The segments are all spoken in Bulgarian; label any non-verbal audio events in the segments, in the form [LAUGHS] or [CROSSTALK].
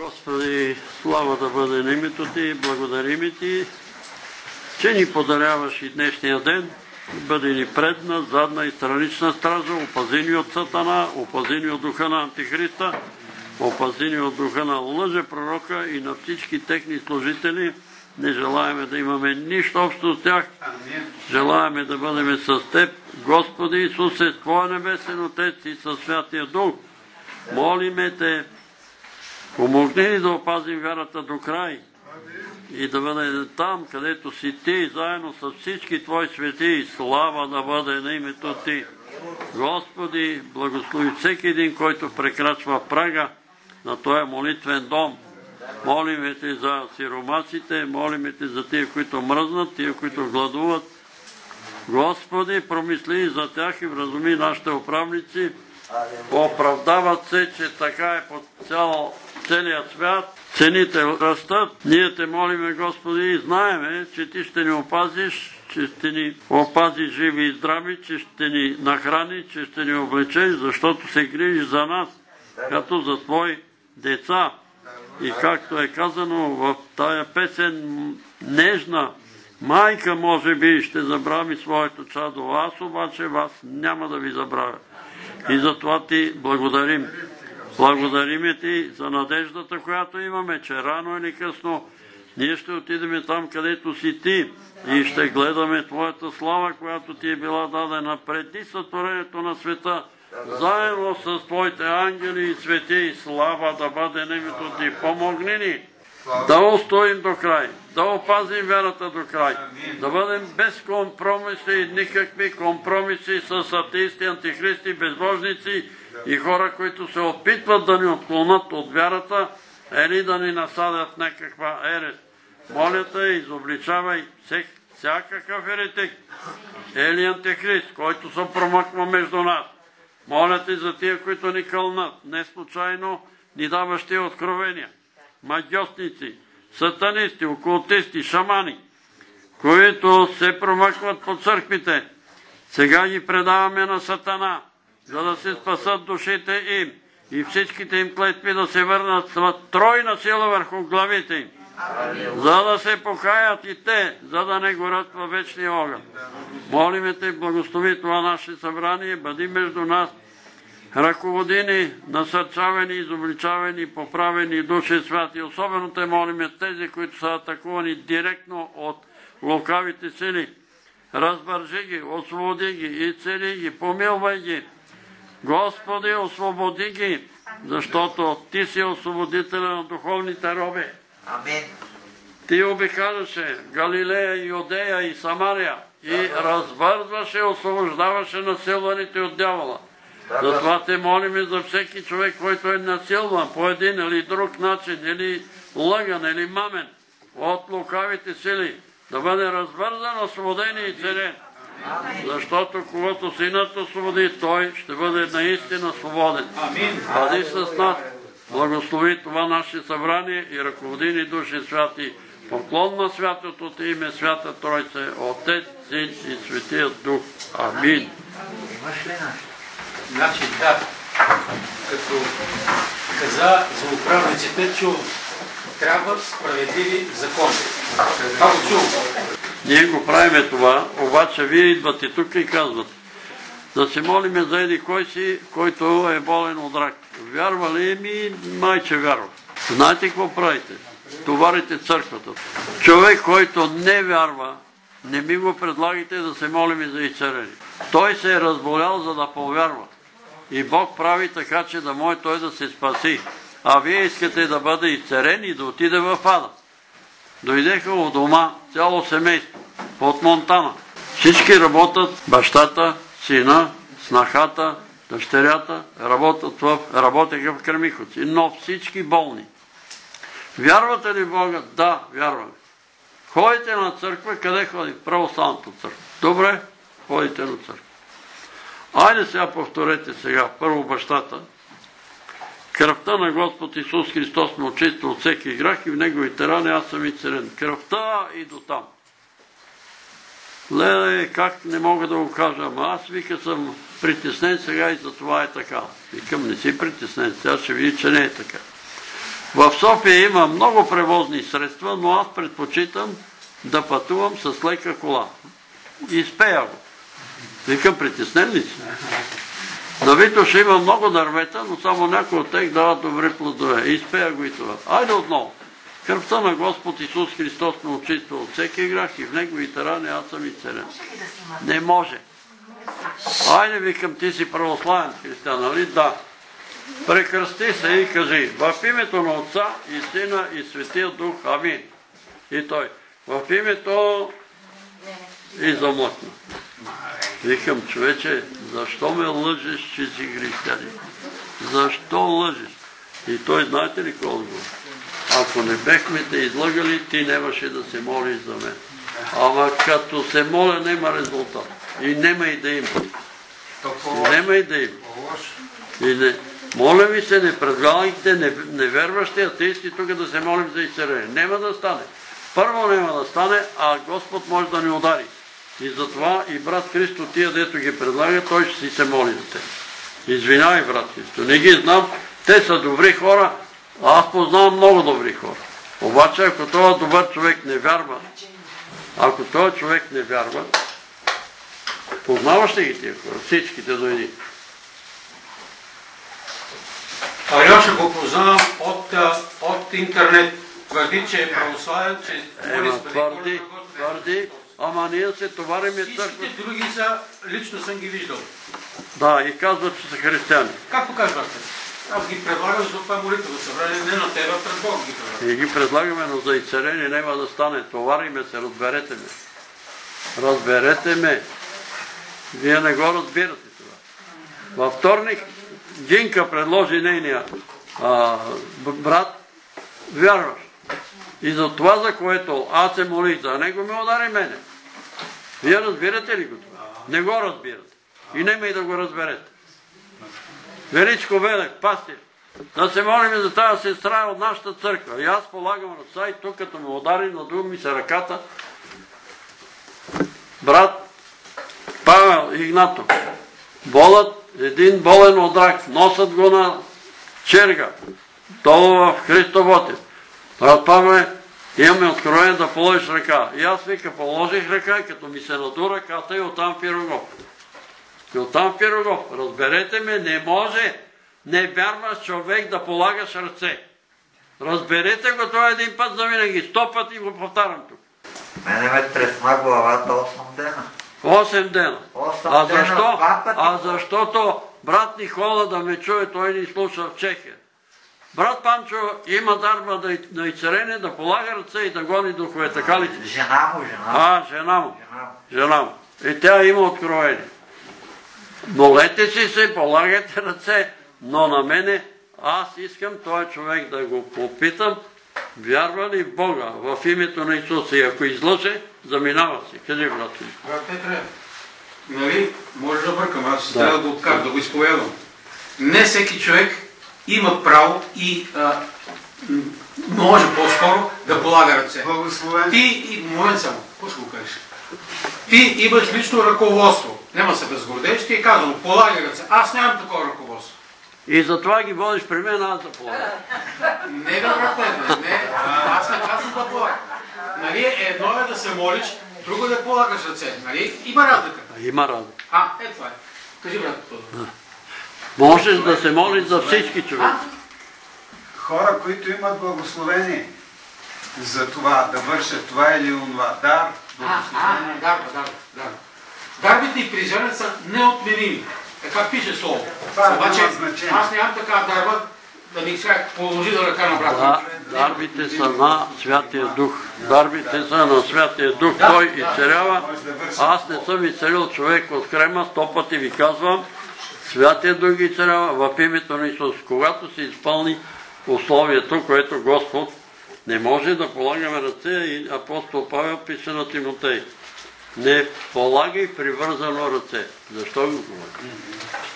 Господи, слава да бъде на името Ти, благодарим Ти, че ни подаряваш и днешния ден. Бъде ни предна, задна и странична стража, опази ни от сатана, опази ни от духа на Антихриста, опази ни от духа на лъже пророка и на всички техни служители. Не желаеме да имаме нищо общо с тях. Желаеме да бъдем с Теб, Господи Исусе, с Твоя небесен Отец и със Святия Дух. Молиме Те, помогни ни да опазим вярата до край и да бъде там, където си Ти, заедно с всички Твои свети, слава да бъде на името Ти. Господи, благослови всеки един, който прекрачва прага на Твоя молитвен дом. Молиме Те за сиромасите, молиме Те за тия, които мръзнат, тия, които гладуват. Господи, промисли за тях и вразуми нашите управници. Оправдават се, че така е по цял, целият свят. Цените растат. Ние те молиме, Господи, и знаеме, че Ти ще ни опазиш, че ще ни опазиш живи и здрави, че ще ни нахрани, че ще ни облечеш, защото се грижи за нас, като за Твои деца. И както е казано в тая песен, нежна, майка може би ще забрави своето чадо, аз обаче вас няма да ви забравя. И затова ти благодарим. Благодариме ти за надеждата, която имаме, че рано или късно ние ще отидем там, където си ти и ще гледаме Твоята слава, която ти е била дадена преди сътворението на света, заедно с Твоите ангели и свети и слава да бъде немето ти. Помогни ни да устоим до край, да опазим вярата до край, да бъдем без компромиси и никакви компромиси с атеисти, антихристи, безбожници и хора, които се опитват да ни отклонат от вярата или да ни насадят някаква ерес. Моля те, изобличавай всякакъв еретик или антихрист, който се промъква между нас. Моля те за тия, които ни кълнат, не случайно ни даваш тия откровения магиосници, сатанисти, окултисти, шамани, които се промъкват по църквите. Сега ги предаваме на сатана, за да се спасат душите им и всичките им клетви да се върнат с тройна сила върху главите им, за да се покаят и те, за да не горят във вечния огън. Молиме те, благослови това наше събрание, бъди между нас, ръководини, насърчавани, изобличавани, поправени души святи. Особено те молиме тези, които са атакувани директно от лукавите сили. Разбържи ги, освободи ги, изцели ги, помилвай ги. Господи, освободи ги, защото Ти си освободителя на духовните роби. Амин. Ти обикаляше Галилея, Юдея и Самария и развързваше, освобождаваше насилваните от дявола. Затова те молиме за всеки човек, който е насилван по един или друг начин, или лъган, или мамен от лукавите сили, да бъде развързан, освободен и целен. Защото когато синът освободи, той ще бъде наистина свободен. Бъди с нас, благослови това наше събрание и ръководи ни души святи. Поклон на святото ти име, свята Тройце, Отец, Син и Светия Дух. Амин. Имаш ли нас? Значи да, като каза за управниците, чувам. Трябват справедливи закони. Това го чувам. Ние го правиме това, обаче вие идвате тук и казват да се молиме за еди кой си, който е болен от рак. Вярва ли ми? Майче вярва. Знаете какво правите? Товарите църквата. Човек, който не вярва, не ми го предлагайте да се молиме за изцеление. Той се е разболял, за да повярва. И Бог прави така, че да може той да се спаси. А вие искате да бъде изцерен и да отиде в ада. Дойдеха у дома цяло семейство от Монтана. Всички работят, бащата, сина, снахата, дъщерята, работят в, работеха в Кремихоци, но всички болни. Вярвате ли Бога? Да, вярваме. Ходите на църква, къде ходи? Православната църква. Добре, ходите на църква. Айде сега повторете сега. Първо бащата. Кръвта на Господ Исус Христос ме очиства от всеки грях и в Неговите рани аз съм и царен. Кръвта и до там. Леле, как не мога да го кажа, ама аз вика съм притеснен сега и за това е така. Викам, не си притеснен, сега ще види, че не е така. В София има много превозни средства, но аз предпочитам да пътувам с лека кола. И спея го. Викам, притеснен ли си? На Витош има много дървета, но само някои от тях дават добри плодове. И спея го и това. Айде отново. Кръвта на Господ Исус Христос ме очиства от всеки грях и в Неговите рани аз съм изцелен. Не може. Айде, викам, ти си православен християн, нали? Да. Прекръсти се и кажи, в името на Отца и Сина и Светия Дух, Амин. И той, в името и замлъкна. Викам, човече, защо ме лъжеш, че си християнин? Защо лъжеш? И той, знаете ли какво отговор? Ако не бехме те излъгали, ти нямаше да се молиш за мен. Ама като се моля, няма резултат. И нема и да има. Нема и да има. И не, моля ви се, не предлагайте неверващи атеисти тук да се молим за изцеление. Нема да стане. Първо няма да стане, а Господ може да ни удари. И затова и брат Христо, тия дето ги предлага, той ще си се моли за те. Извинявай, брат Христо, не ги знам, те са добри хора, а аз познавам много добри хора. Обаче, ако този добър човек не вярва, ако този човек не вярва, познаваш ли ги тия хора? Всичките до един. Алеша го познавам от, от интернет. Твърди, че е православен, че Ема, твърди, твърди, ама ние се товариме църква. Всичките други са, лично съм ги виждал. Да, и казват, че са християни. Как казвате? Аз ги предлагам за това молитва събрание, не на тебе, пред Бог ги предлагам. И ги предлагаме, но за изцеление няма да стане. Товариме се, разберете ме. Разберете ме. Вие не го разбирате това. Във вторник Гинка предложи нейния а, брат, вярваш. И за това, за което аз се молих за него, ме удари мене. Вие разбирате ли го това? Не го разбирате. И нема и да го разберете. Величко Велек, пастир, да се молим за тази сестра от нашата църква. И аз полагам ръца и тук, като ме удари, надува ми се ръката. Брат Павел Игнатов, болът, един болен от рак, носят го на черга, долу в Христовотив. Брат Павле, имаме откровение да положиш ръка. И аз вика, положих ръка и като ми се наду ръката и оттам пирогов. И оттам пирогов. Разберете ме, не може, не вярваш човек да полагаш ръце. Разберете го това един път за винаги. Сто пъти го повтарям тук. Мене ме тресна главата 8 дена. 8 дена. 8 А дена, защо? пъти. А защото брат Никола да ме чуе, той ни слуша в Чехия. Брат Панчо има дарба да, на изцеление, да полага ръце и да гони духове, така ли? Жена му, жена му. А, жена му. Жена му. И тя има откровение. Молете си се, полагайте ръце, но на мене аз искам този човек да го попитам, вярва ли в Бога в името на Исуса и ако излъже, заминава си. Кажи, брат ми. Брат Петре, нали, може да бъркам, аз Да. трябва да откажа, да го изповядвам. Не всеки човек има право и а, може по-скоро да полага ръце. Благословен. Ти, и, момент само, какво ще го кажеш? Ти имаш лично ръководство. Няма се безгордееш, ти е казано, полагай ръце. Аз нямам такова ръководство. И затова ги водиш при мен, аз да полагам. Не, брат Петре, не. Аз не казвам да полагам. Нали, едно е да се молиш, друго е да полагаш ръце. Нали? Има разлика. Има разлика. А, е това е. Кажи, брат Тодор. Можеш да се молиш за всички човек. Хора, които имат благословение за това, да вършат това или онова. Дар, благословение. а, дарба, дарба, дарба. Дарбите и приземът са неотменими. Така пише слово. Това Обаче, аз нямам така дарба да ми сега положи да ръка на брата. Да, дарбите са на Святия Дух. Дарбите са на Святия Дух. Той изцелява. Аз не съм изцелил човек от крема, сто пъти ви казвам. Святия Дух ги изцелява в името на Исус. Когато се изпълни условието, което Господ не може да полагаме ръце и апостол Павел пише на Тимотей. Не полагай привързано ръце. Защо го говоря?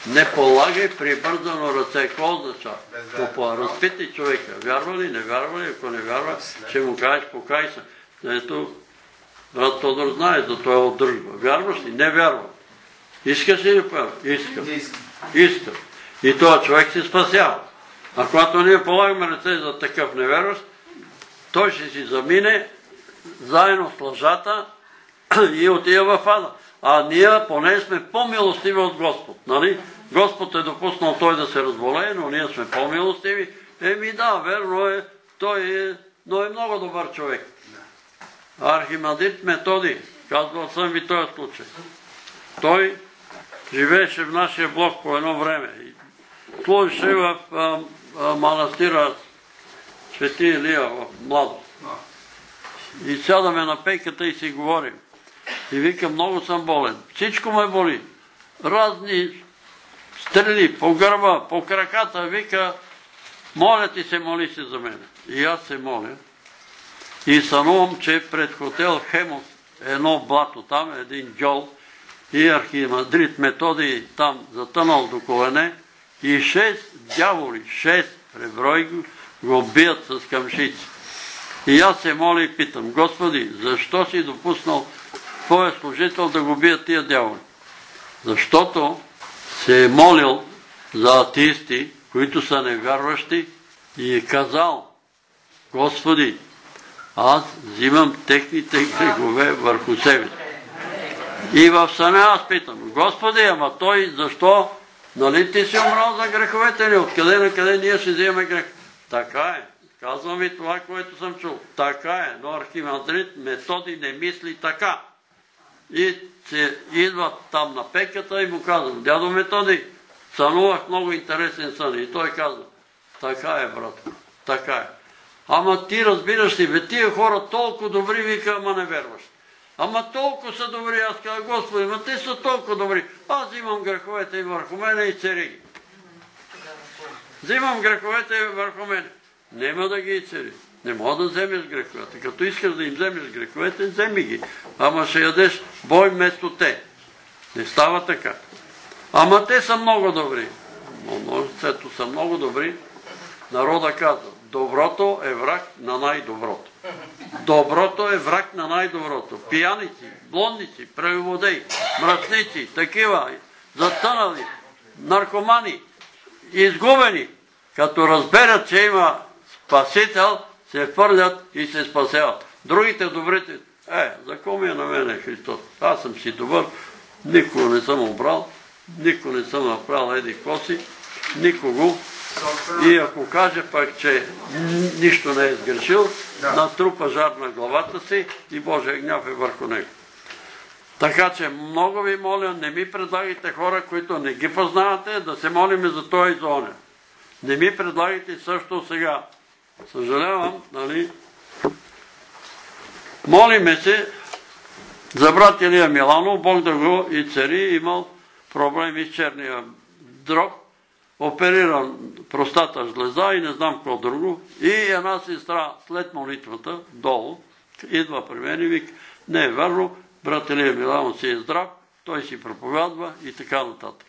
Не полагай прибързано ръце. Какво означава? Попа, разпитай човека. Вярва ли, не вярва ли? Ако не вярва, ще му кажеш, покай се. Ето, брат Тодор знае, за това е от дружба. Вярваш ли? Не вярвам. Искаш ли повярва? Искам. Искам. И този човек се спасява. А когато ние полагаме ръце за такъв неверващ, той ще си замине заедно с лъжата [CLEARS THROAT] и отива в ада. А ние поне сме по-милостиви от Господ. Нали? Господ е допуснал той да се разболее, но ние сме по-милостиви. Еми да, верно е, той е, но е много добър човек. Архимандрит Методи, казвал съм ви този случай. Той живееше в нашия блок по едно време. Служеше в а, а, манастира Свети Илия в младост. И сядаме на пейката и си говорим. И вика, много съм болен. Всичко ме боли. Разни стрели по гърба, по краката. Вика, моля ти се, моли се за мен. И аз се моля. И сънувам, че пред хотел Хемос, едно блато там, един джол, и архимандрит Методи там затънал до колене, и шест дяволи, шест, преброй го бият с камшици. И аз се моля и питам, Господи, защо си допуснал твоя служител да го бият тия дяволи? Защото се е молил за атеисти, които са невярващи и е казал, Господи, аз взимам техните грехове върху себе си. И в съня аз питам, Господи, ама той защо, нали ти си умрал за греховете ни, откъде на къде ние ще взимаме грех? Така е. Казвам ви това, което съм чул. Така е, но архимандрит Методи не мисли така. И се идва там на пеката и му казвам, дядо Методи, сънувах много интересен сън. И той казва, така е, брат, така е. Ама ти разбираш ли, бе, тия хора толкова добри, вика, ама не верваш. Ама толкова са добри, аз казвам, Господи, ма те са толкова добри. Аз имам греховете и върху мене и цери ги. Взимам греховете върху мене. Нема да ги цери. Не мога да вземеш греховете. Като искаш да им вземеш греховете, вземи ги. Ама ще ядеш бой вместо те. Не става така. Ама те са много добри. Множеството са много добри. Народа казва, доброто е враг на най-доброто. Доброто е враг на най-доброто. Пияници, блонници, правоводей, мръсници, такива, затънали, наркомани, изгубени, като разберат, че има спасител, се фърлят и се спасяват. Другите добрите, е, за кого ми е на мене Христос? Аз съм си добър, никога не съм обрал, никога не съм направил еди коси, никого. И ако каже пък, че нищо не е сгрешил, натрупа жар на главата си и Божия гняв е върху него. Така че много ви моля, не ми предлагайте хора, които не ги познавате, да се молиме за той и за оня. Не ми предлагайте също сега. Съжалявам, нали? Молиме се за брат Илия Миланов, Бог да го и цари, имал проблеми с черния дроб, опериран простата жлеза и не знам какво друго. И една сестра след молитвата, долу, идва при мен и вика, не е верно, брат Илия Миланов си е здрав, той си проповядва и така нататък.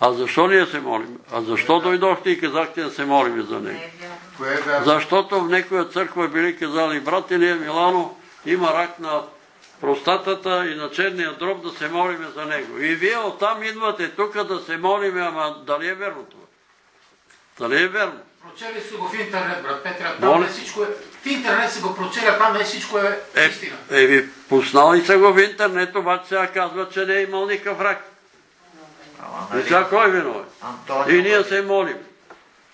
А защо ние се молим? А защо дойдохте и казахте да се молим за него? Защото в некоя църква били казали, брат Илия Милано има рак на простатата и на черния дроб да се молиме за него. И вие оттам идвате тук да се молиме, ама дали е верно това? Дали е верно? Прочели си го в интернет, брат Петра. Там е всичко е... В интернет си го прочели, там е всичко е, е истина. Е, ви пуснали са го в интернет, обаче сега казва, че не е имал никакъв рак. Ама, И нали, сега кой е виновен? Антонио, И ние се молим.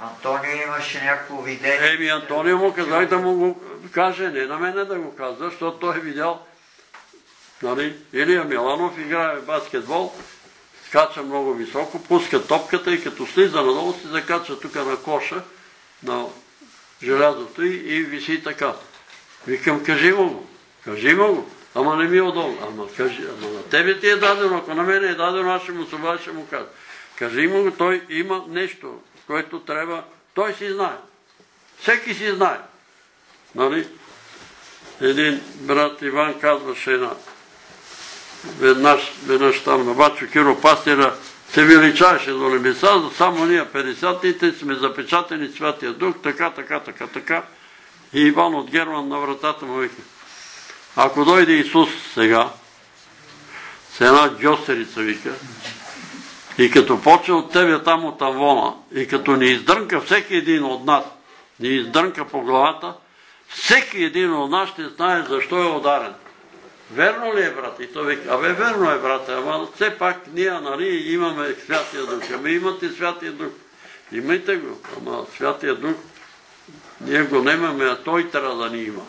Антонио имаше някакво видение. Еми, Антонио му казах да му го каже, не на мене да го казва, защото той е видял, нали, Илия Миланов играе баскетбол, скача много високо, пуска топката и като слиза надолу се закача тук на коша, на желязото и, и виси така. Викам, кажи му го, кажи му го. Ама не ми е удобно. Ама, кажи, ама на тебе ти е дадено, ако на мен е дадено, аз ще му се ще му кажа. Кажи му го, той има нещо, което трябва, той си знае. Всеки си знае. Нали? Един брат Иван казваше на веднъж, веднъж там на Бачо Киро пастира се величаваше до небеса, само ние 50-те сме запечатани Святия Дух, така, така, така, така. И Иван от Герман на вратата му вика, ако дойде Исус сега, с една джостерица вика, И като почне от тебе там от Авона, и като ни издърнка всеки един от нас, ни издърнка по главата, всеки един от нас ще знае защо е ударен. Верно ли е, брат? И той вика, абе, верно е, брат, ама все пак ние, нали, имаме Святия Дух. Ами имате Святия Дух. Имайте го, ама Святия Дух, ние го немаме, а той трябва да ни има.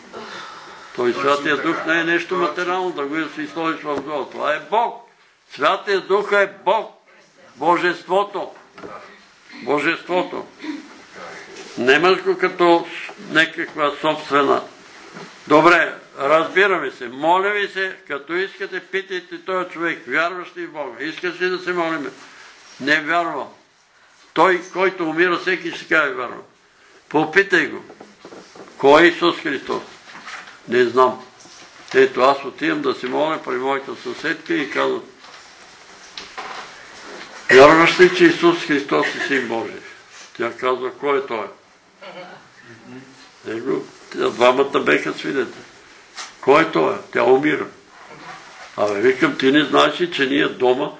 Той Святия Дух не е нещо материално, да го си сложиш в глава. Това е Бог. Святия Дух е Бог. Божеството. Божеството. Немаш го като някаква собствена. Добре, разбираме се. Моля ви се, като искате, питайте този човек, вярваш ли в Бога? Искаш ли да се молиме? Не вярвам. Той, който умира, всеки ще каже вярвам. Попитай го. Кой е Исус Христос? Не знам. Ето аз отивам да се моля при моята съседка и казвам, вярваш ли, че Исус Христос е Син Божий? Тя казва, кой е Той? Него, двамата беха свидетели. Кой е Той? Тя умира. Абе, викам, ти не знаеш че ние дома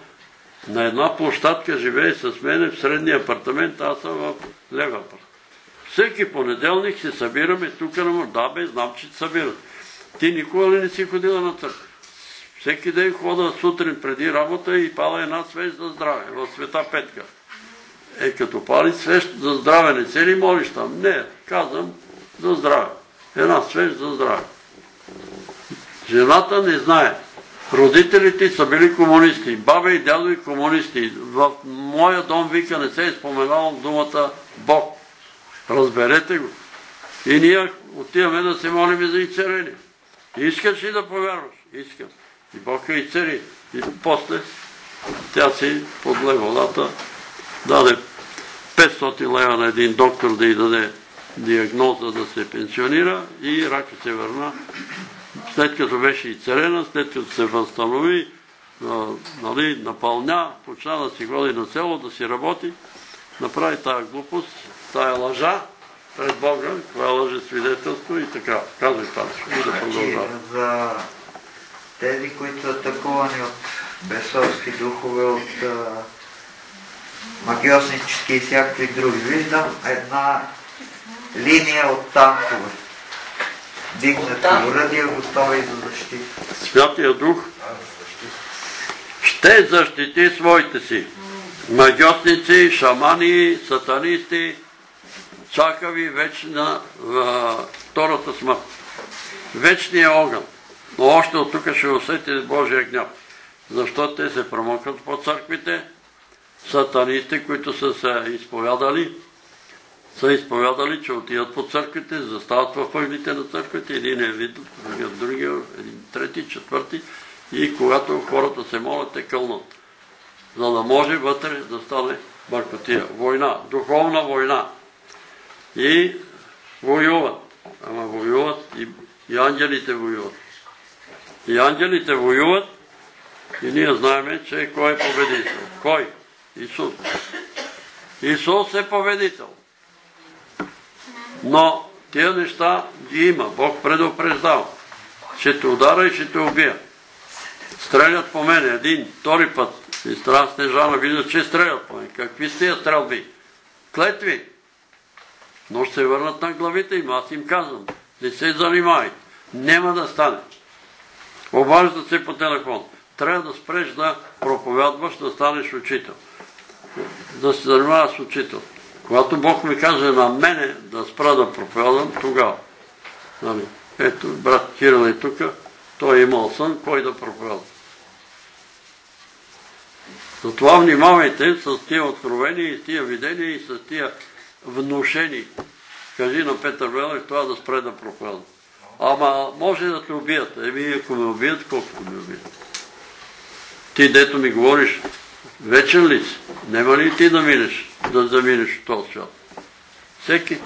на една площадка живее с мене в средния апартамент, аз съм в лева апартамент. Всеки понеделник се събираме тук на Да, бе, знам, че се събират. Ти никога ли не си ходила на църква? Всеки ден хода сутрин преди работа и пала една свещ за здраве в света Петка. Е, като пали свещ за здраве, не се ли молиш там? Не, казвам за здраве. Една свещ за здраве. Жената не знае. Родителите са били комунисти, баба и дядо и комунисти. В моя дом вика не се е споменал думата Бог. Разберете го. И ние отиваме да се молим за изцерени. Искаш ли да повярваш? Искам. И Бог я изцери. И после тя си подле водата даде 500 лева на един доктор да й даде диагноза да се пенсионира и рака се върна. След като беше изцерена, след като се възстанови, нали, напълня, почна да си ходи на село, да си работи, направи тая глупост, тая лъжа пред Бога, това е лъжа свидетелство и така. Казвай, Панчо, и да продължава. За тези, които са атакувани от бесовски духове, от магиоснически и всякакви други, виждам една линия от танкове. Дигнати уръдия, готови за защита. Святия Дух ще защити своите си. Магиосници, шамани, сатанисти, чакави вечна втората смърт. Вечният огън. Но още от тук ще усети Божия гняв. Защото те се промокват по църквите, сатанисти, които са се изповядали, са изповядали, че отиват по църквите, застават в ъглите на църквите, един е вид, другия, другия, един трети, четвърти, и когато хората се молят, те кълнат. За да може вътре да стане бъркотия. Война, духовна война. И воюват. Ама воюват и, и ангелите воюват. И ангелите воюват и ние знаем, че кой е победител. Кой? Исус. Исус е победител. Но тия неща ги има. Бог предупреждава. Ще те удара и ще те убия. Стрелят по мене един, втори път. Страна Снежана вижда, че стрелят по мене. Какви сте тия стрелби? Клетви. Но ще се върнат на главите им. Аз им казвам. Не се занимай. Нема да стане. Обажда се по телефон. Трябва да спреш да проповядваш, да станеш учител. Да се занимаваш с учител. Когато Бог ми каже на мене да спра да проповядам, тогава. Нали? Ето, брат Кирил е тук, той е имал сън, кой да проповядва. Затова внимавайте с тия откровения и с тия видения и с тия внушени. Кажи на Петър Велев това да спре да проповядва. Ама може да те убият. Еми, ако ме убият, колкото ме убият. Ти, дето ми говориш, вечен ли си? Нема ли ти да минеш, да заминеш в този свят? Всеки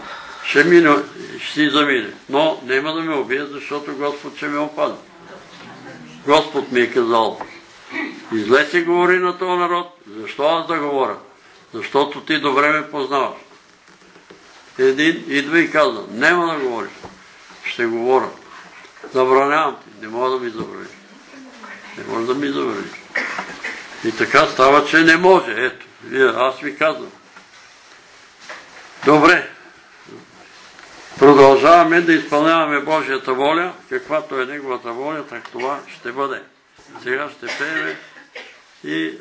ще мине, ще си замине. Но нема да ме убият, защото Господ ще ме опази. Господ ми е казал, излез и говори на този народ. Защо аз да говоря? Защото ти добре ме познаваш. Един идва и казва, нема да говориш. Ще говоря. Забранявам ти. Не мога да ми забраниш. Не може да ми забраниш. И така става, че не може. Ето, аз ви казвам. Добре. Продължаваме да изпълняваме Божията воля, каквато е Неговата воля, так това ще бъде. Сега ще пеем и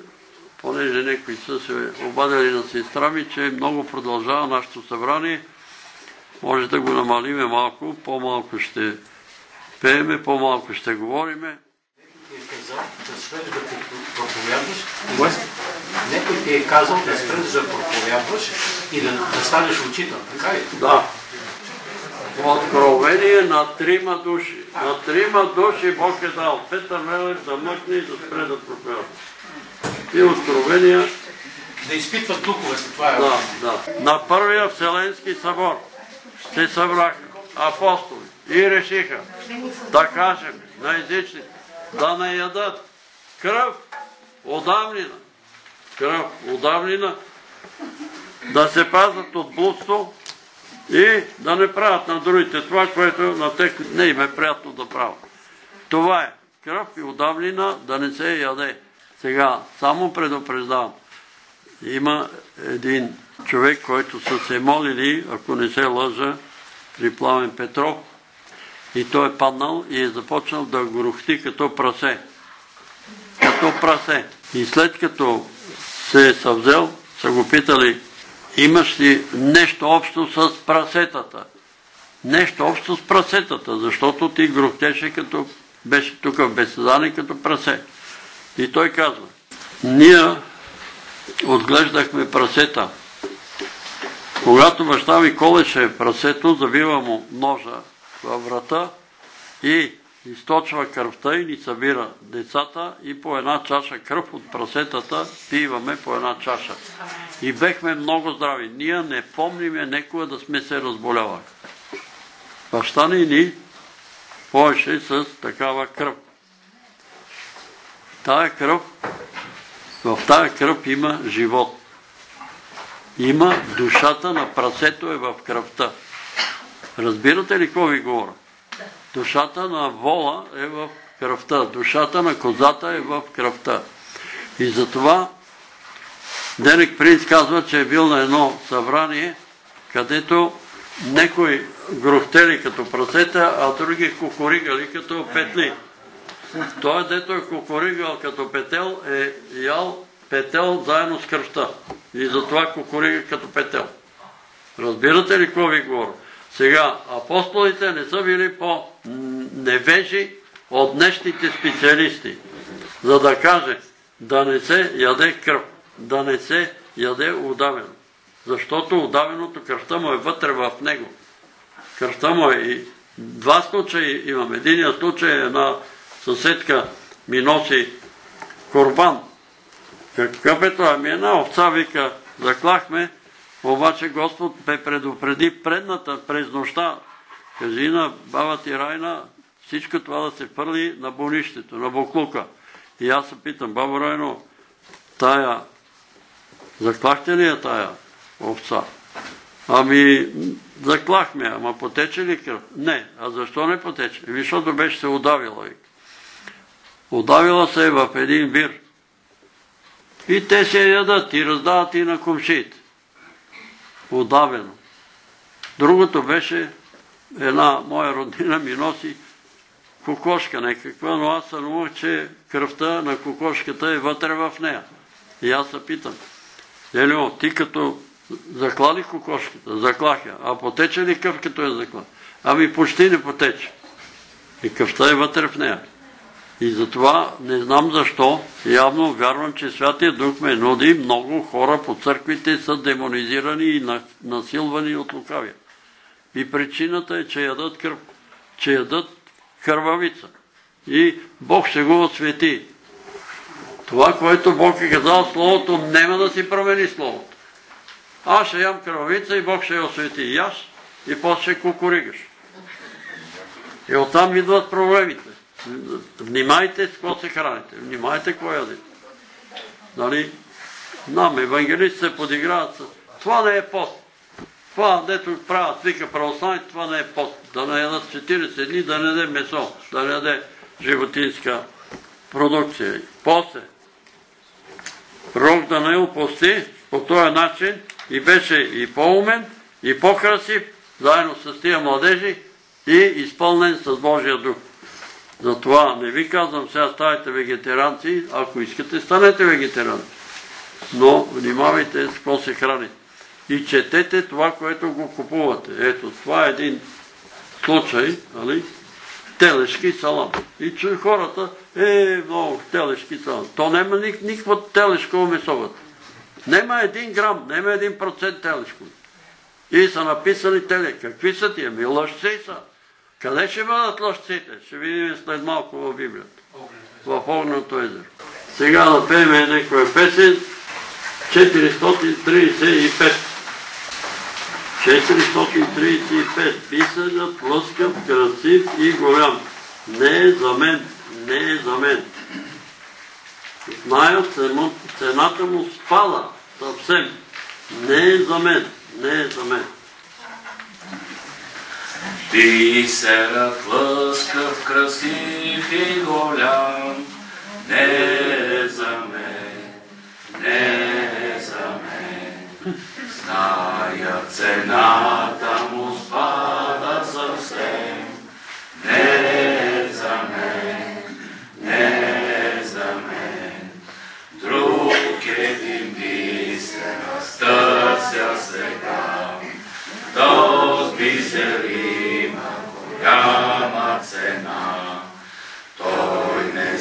понеже някои са се обадили на сестра ми, че много продължава нашето събрание, може да го намалиме малко, по-малко ще пееме, по-малко ще говориме. някой ти е казал да спреш да проповядваш и да, да станеш учител, така ли? Да. Откровение на трима души. На трима души Бог е дал. Петър Мелев да мъкне и да спре да проповядва. И откровения Да изпитват духовете, това е. Да, да. На първия Вселенски събор се събраха апостоли и решиха да кажем на езичните да не ядат кръв отдавнина. Кръв отдавнина да се пазят от блудство и да не правят на другите това, което на тех не им е приятно да правят. Това е кръв и отдавнина да не се яде. Сега, само предупреждавам. Има един човек, който са се молили, ако не се лъжа, при Пламен Петров, и той е паднал и е започнал да горохти като прасе. Като прасе. И след като се е съвзел, са го питали, имаш ли нещо общо с прасетата? Нещо общо с прасетата, защото ти грохтеше като беше тук в Беседане като прасе. И той казва, ние отглеждахме прасета. Когато баща ми колеше прасето, завива му ножа във врата и източва кръвта и ни събира децата и по една чаша кръв от прасетата пиваме по една чаша. И бехме много здрави. Ние не помниме некога да сме се разболявали. Баща ни ни поеше с такава кръв. Тая кръв, в тая кръв има живот. Има душата на прасето е в кръвта. Разбирате ли какво ви говоря? Душата на вола е в кръвта, душата на козата е в кръвта. И затова Денек Принц казва, че е бил на едно събрание, където некои грохтели като прасета, а други кукуригали като петли. Той, дето е кукуригал като петел, е ял петел заедно с кръвта. И затова кукурига като петел. Разбирате ли какво ви говоря? Сега, апостолите не са били по-невежи от днешните специалисти, за да каже да не се яде кръв, да не се яде удавено. Защото удавеното кръвта му е вътре в него. Кръвта му е и два случаи имам. Единият случай е една съседка ми носи корбан. Какъв е това? Ми една овца вика, заклахме, обаче Господ ме предупреди предната през нощта. Кажи на баба ти Райна, всичко това да се пърли на болището, на Боклука. И аз се питам, баба Райно, тая, заклахте ли я тая овца? Ами, заклахме, ама потече ли кръв? Не. А защо не потече? Ами, защото беше се удавила. Удавила се е в един бир. И те се ядат и раздават и на комшиите удавено. Другото беше една моя роднина ми носи кокошка някаква, но аз сънувах, че кръвта на кокошката е вътре в нея. И аз се питам, Елио, ти като заклали кокошката, заклах я, а потече ли къв като я закла? Ами почти не потече. И къвта е вътре в нея. И затова не знам защо, явно вярвам, че Святия Дух ме нуди, много хора по църквите са демонизирани и насилвани от лукавия. И причината е, че ядат кръв, че ядат кървавица. И Бог ще го освети. Това, което Бог е казал, Словото няма да си промени Словото. Аз ще ям кървавица и Бог ще я освети. И аз, и после ще кукуригаш. И оттам идват проблемите. Внимайте с какво се храните. Внимайте какво ядете. Нали? Нам, евангелисти се подиграват с... Това не е пост. Това, дето правят, вика православните, това не е пост. Да не ядат 40 дни, да не яде месо, да не яде животинска продукция. После, Пророк Данаил пости по този начин и беше и по-умен, и по-красив, заедно с тия младежи и изпълнен с Божия дух. Затова не ви казвам сега ставайте вегетаранци, ако искате станете вегетаранци. Но внимавайте с какво се храните. И четете това, което го купувате. Ето, това е един случай, нали? телешки салам. И чуй хората, е, много телешки салам. То няма никакво телешко месо Нема един грам, нема един процент телешко. И са написани теле. Какви са тия? Ми лъжци са. Къде ще бъдат лъжците? Ще видим след малко в Библията. В огненото езеро. Сега да пеем някоя песен. 435. 435. Писанът плъскав, красив и голям. Не е за мен, не е за мен. Знаят, цената му спада съвсем. Не е за мен, не е за мен. Бисерът лъскав, красив и голям, не за мен, не за мен. Зная цената му спада голяма цена. Той не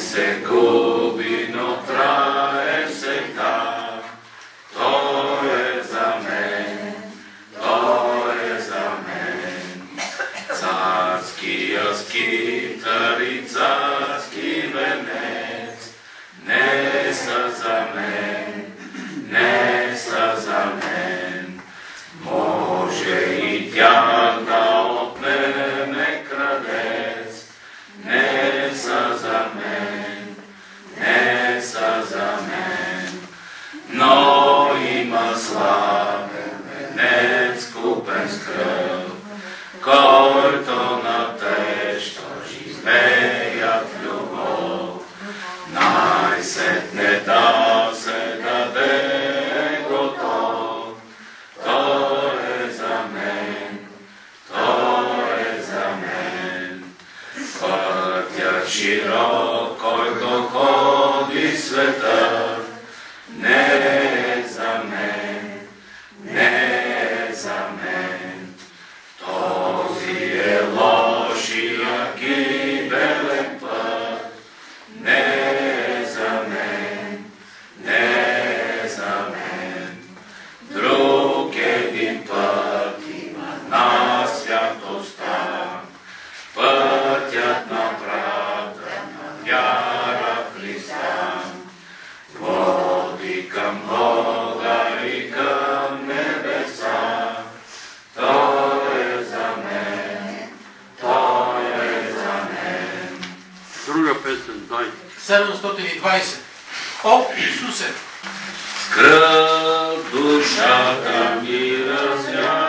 който на тещо живеят в любов. Най-сетне да се даде готов, той е за мен, той е за мен. Пътят широк, който ходи света, не е 720. О, Исусе! Кръв душата ми разяжда,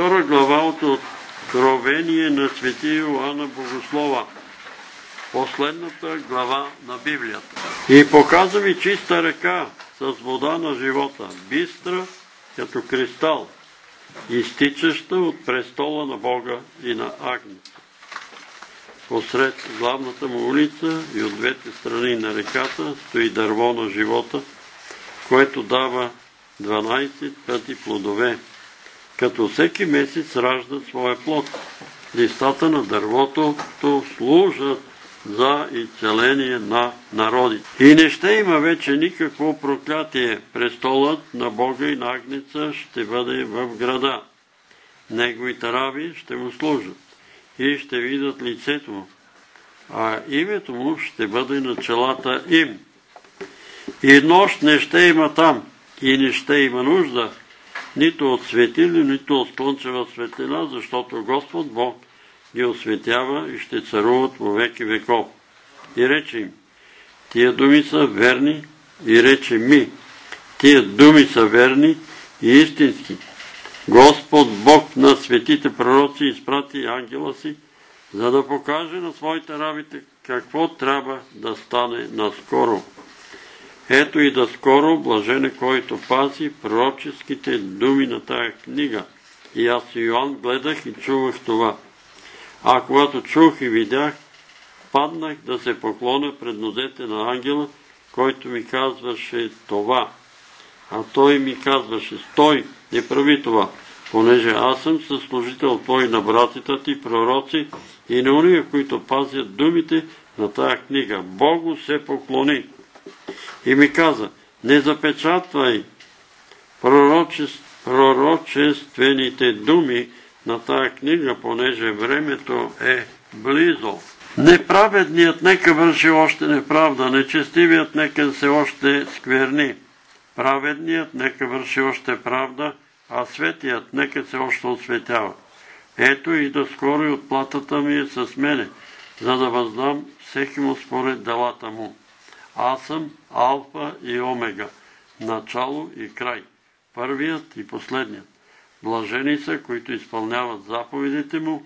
22 глава от Откровение на свети Йоанна Богослова. Последната глава на Библията. И показа ми чиста река с вода на живота, бистра като кристал, изтичаща от престола на Бога и на Агнеца. Посред главната му улица и от двете страни на реката стои дърво на живота, което дава 12 пъти плодове, като всеки месец ражда своя плод. Листата на дървото служат за изцеление на народи. И не ще има вече никакво проклятие. Престолът на Бога и на Агнеца ще бъде в града. Неговите раби ще му служат и ще видят лицето му, а името му ще бъде на челата им. И нощ не ще има там, и не ще има нужда, нито от светили, нито от слънчева светлина, защото Господ Бог ги осветява и ще царуват во веки веков. И рече им, тия думи са верни, и рече ми, тия думи са верни и истински. Господ Бог на светите пророци изпрати ангела си, за да покаже на своите рабите какво трябва да стане наскоро. Ето и да скоро блажене, който пази пророческите думи на тая книга. И аз Йоанн гледах и чувах това. А когато чух и видях, паднах да се поклоня пред нозете на ангела, който ми казваше това. А той ми казваше, стой, не прави това, понеже аз съм съслужител твой на братята ти, пророци и на уния, които пазят думите на тая книга. Богу се поклони. И ми каза, не запечатвай пророчествените думи на тая книга, понеже времето е близо. Неправедният нека върши още неправда, нечестивият нека се още скверни. Праведният нека върши още правда, а светият нека се още осветява. Ето и да скоро и отплатата ми е с мене, за да въздам всеки му според делата му. Аз съм Алфа и Омега, начало и край, първият и последният. Блажени са, които изпълняват заповедите му,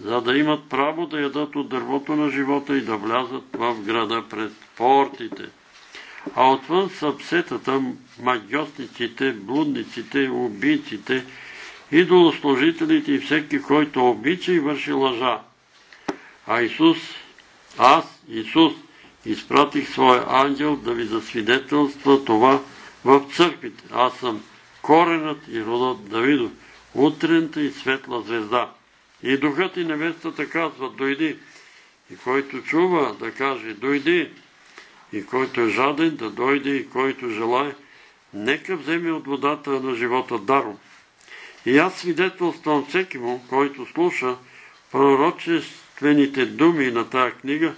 за да имат право да ядат от дървото на живота и да влязат в града пред портите. А отвън са псетата, магиосниците, блудниците, убийците, идолослужителите и всеки, който обича и върши лъжа. А Исус, аз, Исус, изпратих своя ангел да ви засвидетелства това в църквите. Аз съм коренът и родът Давидов, утрената и светла звезда. И духът и невестата казват, дойди. И който чува да каже, дойди. И който е жаден да дойде и който желая, нека вземе от водата на живота даром. И аз свидетелствам всеки му, който слуша пророчествените думи на тая книга,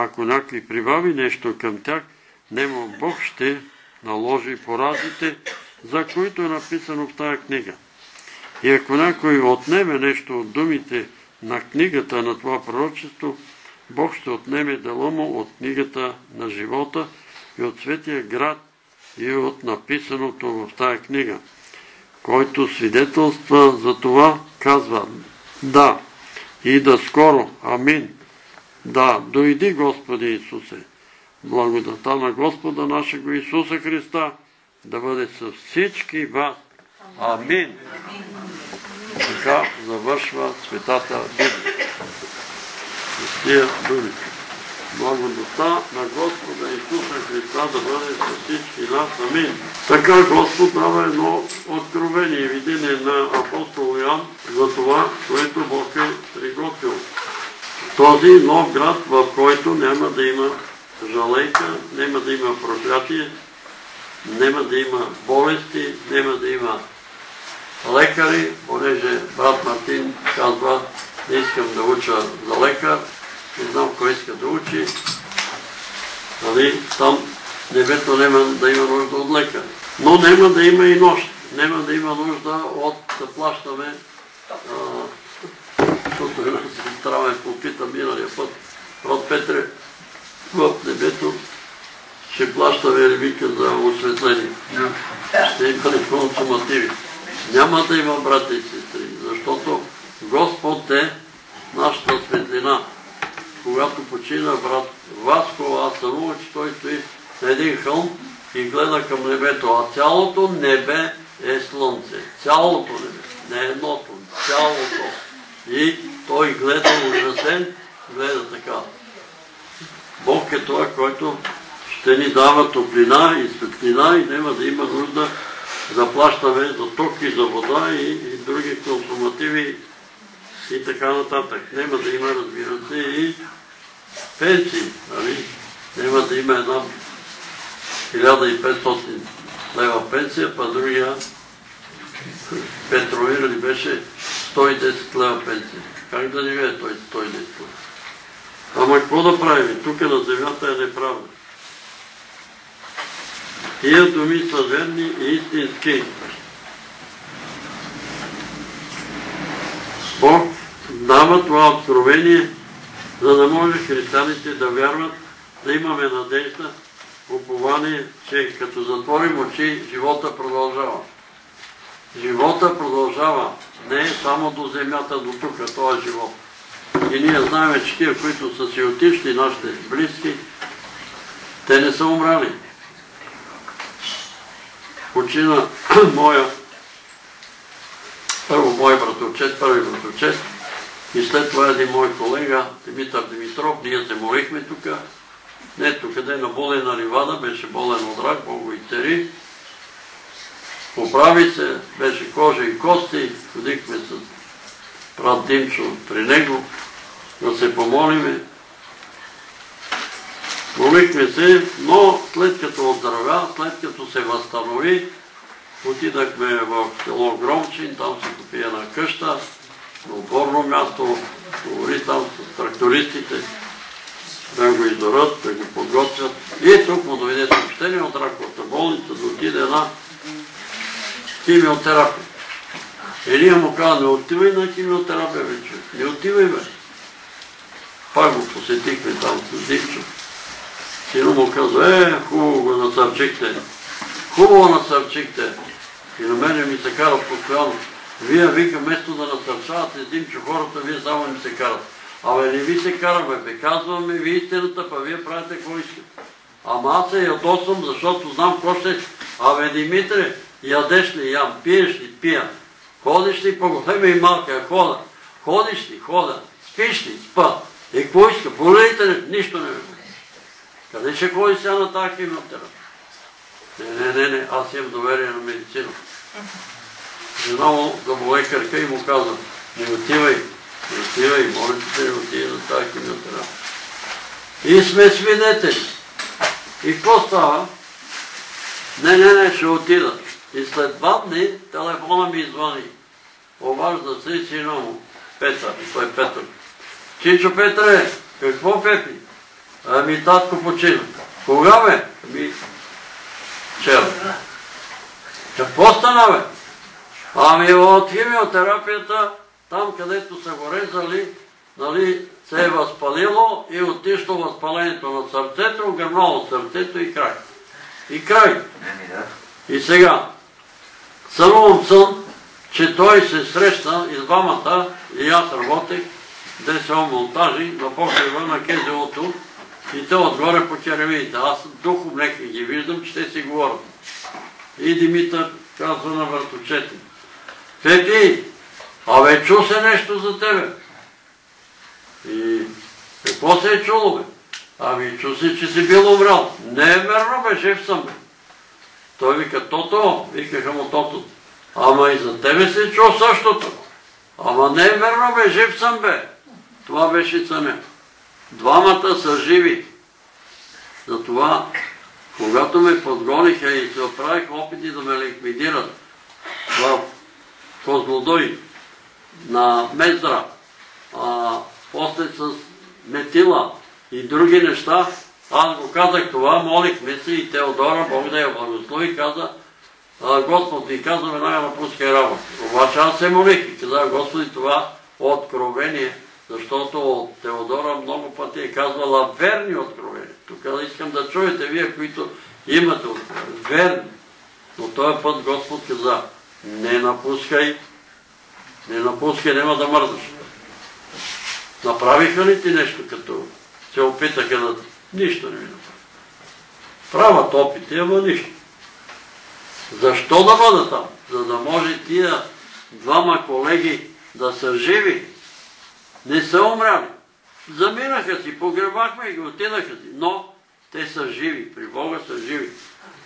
ако някой прибави нещо към тях, немо Бог ще наложи поразите, за които е написано в тая книга. И ако някой отнеме нещо от думите на книгата на това пророчество, Бог ще отнеме дело му от книгата на живота и от светия град и от написаното в тая книга. Който свидетелства за това, казва да и да скоро. Амин. Да, дойди Господи Исусе. Благодата на Господа нашего Исуса Христа да бъде с всички вас. Амин. Така завършва Светата Библия. С тия думи. Благодата на Господа Исуса Христа да бъде с всички нас. Амин. Така Господ дава едно откровение и видение на апостол Ян за това, което Бог е приготвил. Този нов град, в който няма да има жалейка, няма да има проклятие, няма да има болести, няма да има лекари, понеже брат Мартин казва, не искам да уча за лекар, не знам кой иска да учи. Нали, там небето няма да има нужда от лекари. Но няма да има и нощ. Няма да има нужда от да плащаме, защото сестра ме попита миналия път от Петре в небето ще плащаме ревика за осветление. Ще има ли консумативи. Няма да има брата и сестри, защото Господ е нашата светлина. Когато почина брат Васко, аз сънувах, че той стои на един хълм и гледа към небето, а цялото небе е слънце. Цялото небе, не едното, цялото. И той гледа ужасен, гледа така. Бог е това, който ще ни дава топлина и светлина и няма да има нужда да плащаме за ток и за вода и, други консумативи и така нататък. Няма да има, разбира се, и пенсии. Нали? Няма да има една 1500 лева пенсия, па другия Петровир беше 110 лева пенсия. Как да живее той 110 лева? Ама какво да правим? Тук на земята е неправда. Тия думи са верни и истински. Бог дава това откровение, за да може християните да вярват, да имаме надежда, упование, че като затворим очи, живота продължава. Живота продължава. Не е само до земята, до тук, този живот. И ние знаем, че тия, които са си отишли, нашите близки, те не са умрали. Почина [CLEARS THROAT] моя, първо мой братовчет, първи братовчет, и след това един мой колега, Димитър Димитров, ние се молихме тук, не тук, къде на болена ливада, беше болен от рак, Бог го и цари. Поправи се, беше кожа и кости, ходихме с брат Димчо при него, да се помолиме. Молихме се, но след като оздравя, след като се възстанови, отидахме в село Громчин, там се купи една къща, на отборно място, говори там с трактористите, да го издорат, да го подготвят. И тук му дойде съобщение от раковата болница да отиде една химиотерапия. И ние му каза, не отивай на химиотерапия, вече. Не отивай, бе. Пак го посетихме там с Димчо. Сина му каза, е, хубаво го насърчихте. Хубаво насърчихте. И на мене ми се кара постоянно. Вие, вика, вместо да насърчавате Димчо хората, вие само им се карат. Абе, не ви се караме, бе, казваме ви истината, па вие правите какво искате. Ама аз се ядосвам, защото знам какво ще... Абе, Димитре, ядеш ли ям, пиеш ли пия, ходиш ли по голема и малка, хода, ходиш ли, хода, спиш ли, спа. И какво иска? Болейте ли? Нищо не ме Къде ще ходи сега на тази химиотерапия? Не, не, не, не, аз имам доверие на медицина. Жена му зъболекарка и му каза, не отивай, не отивай, моля се, не отивай на тази химиотерапия. И сме свидетели. И какво става? Не, не, не, ще отида. И след два дни телефона ми звъни. Обажда се и сина му, Петър, той е Петър. Чичо Петре, какво Пепи? Ами татко почина. Кога бе? Ами вчера. Какво стана бе? Ами от химиотерапията, там където са го резали, нали, се е възпалило и отишло възпалението на сърцето, гърнало сърцето и край. И край. И сега, сънувам сън, че той се срещна и двамата, и аз работех, ДСО монтажи на покрива на Кезелото и те отгоре по черевините. Аз духом нека ги виждам, че те си говорят. И Димитър казва на върточете. Пепи, абе чу се нещо за тебе. И какво се е чуло, бе? Ами чу се, че си бил умрял. Не е верно, бе, жив съм, бе. Той вика, Тото, викаха му Тото. Ама и за тебе се чул същото. Ама не е верно, бе, жив съм, бе. Това беше съня. Двамата са живи. Затова, когато ме подгониха и се оправиха опити да ме ликвидират в Козлодой на Мездра, а, после с метила и други неща, аз го казах това, молихме се и Теодора, Бог да я благослови, каза, Господ ми каза, веднага напускай работа. Обаче аз се молих и казах, Господи, това откровение, защото от Теодора много пъти е казвала верни откровения. Тук искам да чуете вие, които имате откровения. Верни. Но този път Господ каза, Не напускай. Не напускай, няма да мърдаш. Направиха ли ти нещо, като се опитаха да... Нищо не ми направи. Правят опити, ама нищо. Защо да бъда там? За да може тия двама колеги да са живи. Не са умряли. Заминаха си, погребахме и ги отидаха си. Но те са живи, при Бога са живи.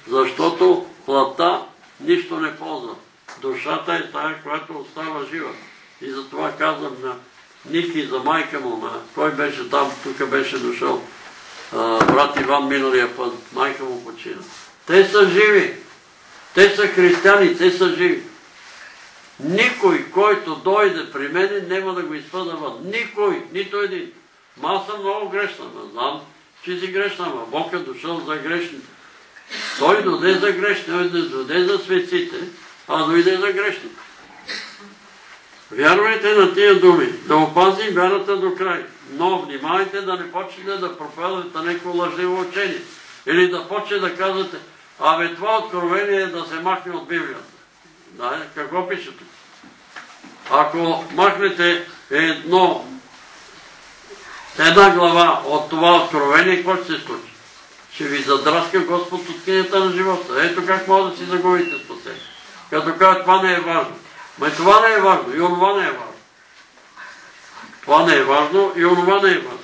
Защото плата нищо не ползва. Душата е тая, която остава жива. И затова казвам на Ники за майка му, на кой беше там, тук беше дошъл. Брат Иван миналия път, майка му почина. Те са живи. Те са християни, те са живи. Никой, който дойде при мене, няма да го изпъда. Никой, нито един. Ма аз съм много грешна, знам, че си грешна, ма Бог е дошъл за грешните. Той дойде за грешните, той дойде за светците, а дойде за грешните. Вярвайте на тия думи, да опазим вярата до край. Но внимайте да не почнете да проповядвате някакво лъжливо учение. Или да почнете да казвате, абе това откровение е да се махне от Библията. Да, какво пише тук? Ако махнете едно, една глава от това откровение, какво ще се случи? Ще ви задраска Господ от книгата на живота. Ето как може да си загубите спасение. Като кажа, това не е важно. Ма и това не е важно, и онова не е важно. Това не е важно, и онова не е важно.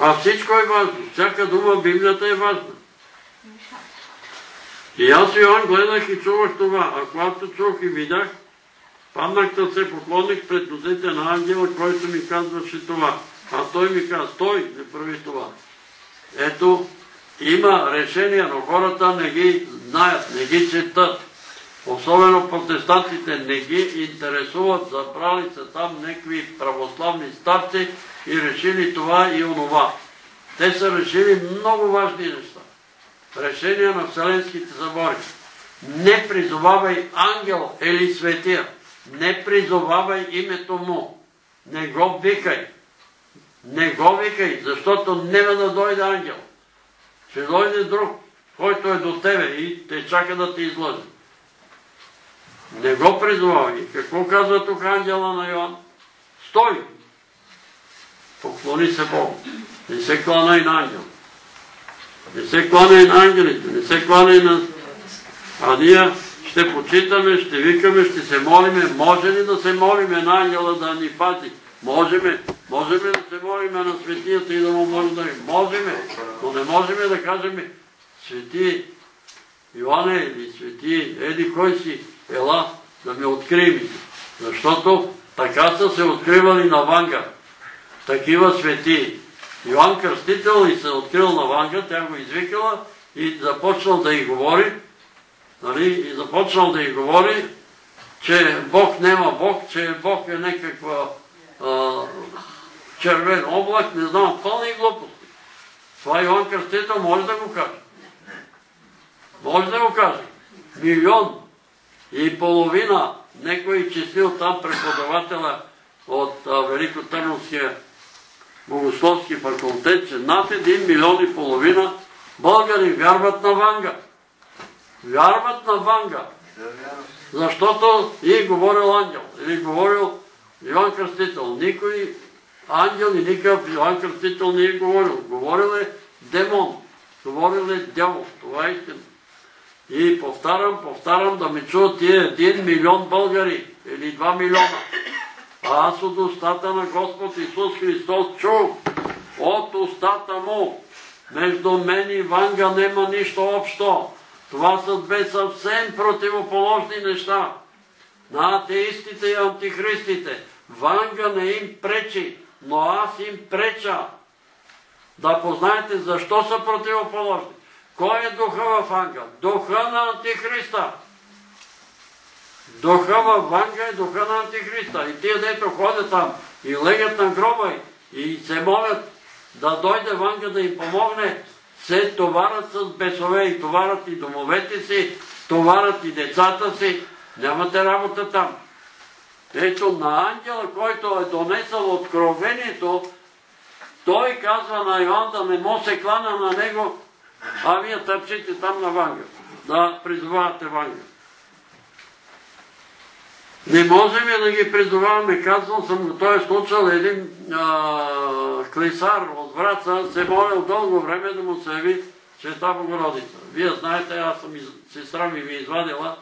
А всичко е важно. Всяка дума в Библията е важна. И аз Йоан гледах и чувах това. А когато чух и видях, паднах да се поклоних пред нозете на ангела, който ми казваше това. А той ми каза, стой, не прави това. Ето, има решения, но хората не ги знаят, не ги четат. Особено протестантите не ги интересуват, забрали са там някакви православни старци и решили това и онова. Те са решили много важни неща. Решения на Вселенските събори. Не призовавай ангел или светия. Не призовавай името му. Не го викай. Не го викай, защото няма да дойде ангел. Ще дойде друг, който е до тебе и те чака да те излъжи. Не го призовавай. Какво казва тук ангела на Йоан? Стой! Поклони се Богу. Не се клана и на ангел. Не се клана и на ангелите. Не се клана и на... А ние ще почитаме, ще викаме, ще се молиме. Може ли да се молиме на ангела да ни пати? Можеме. Можеме да се молиме на светията и да му благодарим. Можеме. Но не можеме да кажем свети Йоанне или свети Еди кой си ела да ме открими. Защото така са се откривали на Ванга. Такива свети. Йоанн Кръстител и се открил на Ванга, тя го извикала и започнал да й говори, нали, и започнал да й говори, че Бог нема Бог, че Бог е някаква червен облак, не знам, пълни глупости. Това Йоанн Кръстител може да го каже. Може да го каже. Милион и половина, некой числил там преподавателя от Велико Търновския богословски факултет, че над един милион и половина българи вярват на Ванга. Вярват на Ванга. Защото и говорил ангел, или говорил Иван Кръстител. Никой ангел и никакъв Иван Кръстител не е говорил. Говорил е демон. Говорил е дявол. Това е истина. И повтарям, повтарям да ме чуят тия един милион българи или два милиона. А аз от устата на Господ Исус Христос чух от устата му. Между мен и Ванга нема нищо общо. Това са две съвсем противоположни неща. На атеистите и антихристите. Ванга не им пречи, но аз им преча. Да познаете защо са противоположни. Кой е духа в ангел? Духа на антихриста. Духа в Ванга е духа на антихриста. И тия, дето ходят там и легат на гроба и се молят да дойде Ванга да им помогне, се товарят с бесове и товарят и домовете си, товарят и децата си. Нямате работа там. Ето на ангела, който е донесъл откровението, той казва на Йоан да не му се клана на него, а вие търчите там на Ванга. Да призовавате Ванга. Не можем да ги призоваваме, казвал съм го, той е случал един а, клисар от Враца, се молил дълго време да му се яви Света Богородица. Вие знаете, аз съм, сестра ми ви извадила,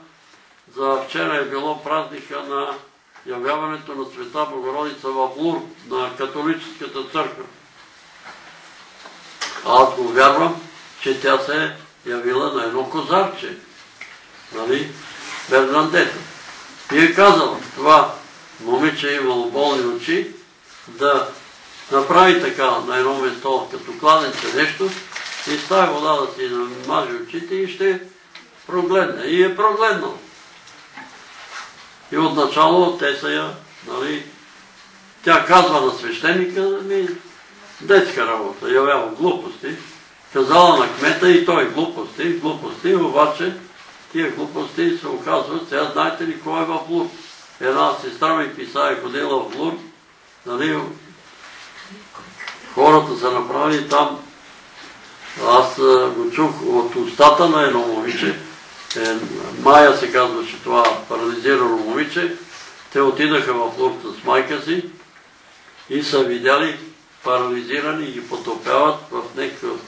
за вчера е било празника на явяването на Света Богородица в Лур, на католическата църква. Аз го вярвам, че тя се е явила на едно козарче. Нали? Бернандета. И е казала, това момиче е имало болни очи, да направи така на едно место, като кладенце нещо, и с тази вода да си намаже очите и ще прогледне. И е прогледнал. И отначало те са я, нали, тя казва на свещеника, ми детска работа, явява глупости. Казала на кмета и той глупости, глупости, обаче тия глупости се оказват. Сега знаете ли кой е в Лур? Една сестра ми писа е ходила в Лур, нали, хората са направили там, аз го чух от устата на едно момиче, е, Майя се казваше това парализирано момиче, те отидаха в Лур с майка си и са видяли парализирани и ги потопяват в някакъв...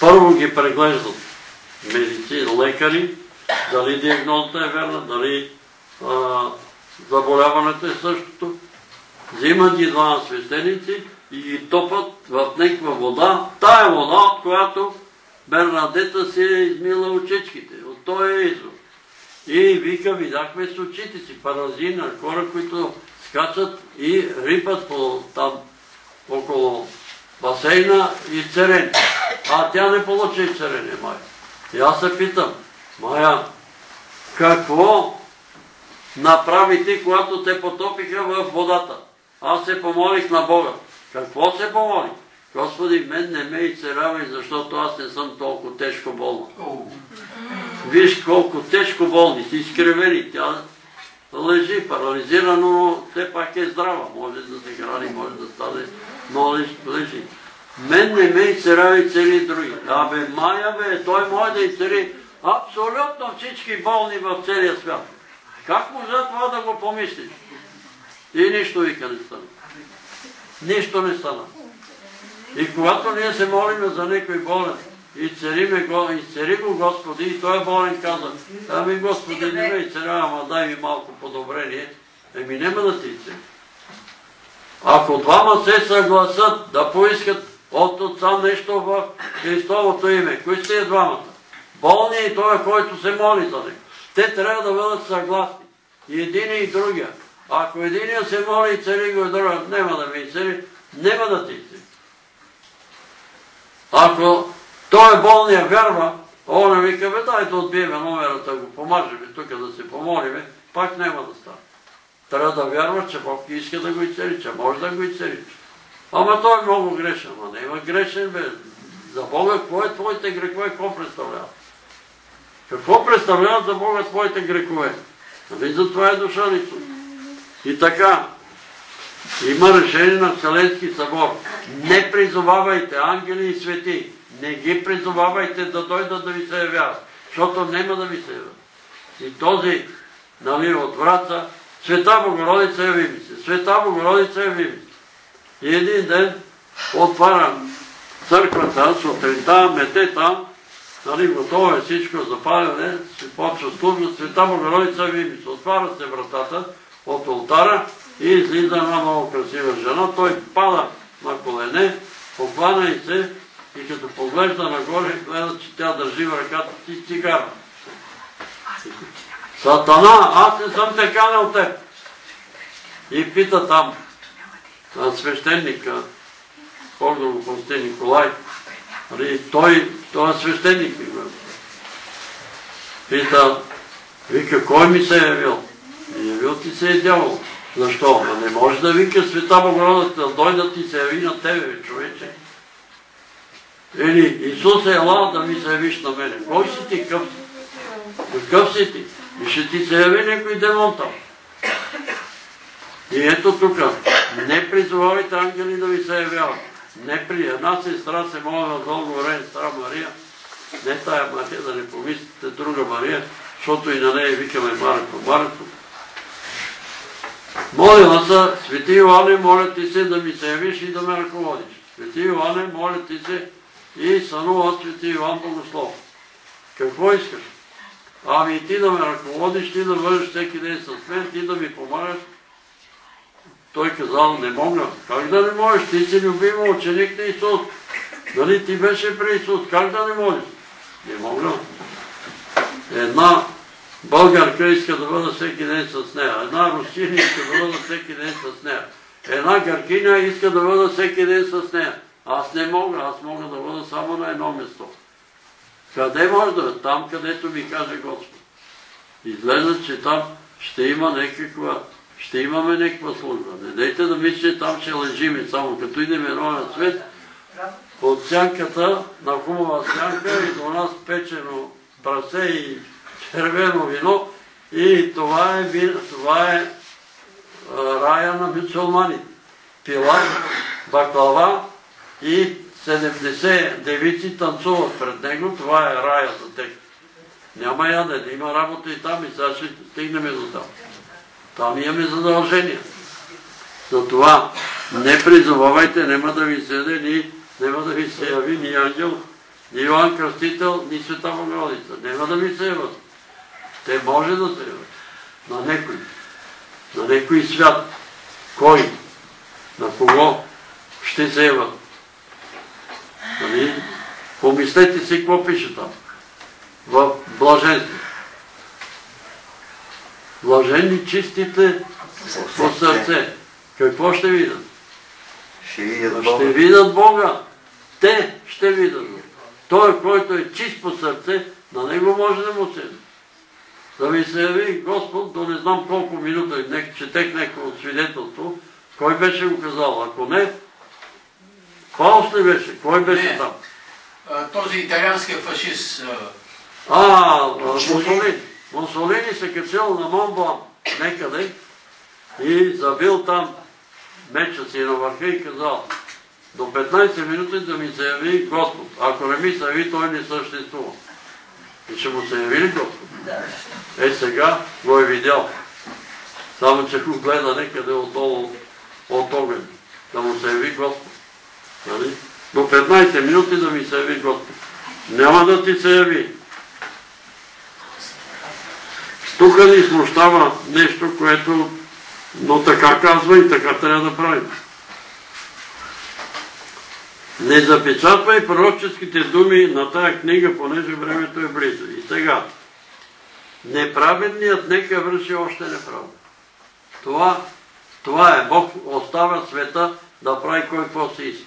Първо ги преглеждат медицин, лекари, дали диагнозата е верна, дали заболяването е същото. Взимат ги двама свещеници и ги топат в някаква вода, тая вода, от която Бернадета си е измила очичките, от този е извор. И вика, видяхме с очите си паразина, хора, които скачат и рипат там около басейна и церен. А тя не получи и церене, май. И аз се питам, Майя, какво направи ти, когато те потопиха в водата? Аз се помолих на Бога. Какво се помолих? Господи, мен не ме и царявай, защото аз не съм толкова тежко болна. Виж колко тежко болни, си изкривени. Тя лежи, парализирано, но все пак е здрава. Може да се храни, може да стане, но лежи. Мен не ме изцерява цели други. Абе, Майя бе, той може да изцери абсолютно всички болни в целия свят. Как може това да го помислиш? И нищо вика не стана. Нищо не стана. И когато ние се молиме за някой болен, и цариме го, и цари го Господи, и той е болен каза, ами Господи, не ме и царя, ама дай ми малко подобрение, еми нема да ти цари. Ако двама се съгласат да поискат от Отца нещо в Христовото име. Кои сте двамата? Болният и той, който се моли за него. Те трябва да бъдат съгласни. И един и другия. Ако единия се моли и цели го и другия, няма да ми цели, няма да ти цели. Ако той е болния вярва, он ми вика, бе, дай да отбиеме номерата, го помажеме тук да се помолиме, пак няма да стане. Трябва да вярваш, че Бог иска да го изцели, че може да го изцели. Ама той е много грешен, ама не има грешен, бе. За Бога, какво е твоите грехове, какво представлява? Какво представляват за Бога твоите грехове? Нали за това е дошъл Исус. И така, има решение на Вселенски събор. Не призовавайте ангели и свети. Не ги призовавайте да дойдат да ви се явяват, защото няма да ви се явят. И този, нали, от врата, Света Богородица яви ми се. Света Богородица яви ми се. И един ден отварям църквата, сутринта, мете там, нали, готово е всичко, запаляне, се почва служба, Света Богородица ви ми се отваря се вратата от ултара и излиза една много красива жена. Той пада на колене, поклана и се и като поглежда нагоре, гледа, че тя държи в ръката си цигара. Сатана, аз не съм те канал теб. И пита там, на свещеника, Бог да го прости Николай, нали, той, той е свещеник. Пита, вика, кой ми се е явил? И явил ти се е дявол. Защо? Ма не може да вика света Богородица, да дойдат и се яви на тебе, човече. Или Исус е елал да ми се явиш на мене. Кой си ти? Какъв си? Какъв си ти? И ще ти се яви някой демон там. И ето тук, не призовавайте ангели да ви се явяват. Не при една сестра се моля дълго време, стара Мария, не тая Мария, да не помислите друга Мария, защото и на нея викаме Марето. Марето, Молила се, Свети Йоанне, моля ти се да ми се явиш и да ме ръководиш. Свети Йоанне, моля ти се и сънува Свети Йоан Богослов. Какво искаш? Ами ти да ме ръководиш, ти да бъдеш всеки ден с мен, ти да ми помагаш. Той казал, не мога. Как да не можеш? Ти си любима ученик на Исус. Дали ти беше при Исус? Как да не можеш? Не мога. Една българка иска да бъда всеки ден с нея. Една русина иска да бъда всеки ден с нея. Една гъркиня иска да бъда всеки ден с нея. Аз не мога, аз мога да бъда само на едно место. Къде може да е? Там, където ми каже Господ. Изглежда, че там ще има някаква, ще имаме някаква служба. Не дайте да мислите, там ще лежиме, само като идем едно свет, от сянката на хубава сянка и до нас печено прасе и червено вино и това е, това е рая на мюсулманите. Пила, баклава и 70 девици танцуват пред него, това е рая за тях. Няма ядене, има работа и там и сега ще стигнем до там. Там имаме задължения. Затова не призовавайте, няма да ви седе, няма да ви се яви ни ангел, ни Йоанн Кръстител, ни Света Богородица. Няма да ви се яват. Те може да се яват. На некой. На некой свят. Кой? На кого ще се яват? Нали? Помислете си какво пише там. В блаженство. Блажени чистите по сърце. Какво ще видят? Ще видят Ще Бога. видят Бога. Те ще видят Бога. Той, който е чист по сърце, на него може да му се. Да ми се яви Господ до не знам колко минута, нека четех някакво свидетелство, кой беше го казал. Ако не, Паус ли беше? Кой беше Не. там? Този италиански фашист, а, А, Мусолини. Мусолини се качил на Монблан некъде и забил там меча си на върха и казал до 15 минути да ми се яви Господ. Ако не ми се яви, той не съществува. И ще му се яви ли Господ? Е, сега го е видял. Само, че го гледа некъде отдолу от огън. Да му се яви Господ. Нали? До 15 минути да ми се яви Господ. Няма да ти се яви. Тук ни смущава нещо, което но така казва и така трябва да правим. Не запечатвай пророческите думи на тая книга, понеже времето е близо. И сега, неправедният нека върши още неправда. Това, това е. Бог оставя света да прави кой какво си иска.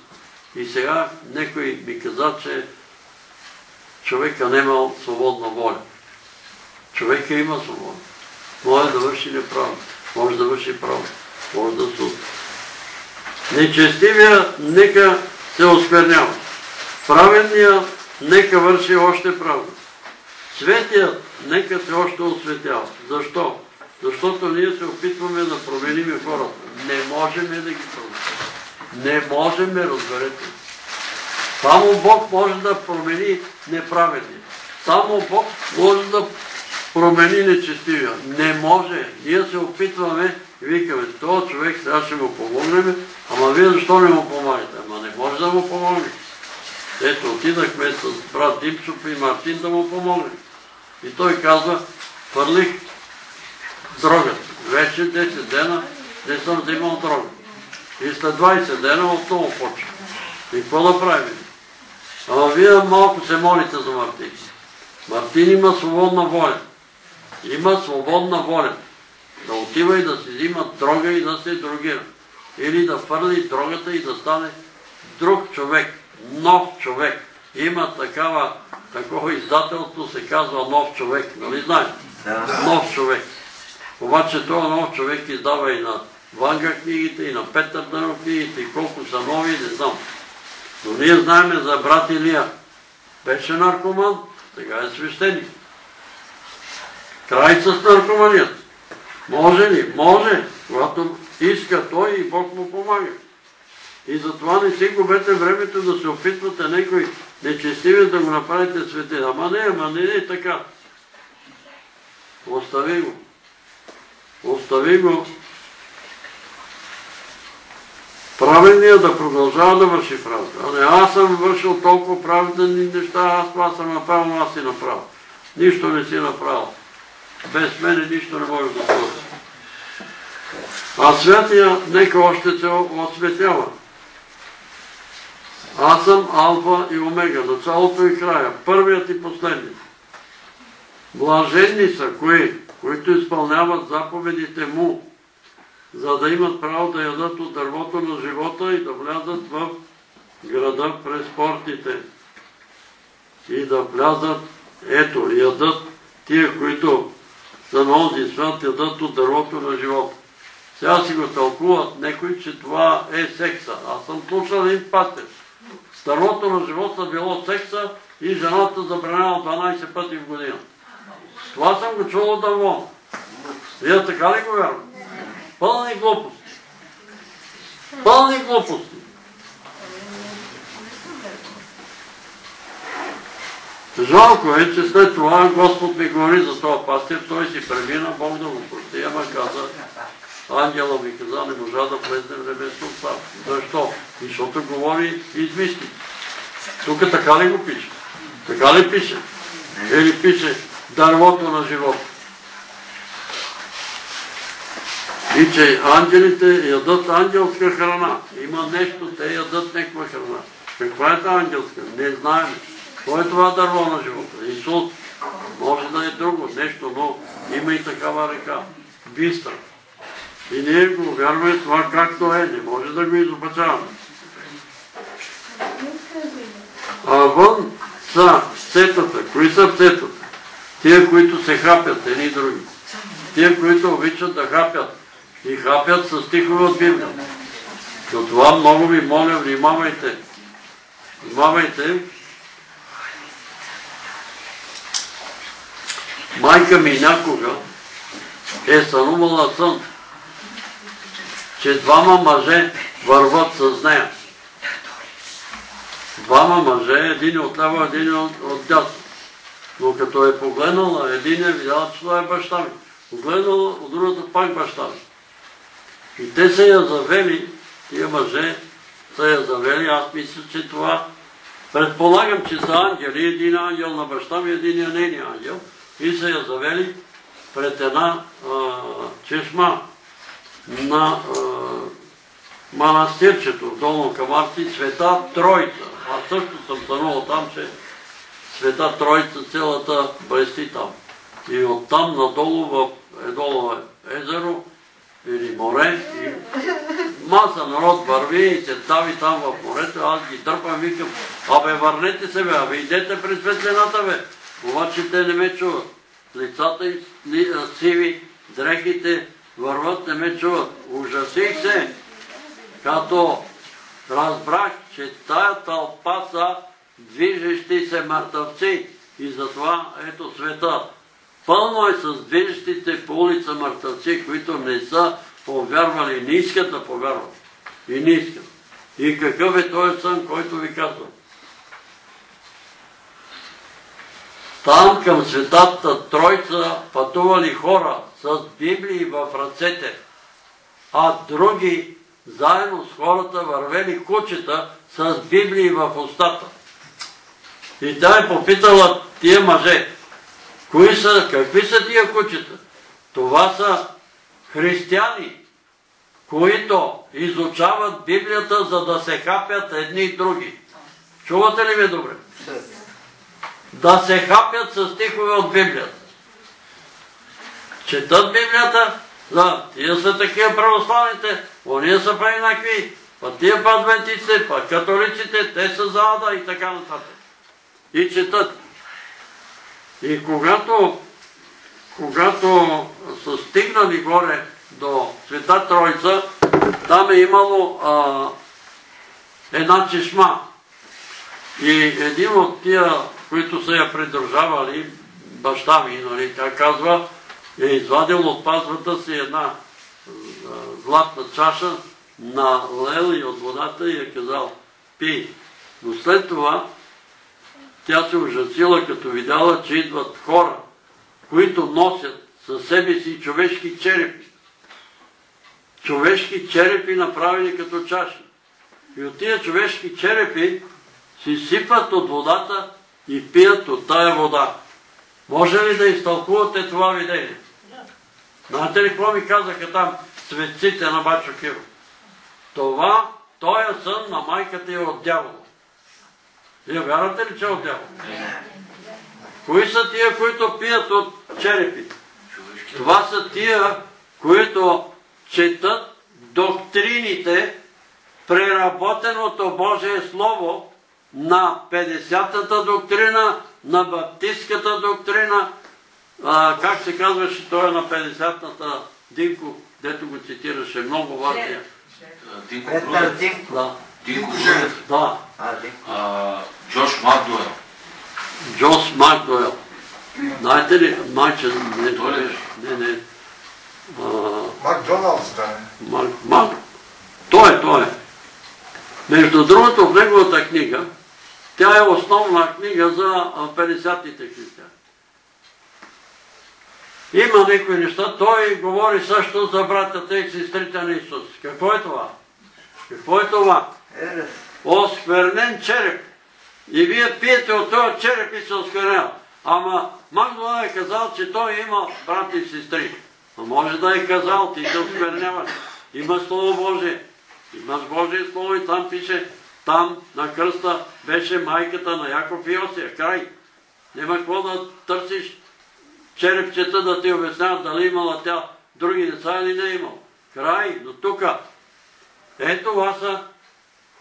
И сега некой ми каза, че човека немал свободна воля. Човека има свобода. Може да върши неправда, може да върши право, може да суд. Нечестивия нека се осквернява. Праведния нека върши още право. Светият нека се още осветява. Защо? Защото ние се опитваме да променим хората. Не можем да ги променим. Не можем, разберете. Само Бог може да промени неправедния. Само Бог може да промени нечестивия. Не може. Ние се опитваме и викаме, този човек сега ще му помогнем, ама вие защо не му помагате? Ама не може да му помогне. Ето отидахме с брат Дипчоп и Мартин да му помогнем. И той казва, фърлих дрогата. Вече 10 дена не съм взимал дрога. И след 20 дена отново почва. И какво да правим? Ама вие малко се молите за Мартин. Мартин има свободна воля. Има свободна воля. Да отива и да си взима дрога и да се другира. Или да фърли дрогата и да стане друг човек, нов човек. Има такава, такова издателство, се казва нов човек. Нали знаете? Да. Нов човек. Обаче този нов човек издава и на Ванга книгите, и на Петър Дърно книгите, и колко са нови, не знам. Но ние знаем за брат Илия. Беше наркоман, сега е свещеник. Край с наркоманията. Може ли? Може. Когато иска той и Бог му помага. И затова не си губете времето да се опитвате някой нечестивец да го направите светен. Ама не, ама не е така. Остави го. Остави го праведният да продължава да върши правда. А не аз съм вършил толкова праведни неща, аз това съм направил, аз си направил. Нищо не си направил. Без мене нищо не може да свърши. А святия нека още се осветява. Аз съм Алфа и Омега, началото и края, първият и последният. Блаженни са кои, които изпълняват заповедите му, за да имат право да ядат от дървото на живота и да влязат в града през портите. И да влязат, ето, ядат тия, които са на онзи свят, ядат от дървото на живота. Сега си го тълкуват некои, че това е секса. Аз съм слушал един пастир. Дървото на живота било секса и жената забранява 12 пъти в година. Това съм го от дърво. Вие така ли го вярвате? Пълни глупости. Пълни глупости. Жалко е, че след това Господ ми говори за това пастир, той си премина, Бог да го прости, ама каза, ангела ми каза, не можа да влезне в небесно царство. Защо? Защото говори измисли. Тук така ли го пише? Така ли пише? Или пише дървото на живота? И че ангелите ядат ангелска храна. Има нещо, те ядат някаква храна. Каква е тази ангелска? Не знаем. Кой е това дърво на живота? Исус. Може да е друго, нещо, но има и такава река. Бистра. И ние го вярваме това както е. Не може да го изобачаваме. А вън са сетата. Кои са сетата? Тия, които се хапят едни и други. Тия, които обичат да хапят и хапят с стихове от Библията. Но това много ви моля, внимавайте. Внимавайте. Майка ми някога е сънувала сън, че двама мъже върват с нея. Двама мъже, един от лево, един от, дясно. Но като е погледнала, един е видяла, че това е баща ми. Погледнала, от другата пак баща ми. И те са я завели, тия мъже са я завели, аз мисля, че това предполагам, че са ангели, един ангел на баща ми, един е нейния ангел, и са я завели пред една чешма на манастирчето в Долно Камарти, Света Тройца. Аз също съм станувал там, че Света Тройца целата блести там. И оттам надолу в едно езеро или море и маса народ върви и се стави там в морето, аз ги дърпам, викам, абе върнете се бе, абе идете през светлината бе. Обаче те не ме чуват. Лицата им сиви, дрехите върват, не ме чуват. Ужасих се, като разбрах, че тая тълпа са движещи се мъртъвци и затова ето света. Пълно е с движещите по улица мъртъвци, които не са повярвали, не искат да повярват. И не искат. И какъв е този сън, който ви казвам? Там към Светата Тройца пътували хора с Библии в ръцете, а други заедно с хората вървели кучета с Библии в устата. И тя е попитала тия мъже, кои са, какви са тия кучета? Това са християни, които изучават Библията, за да се хапят едни и други. Чувате ли ме добре? Да се хапят с стихове от Библията. Четат Библията, да, тия са такива православните, ония са па еднакви, па тия па адвентистите, па католиците, те са за ада и така нататък. И четат. И когато, когато са стигнали горе до Света Тройца, там е имало а, една чешма. И един от тия, които са я придържавали, баща ми, нали, тя казва, е извадил от пазвата си една златна чаша, налел и от водата и е казал, пи. Но след това тя се ужасила, като видяла, че идват хора, които носят със себе си човешки черепи. Човешки черепи, направени като чаши. И от тия човешки черепи си сипат от водата и пият от тая вода. Може ли да изтълкувате това видение? Знаете ли какво ми казаха там светците на Бачо Киро? Това, той е сън на майката и от дявола. Вие вярвате ли, че е от дявола? Кои са тия, които пият от черепите? Това са тия, които четат доктрините, преработеното Божие Слово на 50-та доктрина, на баптистската доктрина, а, как се казваше той на 50-та Динко, дето го цитираше, много важния. Динко. Да, Динко Грудев. да, А, Джош Макдуел. Джос Макдуел. Знаете ли, майче, не, Той ли? не, не, а, Макдоналдс, да. Мак, Мак. Той е, той е. Между другото, в неговата книга, тя е основна книга за а, 50-те християни. Има някои неща. Той говори също за братята и сестрите на Исус. Какво е това? Какво е това? Осквернен череп. И вие пиете от този череп и се осквернява. Ама Магдула е казал, че той има брати и сестри. А може да е казал, ти се оскверняваш. Има Слово Божие. Имаш Божие Слово и там пише, там на кръста беше майката на Яков и Йосия. Край. Нема какво да търсиш черепчета да ти обясняват дали имала тя други деца или не имала. Край, до тука. Ето това са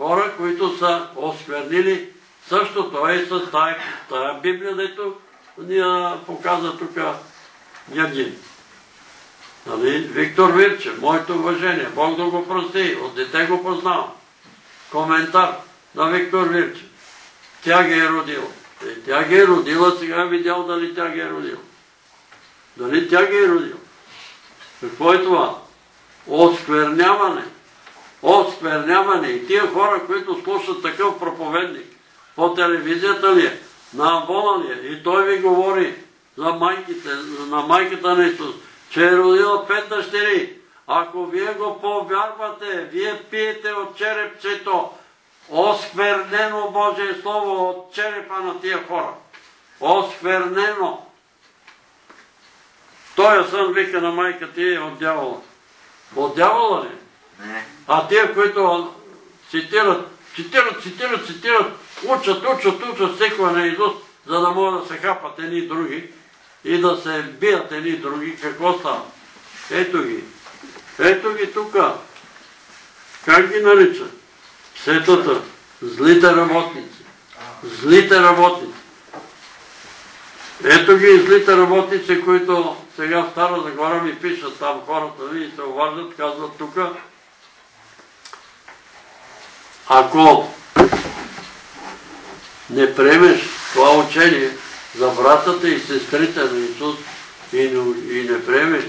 хора, които са осквернили същото е с тая, Библия, дето ни показа тук Гергин. Нали? Виктор Вирчев, моето уважение, Бог да го прости, от дете го познавам. Коментар на Виктор Вирчев. Тя ги е родила. Е, тя ги е родила, сега е видял дали тя ги е родила. Дали тя ги е родила. Какво е това? Оскверняване. Оскверняване. И тия хора, които слушат такъв проповедник, по телевизията ли е, на Амбона ли е, и той ви говори за майките, на майката на Исус, че е родила пет дъщери. Ако вие го повярвате, вие пиете от черепчето, осквернено Божие Слово от черепа на тия хора. Осквернено. Той е сън вика на майка ти от дявола. От дявола ли? А тия, които цитират, цитират, цитират, цитират, учат, учат, учат стихове на Изус, за да могат да се хапат едни други и да се бият едни други, какво става? Ето ги. Ето ги тука. Как ги нарича? Сетата. Злите работници. Злите работници. Ето ги злите работници, които сега в Стара Загора ми пишат там хората ви и се обаждат, казват тука. Ако не приемеш това учение за братата и сестрите на Исус и не, приемеш,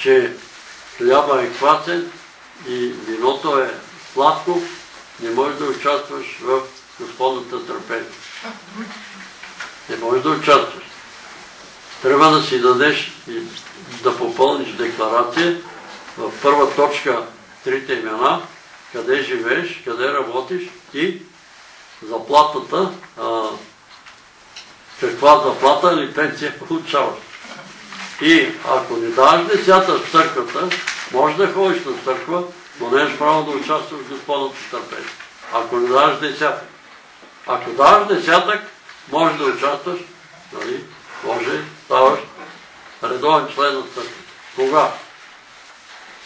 че хляба е квасен и виното е сладко, не можеш да участваш в Господната търпение. Не можеш да участваш. Трябва да си дадеш и да попълниш декларация в първа точка трите имена, къде живееш, къде работиш и заплатата, каква заплата или пенсия [LAUGHS] получаваш. И ако не даваш десята в църквата, може да ходиш на църква, но не имаш право да участваш в Господното търпение. Ако не даваш десятък. Ако даваш десятък, може да участваш, нали? може, ставаш редовен член на църква. Кога?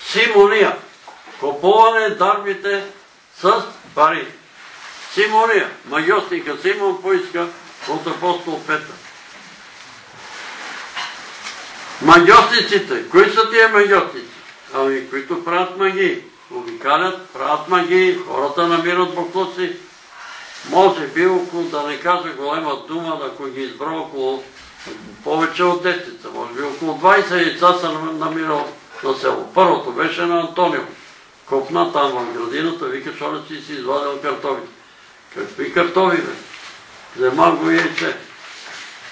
Симония. Купуване дарбите с пари. Симония. Магиосника Симон поиска от апостол Петър. Магиосниците. Кои са тия магиосници? Ами, които правят магии. Обикалят, правят магии, хората намират буклуци. Може би около, да не кажа голема дума, ако ги избра около повече от 10, може би около 20 яйца са намирал на село. Първото беше на Антонио. Копна там в градината, вика, не си си извадил картофите. Какви картофи, бе? Взема го яйце.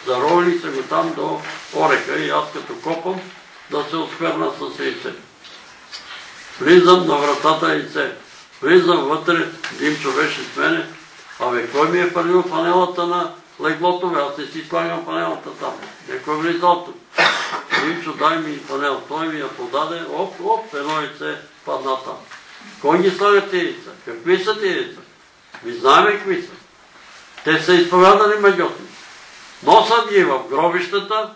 Заровили се го там до орека и аз като копам да се оскверна с яйце. Влизам на вратата яйце. Влизам вътре, Димчо беше с мене. Абе, кой ми е първил панелата на леглото, бе? Аз не си слагам панелата там. Некой влизал тук. Димчо, дай ми панел. Той ми я подаде, оп, оп, едно яйце падна там. Кой ги слага тези яйца? Какви са тези яйца? Ми знаем какви са. Те са изповядани магиотни. Носят ги в гробищата,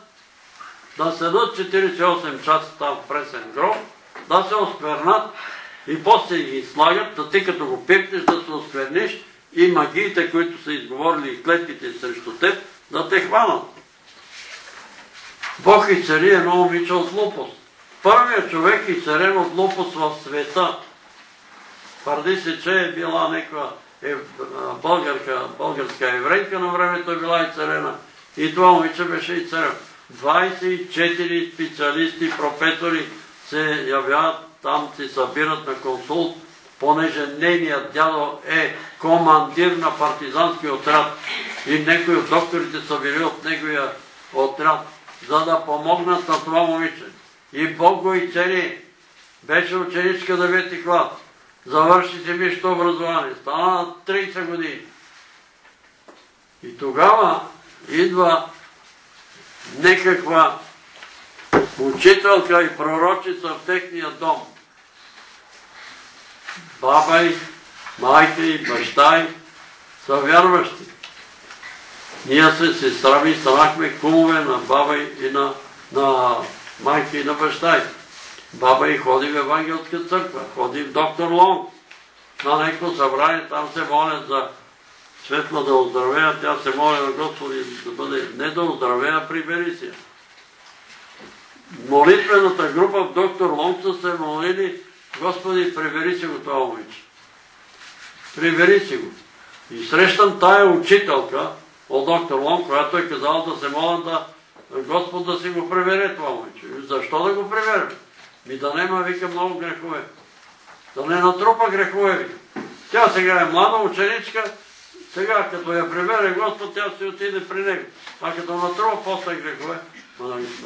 да седат 48 часа там в пресен гроб, да се осквернат и после ги слагат, да ти като го пипнеш да се оскверниш и магиите, които са изговорили и клетките срещу теб, да те хванат. Бог и цари едно момиче от лупост. Първият човек и царен от лупост в света. Твърди се, че е била някаква българка, българска еврейка на времето е била и царена. И това момиче беше и царен. 24 специалисти, професори се явяват там, се събират на консулт, понеже нейният дядо е командир на партизански отряд и някои от докторите са били от неговия отряд, за да помогнат на това момиче. И Бог го и цели. Беше ученичка да вети клас. Завърши си висшето образование. Стана на 30 години. И тогава идва некаква учителка и пророчица в техния дом. Баба и майка и баща и са вярващи. Ние се сестрами станахме кумове на баба и на, на майка и на баща и. Баба и ходи в Евангелска църква, ходи в доктор Лонг. На някакво събрание, там се молят за светла да оздравея, тя се моля на Господи да бъде не да оздравея, а прибери си. Молитвената група в доктор Лонг са се молили Господи, прибери си го това момиче. Прибери си го. И срещам тая учителка от доктор Лон, която е казала да се моля да Господ да си го прибере това момиче. Защо да го приберем? Ми да нема, вика, много грехове. Да не натрупа грехове, вика. Тя сега е млада ученичка, сега като я прибере Господ, тя ще отиде при него. А като натрупа после грехове,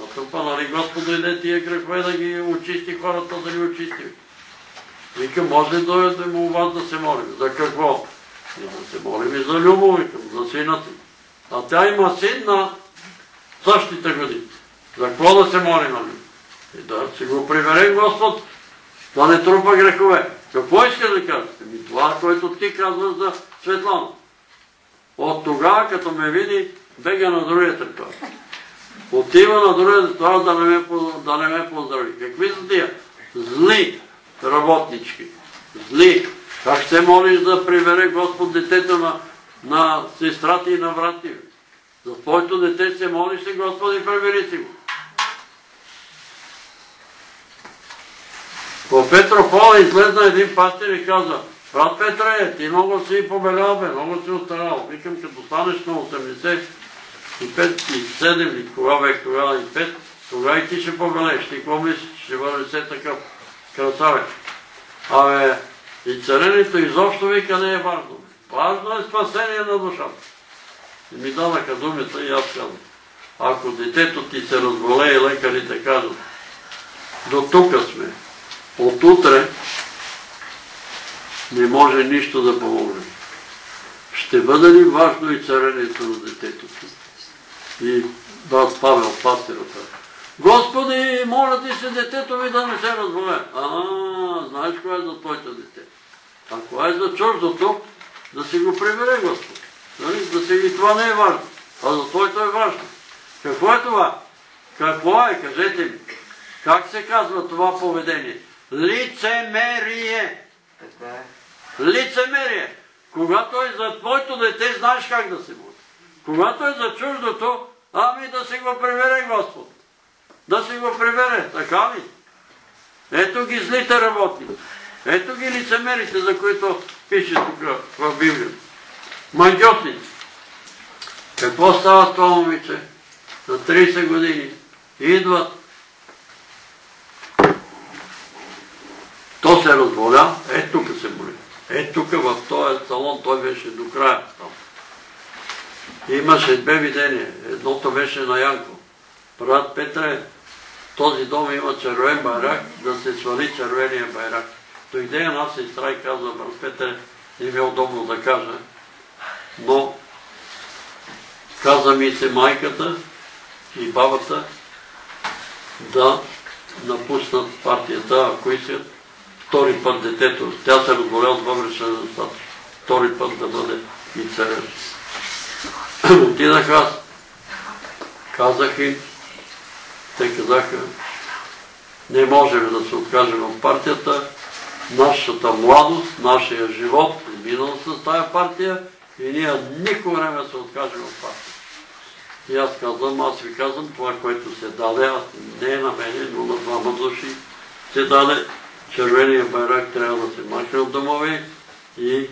натрупа, нали Господ дойде тия грехове да ги очисти хората, да ги очисти. Вика, може ли дойде му у вас да се молим? За какво? Да се молим и за Любо, викам, за сина ти. А тя има син на същите години. За какво да се молим на Любо? И да си го прибере Господ, да не трупа грехове. Какво иска да кажете? Ми това, което ти казваш за Светлана. От тогава, като ме види, бега на другия търква. Отива на другия това да не ме, да не ме поздрави. Какви са тия? Зли работнички. Зли. Как се молиш да прибере Господ детето на, на сестрата и на брат ти? За твоето дете се молиш ли Господи, прибери си го. По Петропола излезна един пастир и каза, брат Петре, ти много си побелял, бе, много си остарал. Викам, като станеш на 80 и 5 и 7 и кога бе, тогава и 5, тогава и ти ще побелеш. Ти какво мислиш, ще бъде все такъв красавец. Абе, и царенето изобщо вика не е важно. Важно е спасение на душата. И ми дадаха думата и аз казвам. Ако детето ти се разболее, лекарите казват, до тук сме, от утре не може нищо да помогне. Ще бъде ли важно и царението на детето ти? И брат Павел, пастирата. Господи, моля ти се детето ми да не се разболее. А, знаеш кое е за твоето дете. Ако е за чуждото, да си го прибере Господ. Нали? Да си ги това не е важно. А за твоето е важно. Какво е това? Какво е? Кажете ми. Как се казва това поведение? Лицемерие. Лицемерие. Когато е за твоето дете, знаеш как да се моли. Когато е за чуждото, ами да си го прибере Господ. Да си го прибере. Така ли? Ето ги злите работници. Ето ги лицемерите, за които пише тук в Библията. Мангьотници. Какво става с това момиче? На 30 години. Идват. То се разболя. Е, тук се моли. Е, тук в този салон той беше до края. Имаше две видения. Едното беше на Янко. Брат Петре, този дом има червен байрак, да се свали червения байрак. Дойде една сестра и каза, брат Петър, не ми е удобно да кажа, но каза ми се майката и бабата да напуснат партията, ако искат втори път детето. Тя се разболя от бъбречна недостатъчно. Втори път да бъде и царев. Отидах аз. Казах им, те казаха, не можем да се откажем от партията, нашата младост, нашия живот е минал с тази партия и ние никога не се откажем от партията. И аз казвам, аз ви казвам, това, което се даде, не е на мене, но на двама души се даде. Червения байрак трябва да се махне от домове и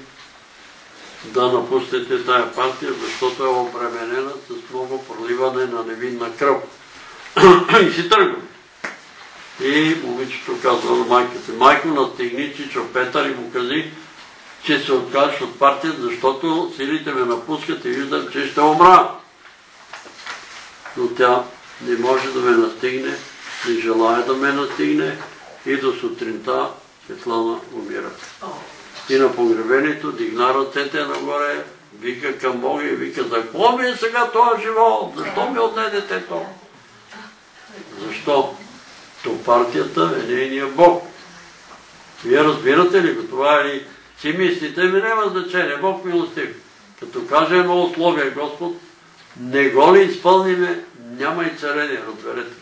да напуснете тая партия, защото е обременена с много проливане на невинна кръв. [CLEARS THROAT] и си тръгвам. И момичето казва на майката, майко настигни Чичо Петър и му кази, че се откажеш от партията, защото силите ме напускат и виждам, че ще умра. Но тя не може да ме настигне, не желая да ме настигне и до сутринта Светлана умира. И на погребението дигна ръцете нагоре, вика към Бога и вика, за какво ми е сега този живот? Защо ми отне детето? Защо? То партията е нейния Бог. Вие разбирате ли го? Това е ли си мислите, ми няма значение. Бог милостив. Като каже едно условие Господ, не го ли изпълниме, няма и царение, разберете.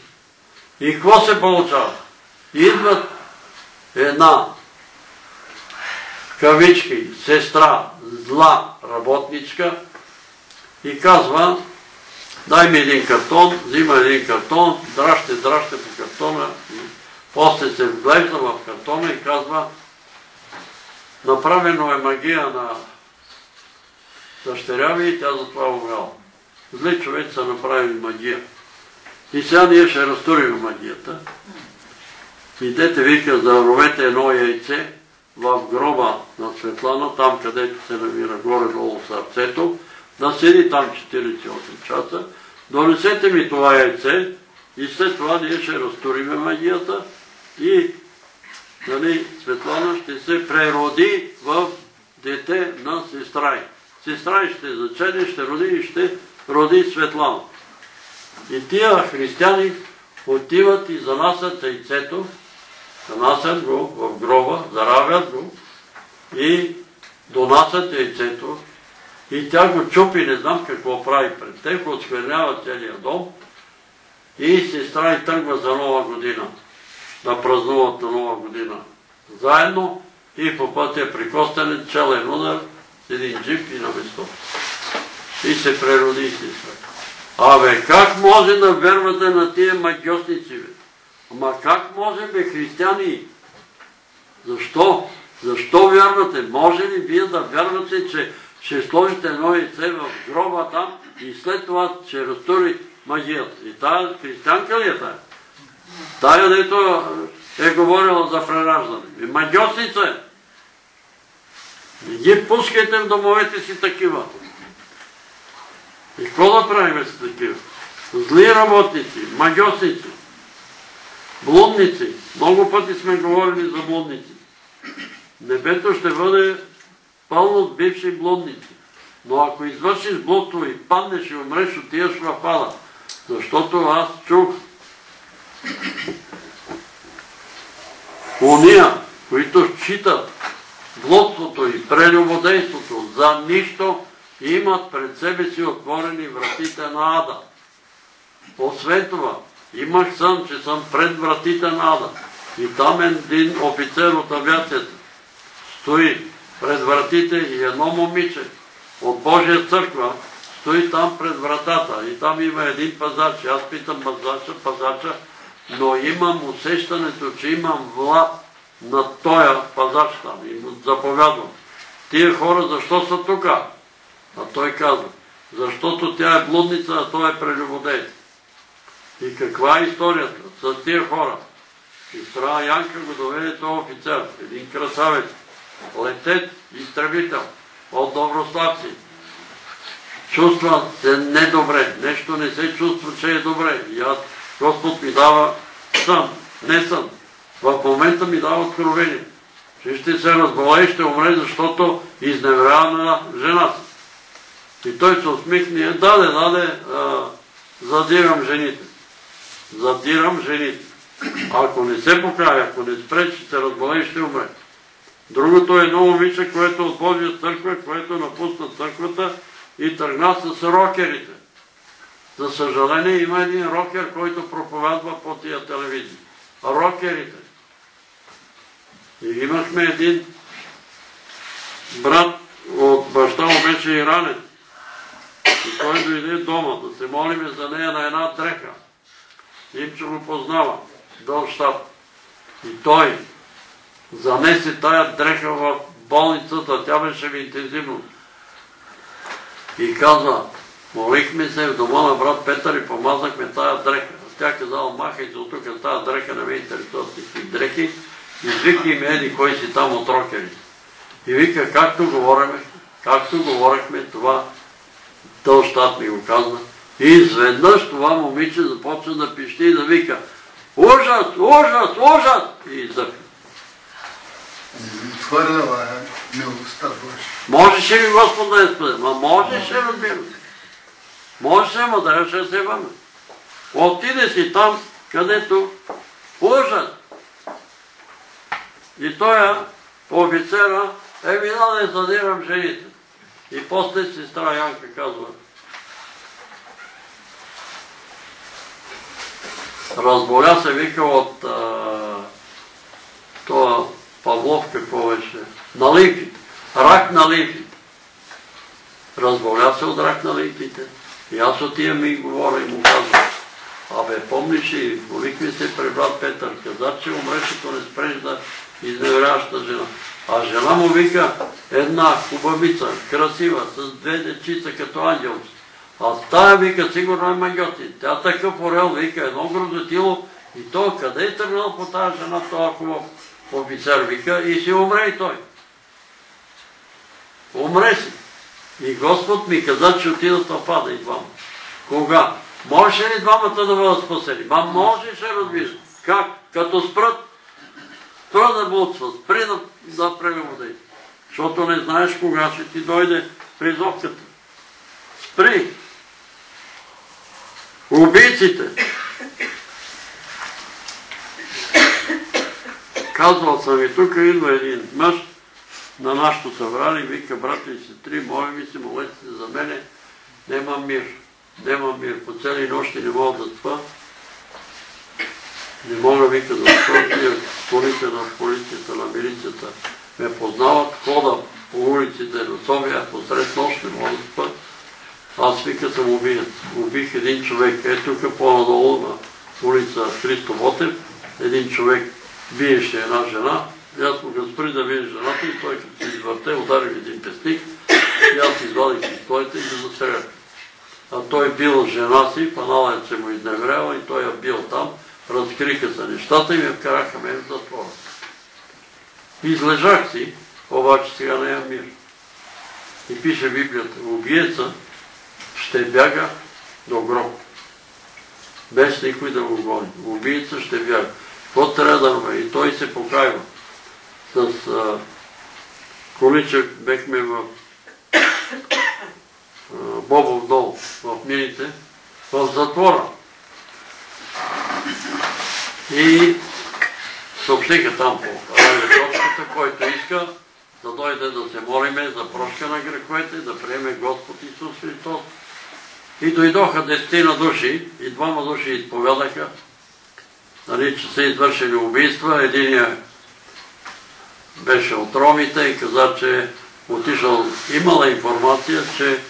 И какво се получава? Идват една кавички, сестра, зла работничка и казва, дай ми един картон, взима един картон, драща, драща по картона, после се вглежда в картона и казва, направено е магия на дъщеря ми и тя затова умряла. Зле човек са направили магия. И сега ние ще разтурим магията. Идете, вика, заровете едно яйце в гроба на Светлана, там където се намира горе-долу сърцето, да седи там 48 часа, донесете ми това яйце и след това ние ще разтуриме магията и нали, Светлана ще се прероди в дете на сестра Сестра ще зачене, ще роди и ще роди Светлана. И тия християни отиват и занасят яйцето, занасят го в гроба, заравят го и донасят яйцето. И тя го чупи, не знам какво прави пред тях, отсквернява целият дом и сестра и тръгва за нова година, да празнуват на нова година заедно и по пътя при Костенец челен удар един джип и на место. И се прероди сестра. Абе, как може да вервате на тия магиосници, бе? Ама как може, бе, християни? Защо? Защо вярвате? Може ли вие да вярвате, че ще сложите едно яйце в гроба там и след това ще разтури магията? И тая християнка ли е тая? Тая, дето е говорила за прераждане. И магиосница е. Не ги пускайте в домовете си такива. И какво да правим с такива? Зли работници, магиосници, блудници. Много пъти сме говорили за блудници. Небето ще бъде пълно от бивши блудници. Но ако извършиш блудство и паднеш и умреш, отиваш в пада. Защото аз чух уния, които считат блудството и прелюбодейството за нищо, имат пред себе си отворени вратите на ада. Освен това, имах сън, че съм пред вратите на ада. И там един офицер от авиацията стои пред вратите и едно момиче от Божия църква стои там пред вратата. И там има един пазач. Аз питам пазача, пазача, но имам усещането, че имам влад на тоя пазач там. И му заповядвам. Тия хора защо са тука? А той казва, защото тя е блудница, а той е прелюбодей. И каква е историята с тия хора? Сестра Янка го доведе този офицер, един красавец, летет, изтребител, от Доброславци. Чувства се недобре, нещо не се чувства, че е добре. И аз, Господ ми дава сън, не сън. В момента ми дава откровение, че ще се разболя и ще умре, защото изневерява на жена си. И той се усмихне, даде, даде, задирам жените. Задирам жените. Ако не се покая, ако не спре, ще се разболя и ще умре. Другото е едно момиче, което от Божия църква, което напусна църквата и тръгна с рокерите. За съжаление има един рокер, който проповядва по тия телевизии. Рокерите. И имахме един брат от баща му беше иранец. И той дойде дома да се молиме за нея на една дреха. Имче го познава. Дон щаб. И той занесе тая дреха в болницата, тя беше в интензивно. И казва, молихме се в дома на брат Петър и помазахме тая дреха. Тя казала, махай се от тук, тая дреха не ме интересуват всички дрехи. Извикай ме еди кой си там от рокерите. И вика, както говориме, както говорихме, това Тълщат ми го казва. И изведнъж това момиче започна да пищи и да вика Ужас, ужас, ужас! И издъхна. Твърдава е милостта Божия. Можеше ли Господ да я спаде? Ма можеше, разбира се. Можеше, ма трябваше да се върне. Отиде си там, където ужас. И той офицера е да задирам жените. И после сестра Янка казва, разболя се, вика от това Павлов, какво беше? На лимфите. Рак на лимфите. Разболя се от рак на лимфите. И аз отивам и говоря и му казвам, абе, помниш ли, молихме се при брат Петър, каза, че умреш, като не спреш да изневеряваща жена. А жена му вика една хубавица, красива, с две дечица като ангелци. А тая вика сигурно е магиоти. Тя такъв орел вика едно грозотило и той къде е тръгнал по тази жена, това хубав офицер вика и си умре и той. Умре си. И Господ ми каза, че отидат в пада и двама. Кога? Можеше ли двамата да бъдат спасени? Ма можеше, разбира. Как? Като спрат това да блудства, спри да, да прелюбодай. Защото не знаеш кога ще ти дойде призовката. Спри! Убийците! Казвал съм и тук, идва един мъж на нашото събрание, вика, брати и сестри, моли ми се, молете се за мене, нямам мир. Нямам мир. По цели нощи не мога да спа. Не мога, вика, да спа. Тия колите на полицията, на милицията ме познават, хода по улиците на София, посред нощ не мога да спа. Аз вика съм убият. Убих един човек. Ето тук по-надолу на улица Христо Ботев, един човек биеше една жена, и аз му го спри да бие жената и той като се извърте, удари един песник и аз извадих пистолета и го застрелях. А той бил жена си, фаналът се му изневерява и той я бил там, разкриха се нещата и ме вкараха мен в затвора. Излежах си, обаче сега не имам мир. И пише Библията, убиеца ще бяга до гроб. Без никой да го гони. Убийца ще бяга. Какво трябва да направи? И той се покайва. С а, количък бехме в а, Бобов дол, в мините, в затвора. И съобщиха там по радиоточката, който иска да дойде да се молиме за прошка на греховете, да приеме Господ Исус Христос. И дойдоха десетина души и двама души изповядаха, нали, че са извършили убийства. Единия беше от ромите и каза, че отишъл, имала информация, че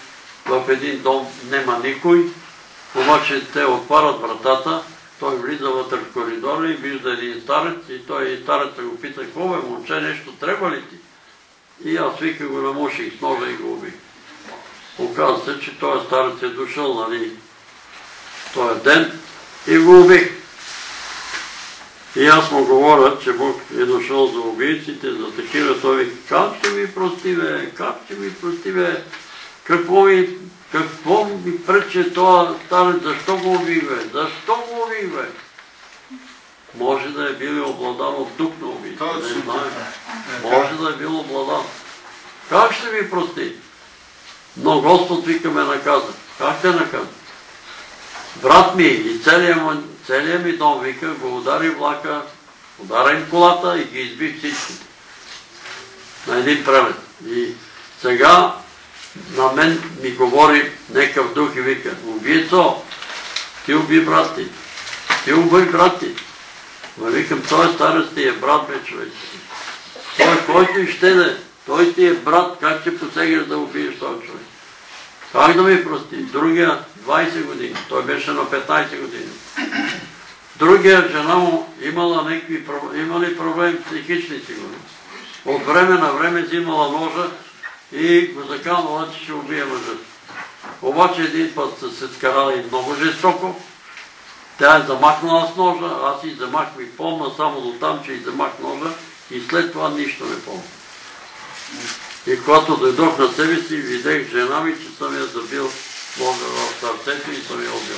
в един дом нема никой, обаче те отварят вратата, той влиза вътре в коридора и вижда един старец и той и стареца го пита, какво бе, момче, нещо трябва ли ти? И аз вика го намуших с ножа и го убих. Оказва се, че този старец е дошъл, нали, този ден и го убих. И аз му говоря, че Бог е дошъл за убийците, за такива. Той вика, как ще ми прости, бе? Как ще ми прости, бе? Какво ми, какво ми прече това старец? Защо го убих, бе? Защо го убих, бе? може да е бил обладан от дух на убийство. Не знаем. така. Може да е бил обладан. Как ще ви прости? Но Господ вика ме наказа. Как те наказа? Брат ми и целият, му, целият ми дом, вика, го удари влака, удара им колата и ги изби всички. На един прелет. И сега на мен ми говори некъв дух и вика, убийцо, ти уби брат ти. Ти убий брат ти. Ма викам, той старост ти е брат, бе, човек. Той, който ще да е, той ти е брат, как ще посегаш да убиеш този човек? Как да ми прости? Другия 20 години, той беше на 15 години. Другия жена му имала някакви имали проблеми психични сигурно. От време на време взимала ножа и го заканвала, че ще убие мъжът. Обаче един път са се скарали много жестоко. Тя е замахнала с ножа, аз и замахвах и помна само до там, че и замах ножа и след това нищо не помня. И когато дойдох на себе си, видех жена ми, че съм я забил ножа в сърцето и съм я убил.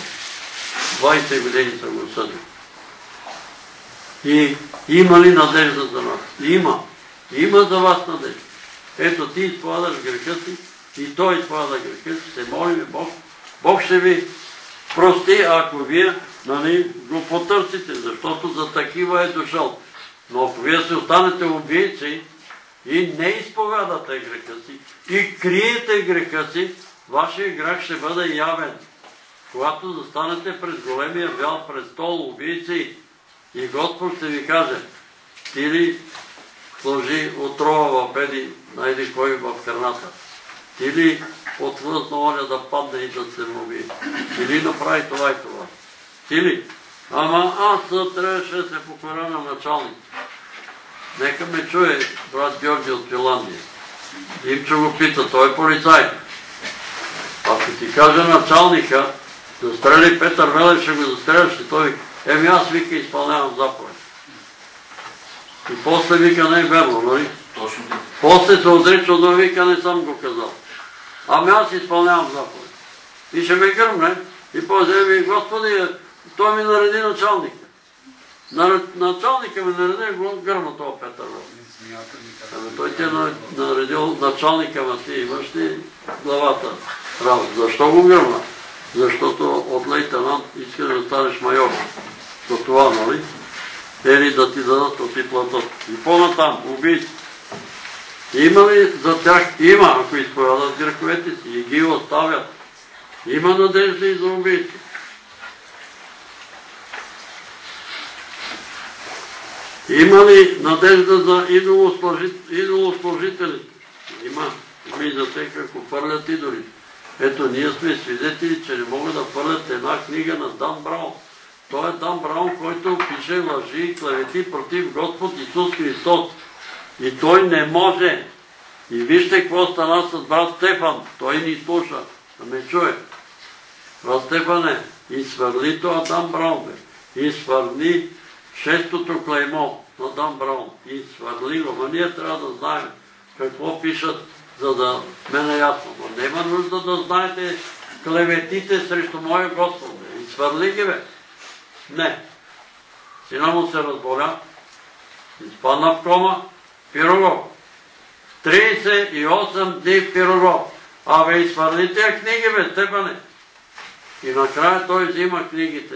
20 години съм го съдил. И има ли надежда за нас? Има. Има за вас надежда. Ето ти изповядаш греха си и той изповяда греха си. Се молим Бог. Бог ще ви прости, ако вие нали, го потърсите, защото за такива е дошъл. Но ако вие се останете убийци и не изповядате греха си и криете греха си, вашия грях ще бъде явен. Когато застанете пред големия бял престол, убийци, и Господ ще ви каже, ти ли сложи отрова в еди, на кой в храната? Ти ли отвъзна оня да падне и да се моби? Или направи това и това? Ти ли? Ама аз трябваше да се покоря на началник. Нека ме чуе брат Георги от Финландия. Имчо го пита, той е полицай. Ако ти каже началника, да стрели Петър Велев, ще го застреляш и той Еми аз вика изпълнявам заповед. И после вика не е верно, нали? Точно. После се отрича, но вика не съм го казал. Ами аз изпълнявам заповед. И ще ме гърмне. И после ми, Господи, той ми нареди началника. Началника ми нареди го гърма това Петър. Ами той ти е на- наредил началника, ма ти имаш ли главата работа? Защо го гърна? Защото от лейтенант иска да станеш майор. За това, нали? Ели да ти дадат от и платат. И по-натам, убийци. Има ли за тях? Има, ако изповядат греховете си и ги оставят. Има надежда и за убийци. Има ли надежда за идолослужит- идолослужители? Има. Има и за те, ако фърлят идоли. Ето, ние сме свидетели, че не могат да фърлят една книга на Дан Браун. Той е Дан Браун, който пише лъжи и клевети против Господ Исус Христос. И той не може. И вижте какво стана с брат Стефан. Той ни слуша. Да ме чуе. Брат Стефане, и свърли това Дан Браун. Бе. И свърли шестото клеймо на Дан Браун. И свърли го. Ма ние трябва да знаем какво пишат, за да ме ясно. Но няма нужда да знаете клеветите срещу моя Господ. Бе. И ги, бе. Не. Сина му се разболя, изпадна в кома, пирогов. 38 дни пирогов. Абе, изхвърли тези книги, бе, Степане. И накрая той взима книгите,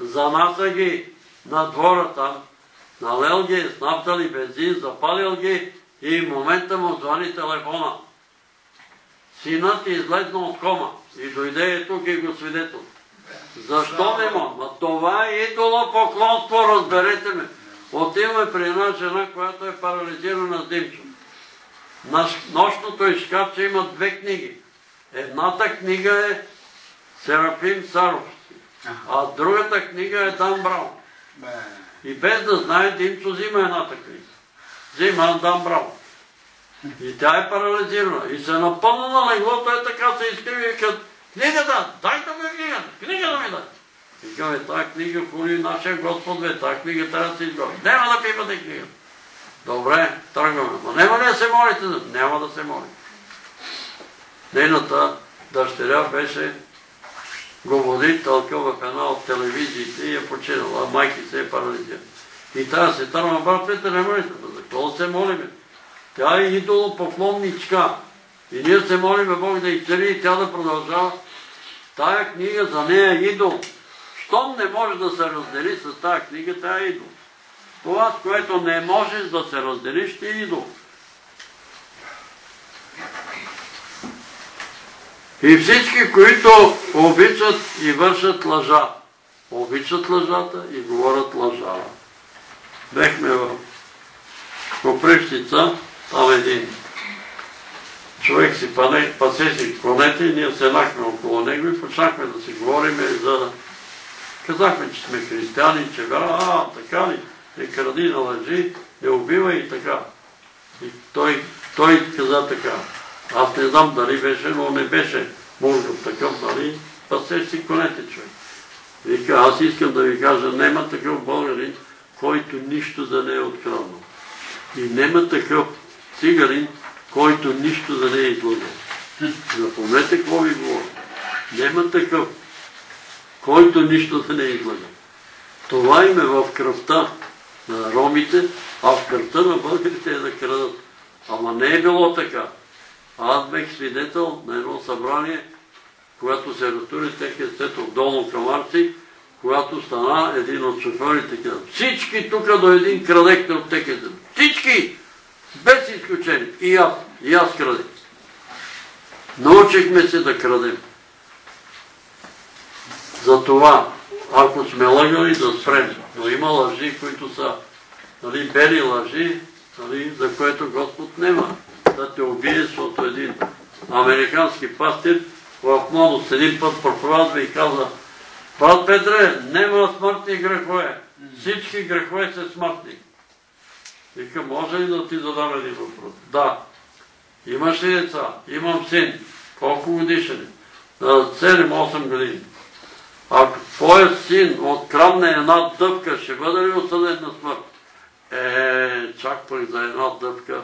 занася ги на двора там, налел ги, снаптали бензин, запалил ги и в момента му звъни телефона. Синът е излезна от кома и дойде е тук и го свидетел. Защо не мога? Ма това е идолопоклонство, разберете ме. Отиваме при една жена, която е парализирана с димчо. На нощното изкапче има две книги. Едната книга е Серафим Саров, а другата книга е Дан Браун. И без да знае, Димчо взима едната книга. Взима Дан Браун. И тя е парализирана. И се напълна на леглото, е така се изкриви и казва, книгата, дайте ми книгата, книгата ми дай. И казва, тази книга хули нашия Господ, бе, тази книга трябва да се изгони. Няма да пипате книга. Добре, тръгваме. Но няма ли да се молите? Няма да се моли. Нейната дъщеря беше говорителка в една от телевизиите и е починала, майки се е парализирана. И тази сестра на брат Петър не може за какво да се молиме? Тя е идолопоклонничка. И ние се молиме Бог да изцели и тя да продължава. Тая книга за нея е идол. Щом не може да се раздели с тази книга, тя е идол. Това, с което не можеш да се раздели, ще е идол. И всички, които обичат и вършат лъжа, обичат лъжата и говорят лъжа. Бехме в Копривщица, там един човек си пасе си конете ние седнахме около него и почнахме да си говорим за... Казахме, че сме християни, че вера, а, така ли, не кради, не лъжи, не убива и така. И той, той каза така. Аз не знам дали беше, но не беше мозък такъв, нали, пасеш си конете човек. Вика, аз искам да ви кажа, нема такъв българин, който нищо да не е откраднал. И нема такъв цигарин, който нищо да не е излагал. Запомнете какво ви говоря. Нема такъв, който нищо да не е излагал. Това им е в кръвта на ромите, а в кръвта на българите е да крадат. Ама не е било така. Аз бех свидетел на едно събрание, когато се разтури теке сето долу към Арци, когато стана един от шофьорите каза, всички тук до един крадехте от текете. Всички! Без изключение. И аз. И аз крадех. Научихме се да крадем. Затова, ако сме лъгали, да спрем. Но има лъжи, които са нали, бели лъжи, нали, за което Господ нема да те убие, защото един американски пастир в младост един път проповядва и каза Брат Петре, нема смъртни грехове. Всички грехове са смъртни. Вика, може ли да ти задам един въпрос? Да. Имаш ли деца? Имам син. Колко годишен е? 7-8 години. Ако твоят син открадне една дъвка, ще бъде ли осъден на смърт? Е, чак пък за една дъвка.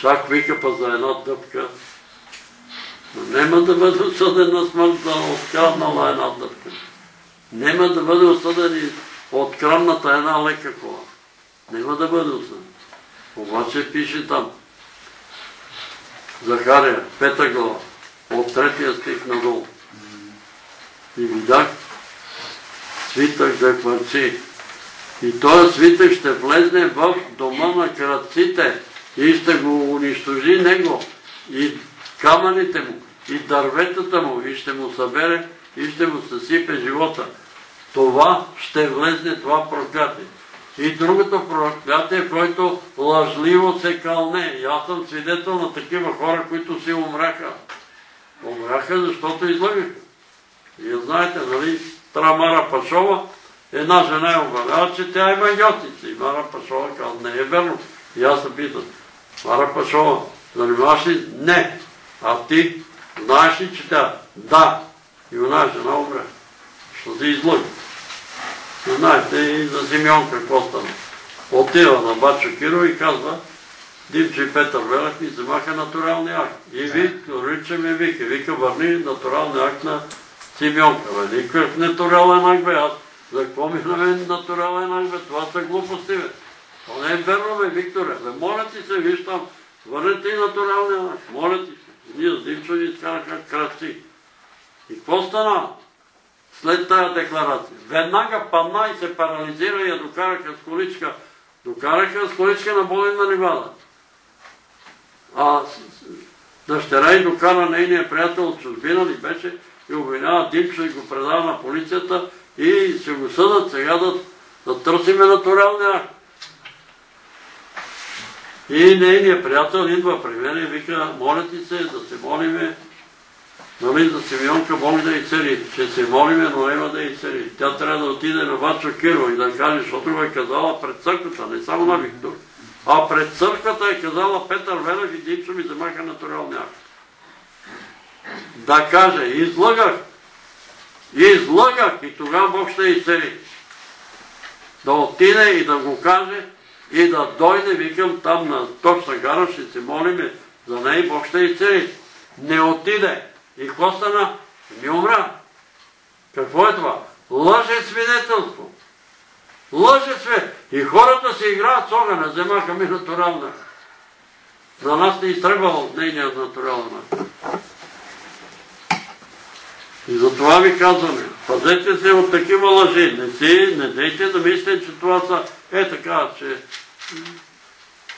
Чак вика па за една дъвка. Но нема да бъде осъден на смърт за откраднала една дъвка. Нема да бъде осъден и открадната една лека кола. Нема да бъде осъден. Обаче пише там. Захария, пета глава, от третия стих надолу. И видях свитък да хвърчи. И този свитък ще влезне в дома на кръците и ще го унищожи него и камъните му и дърветата му и ще му събере и ще му съсипе живота. Това ще влезне това проклятие. И другото проклятие, който лъжливо се кълне. И аз съм свидетел на такива хора, които си умряха. Умряха, защото излъгаха. И знаете, нали, Трамара Пашова, една жена е обявява, че тя има йотица. И Мара Пашова казва, не е верно. И аз се питам, Мара Пашова, занимаваш ли? Не. А ти знаеш ли, че тя? Да. И една жена умря. Що се излъга. Знаете и за Симеон какво стана. Отива на Бачо Киро и казва, Димчо и Петър Велев ми вземаха натуралния акт. И ви, Рича ми вика, вика, върни натуралния акт на Симеонка. Бе, никакъв натурален акт, бе, аз за какво ми на мен натурален акт, бе, това са глупости, бе. То не е верно, бе, Викторе. Бе, моля ти се, виж там, върнете и натуралния акт, моля ти се. Ние с Димчо ни изкараха кръци. И какво стана? след тая декларация. Веднага падна и се парализира и я докараха с количка. Докараха с количка на Болин на Ливада. А дъщеря и докара нейния приятел от чужбина ли беше и обвинява Димчо и го предава на полицията и ще го съдат сега да търсиме натуралния акт. И нейният приятел идва при мен и вика, моля ти се да се молиме Нали, за Симеонка Бог да и цели. Ще се молиме, но няма да и цели. Тя трябва да отиде на Вачо Киро и да каже, защото го е казала пред църквата, не само на Виктор. А пред църквата е казала Петър Велев и Димчо ми замаха натуралния акт. Да каже, излъгах. Излъгах и тогава Бог ще и цели. Да отиде и да го каже и да дойде, викам, там на точна гара, ще се молиме за нея и Бог ще и цели. Не отиде. И какво стана? Ми умра. Какво е това? Лъже свидетелство. Лъже се. И хората се играят с огъня, вземаха ми натурална. На нас не изтръгвал нейният натурална. И затова ви казваме, пазете се от такива лъжи. Не си, не дейте да мислите, че това са е така, че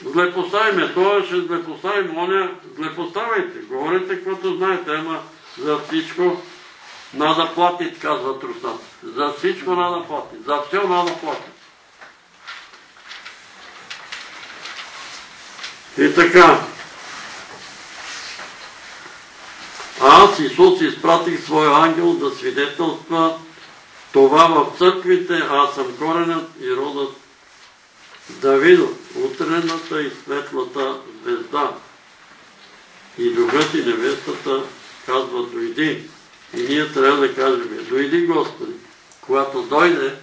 злепоставиме това, ще злепоставим оня, злепоставайте. Говорите каквото знаете, ама за всичко надо платит, казва Руснат. За всичко надо платит. За все надо платит. И така. Аз, Исус, изпратих своя ангел да свидетелства това в църквите, аз съм коренът и родът Давидов, утрената и светлата звезда. И духът и невестата казва, дойди. И ние трябва да кажем, дойди Господи. Когато дойде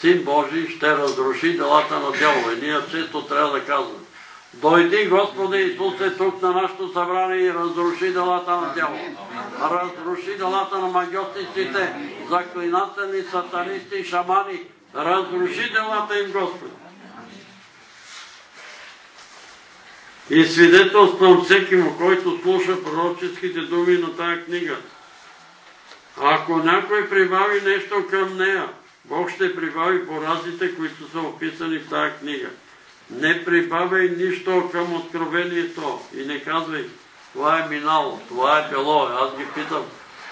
Син Божий, ще разруши делата на дявола. ние често трябва да казваме, Дойди, Господи Исус е тук на нашето събрание и разруши делата на дявола. Разруши делата на магиостиците, заклинателни, сатанисти, шамани. Разруши делата им, Господи. И свидетелствам всеки му, който слуша пророческите думи на тая книга. Ако някой прибави нещо към нея, Бог ще прибави поразите, които са описани в тая книга. Не прибавяй нищо към откровението и не казвай, това е минало, това е било. Аз ги питам,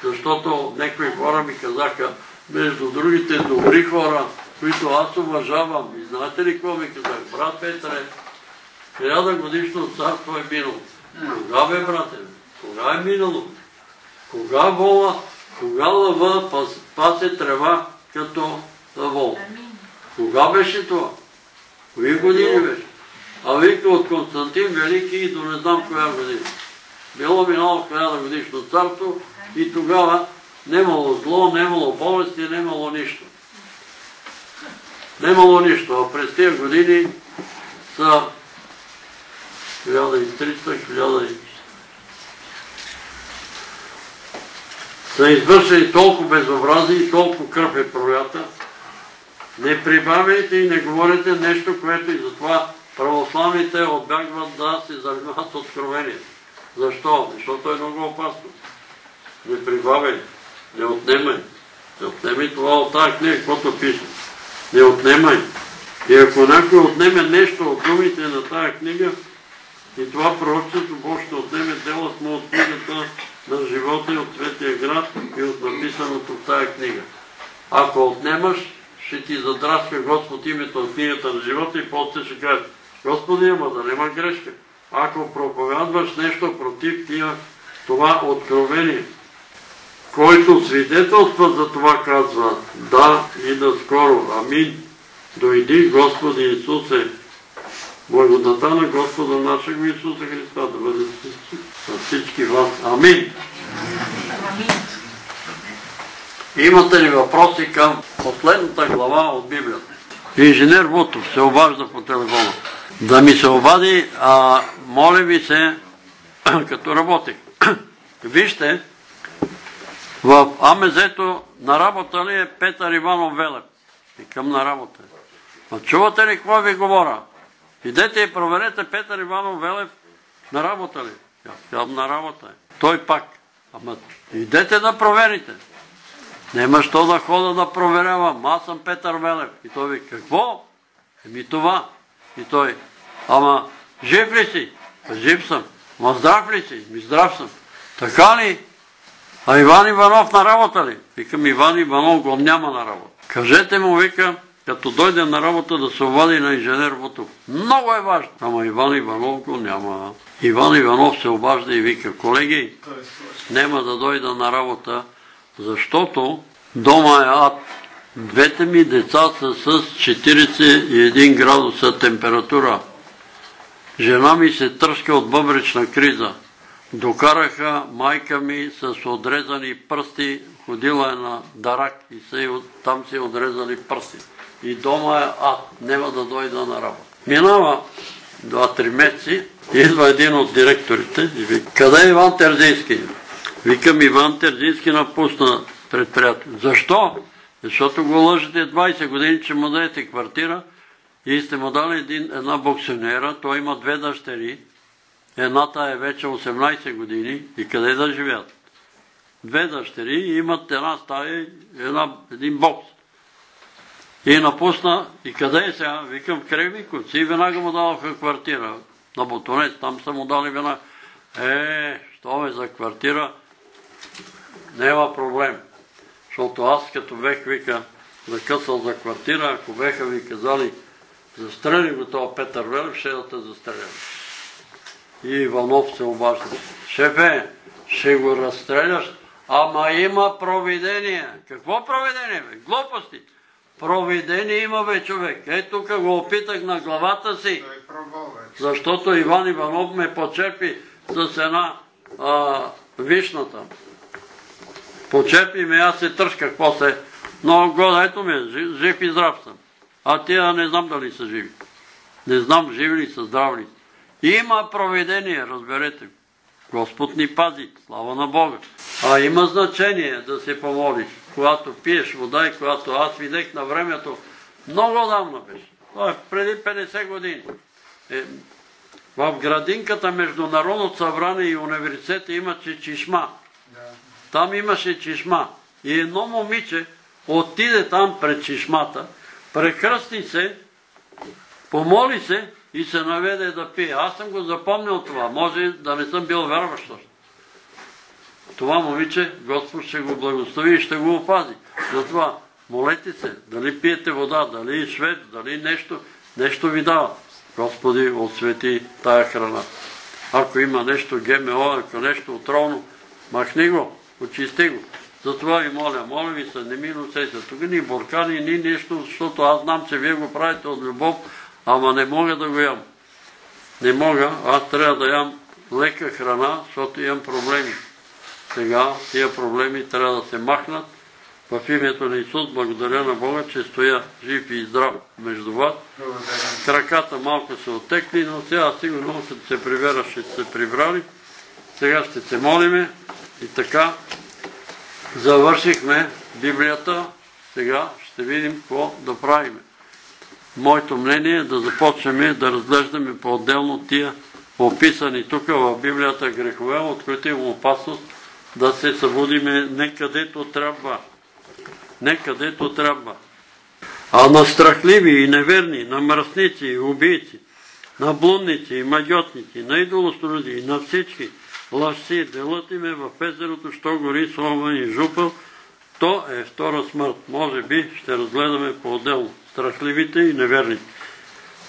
защото някои хора ми казаха, между другите добри хора, които аз уважавам. И знаете ли какво ми казах? Брат Петре, хиляда годишно царство е минало. Кога бе, брате? Кога е минало? Кога вола, кога лъва пасе трева като вол? Кога беше това? Кои години беше? А вика от Константин Велики и до не знам коя година. Било минало хиляда годишно царство и тогава немало зло, немало болести, немало нищо. Немало нищо. А през тези години са 1300, 1000 са извършени толкова безобрази и толкова кръв е пролята, не прибавяйте и не говорите нещо, което и затова православните отбягват да се занимават с откровение. Защо? Защото е много опасно. Не прибавяй, не отнемай. Не отнемай това от тази книга, каквото пише. Не отнемай. И ако някой отнеме нещо от думите на тази книга, и това пророчеството Бог ще отнеме делът му от книгата на живота и от Светия град и от написаното в тази книга. Ако отнемаш, ще ти задраска Господ името от книгата на живота и после ще каже, Господи, ама да нема грешка. Ако проповядваш нещо против тия, това откровение, който свидетелства за това казва, да и да скоро. Амин. Дойди, Господи Исусе, благодата на Господа нашего Исуса Христа да бъде с всички вас. Амин. Имате ли въпроси към последната глава от Библията? Инженер Вутов се обажда по телефона. Да ми се обади, а моля ви се, [CLEARS THROAT] като работих. [CLEARS THROAT] Вижте, в АМЗ-то на работа ли е Петър Иванов Велев? И към на работа. А чувате ли какво ви говоря? Идете и проверете Петър Иванов Велев на работа ли? Аз на работа е. Той пак. Ама идете да проверите. Нема що да хода да проверявам. Аз съм Петър Велев. И той ви, какво? Еми това. И той, ама жив ли си? Жив съм. Ма здрав ли си? Ми здрав съм. Така ли? А Иван Иванов на работа ли? Викам, Иван Иванов го няма на работа. Кажете му, вика, като дойде на работа да се обади на инженер Вутов. Много е важно. Ама Иван Иванов го няма. Иван Иванов се обажда и вика, колеги, няма да дойда на работа, защото дома е ад. Двете ми деца са с 41 градуса температура. Жена ми се тръска от бъбречна криза. Докараха майка ми с отрезани пръсти, ходила е на дарак и там си отрезали пръсти. И дома е ад, няма да дойда на работа. Минава 2-3 месеци, идва един от директорите и вика, къде е Иван Терзийски? Викам, Иван Терзийски напусна предприятие. Защо? Защото го лъжете 20 години, че му дадете квартира и сте му дали един, една боксионера, той има две дъщери, едната е вече 18 години и къде да живеят? Две дъщери имат една стая, една, един бокс. И напусна, и къде е сега? Викам в Кревников. И веднага му даваха квартира. На Ботонец, там са му дали веднага. Е, що ме за квартира? Няма проблем. Защото аз като бех вика закъсал за квартира, ако беха ви казали застрели го това Петър Велев, ще да те застрелям. И Иванов се обажда. Шефе, ще го разстреляш, ама има провидение. Какво провидение, бе? Глупости. Провидение има, бе, човек. Ето тук го опитах на главата си. Е. Защото Иван Иванов ме почерпи с една а, вишната. Почерпи ме, аз се тръшках после. Но года, ето ме, жив, жив и здрав съм. А тия не знам дали са живи. Не знам живи ли са, здрави ли. Има проведение, разберете. Господ ни пази, слава на Бога. А има значение да се помолиш, когато пиеш вода и когато аз видех на времето, много давно беше. Това е преди 50 години. Е, в градинката между Народното събрание и университета имаше чишма. Там имаше чишма. И едно момиче отиде там пред чишмата, прекръсти се, помоли се и се наведе да пие. Аз съм го запомнил това. Може да не съм бил вярващ. Това момиче Господ ще го благослови и ще го опази. Затова молете се, дали пиете вода, дали швед, дали нещо, нещо ви дава. Господи, освети тая храна. Ако има нещо ГМО, ако нещо отровно, махни го, очисти го. Затова ви моля, моля ви се, не ми носете. Тук ни буркани, ни нищо, защото аз знам, че вие го правите от любов, ама не мога да го ям. Не мога, аз трябва да ям лека храна, защото имам проблеми. Сега тия проблеми трябва да се махнат. В името на Исус благодаря на Бога, че стоя жив и здрав между вас. Краката малко се отекли, но сега сигурно като се прибера, ще се прибрали. Сега ще се молиме и така завършихме Библията. Сега ще видим какво да правиме. Моето мнение е да започнем да разглеждаме по-отделно тия описани тук в Библията грехове, от които има опасност да се събудиме не където трябва. Не където трябва. А на страхливи и неверни, на мръсници и убийци, на блудници и магиотници, на идолостроди и на всички лъжци, делът им е в езерото, що гори слома и жупъл, то е втора смърт. Може би ще разгледаме по-отделно. Страхливите и неверните.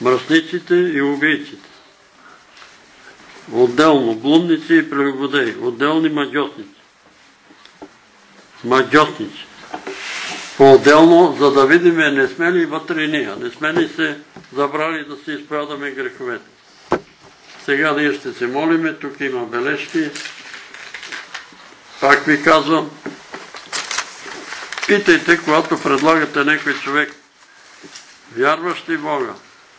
Мръсниците и убийците. Отделно блудници и прелюбодеи. Отделни магиотници. Магиотници. По-отделно, за да видим не сме ли вътре ние, не сме ли се забрали да се изправдаме греховете. Сега ние ще се молиме, тук има бележки. Пак ви казвам, питайте, когато предлагате някой човек, вярваш ли Бога?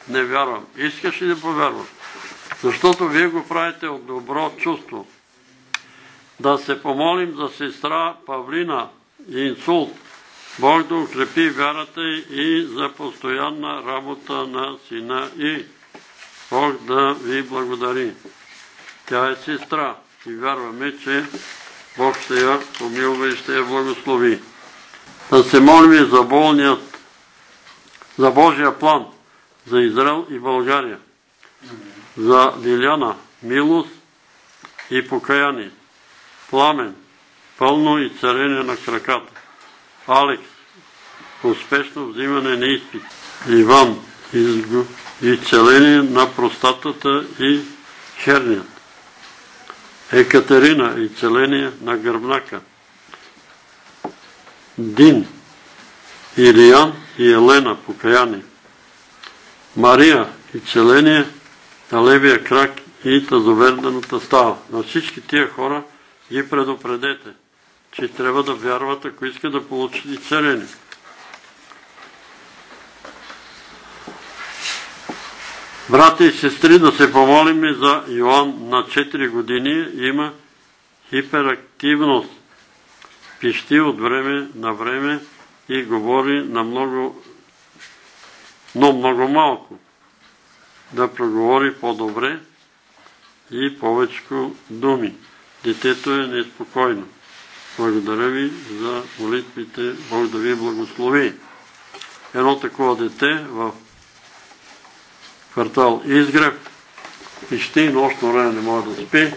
Не вярвам. Искаш ли да повярваш? Защото вие го правите от добро чувство. Да се помолим за сестра Павлина и инсулт. Бог да укрепи вярата и за постоянна работа на сина и Бог да ви благодари. Тя е сестра и вярваме, че Бог ще я помилва и ще я благослови. Да се молим за болният, за Божия план, за Израел и България, за Лиляна, милост и покаяние, пламен, пълно и царение на краката, Алекс, успешно взимане на изпит, Иван, изцеление на простатата и херният. Екатерина, изцеление на гърбнака. Дин, Илиян и Елена, покаяние. Мария, изцеление на левия крак и тазоверданата става. На всички тия хора ги предупредете, че трябва да вярват, ако искат да получат изцеление. Брати и сестри, да се помолим за Йоан на 4 години. Има хиперактивност. Пищи от време на време и говори на много, но много малко. Да проговори по-добре и повече думи. Детето е неспокойно. Благодаря ви за молитвите. Бог да ви благослови. Едно такова дете в квартал Изгреб пищи, нощно време не може да спи.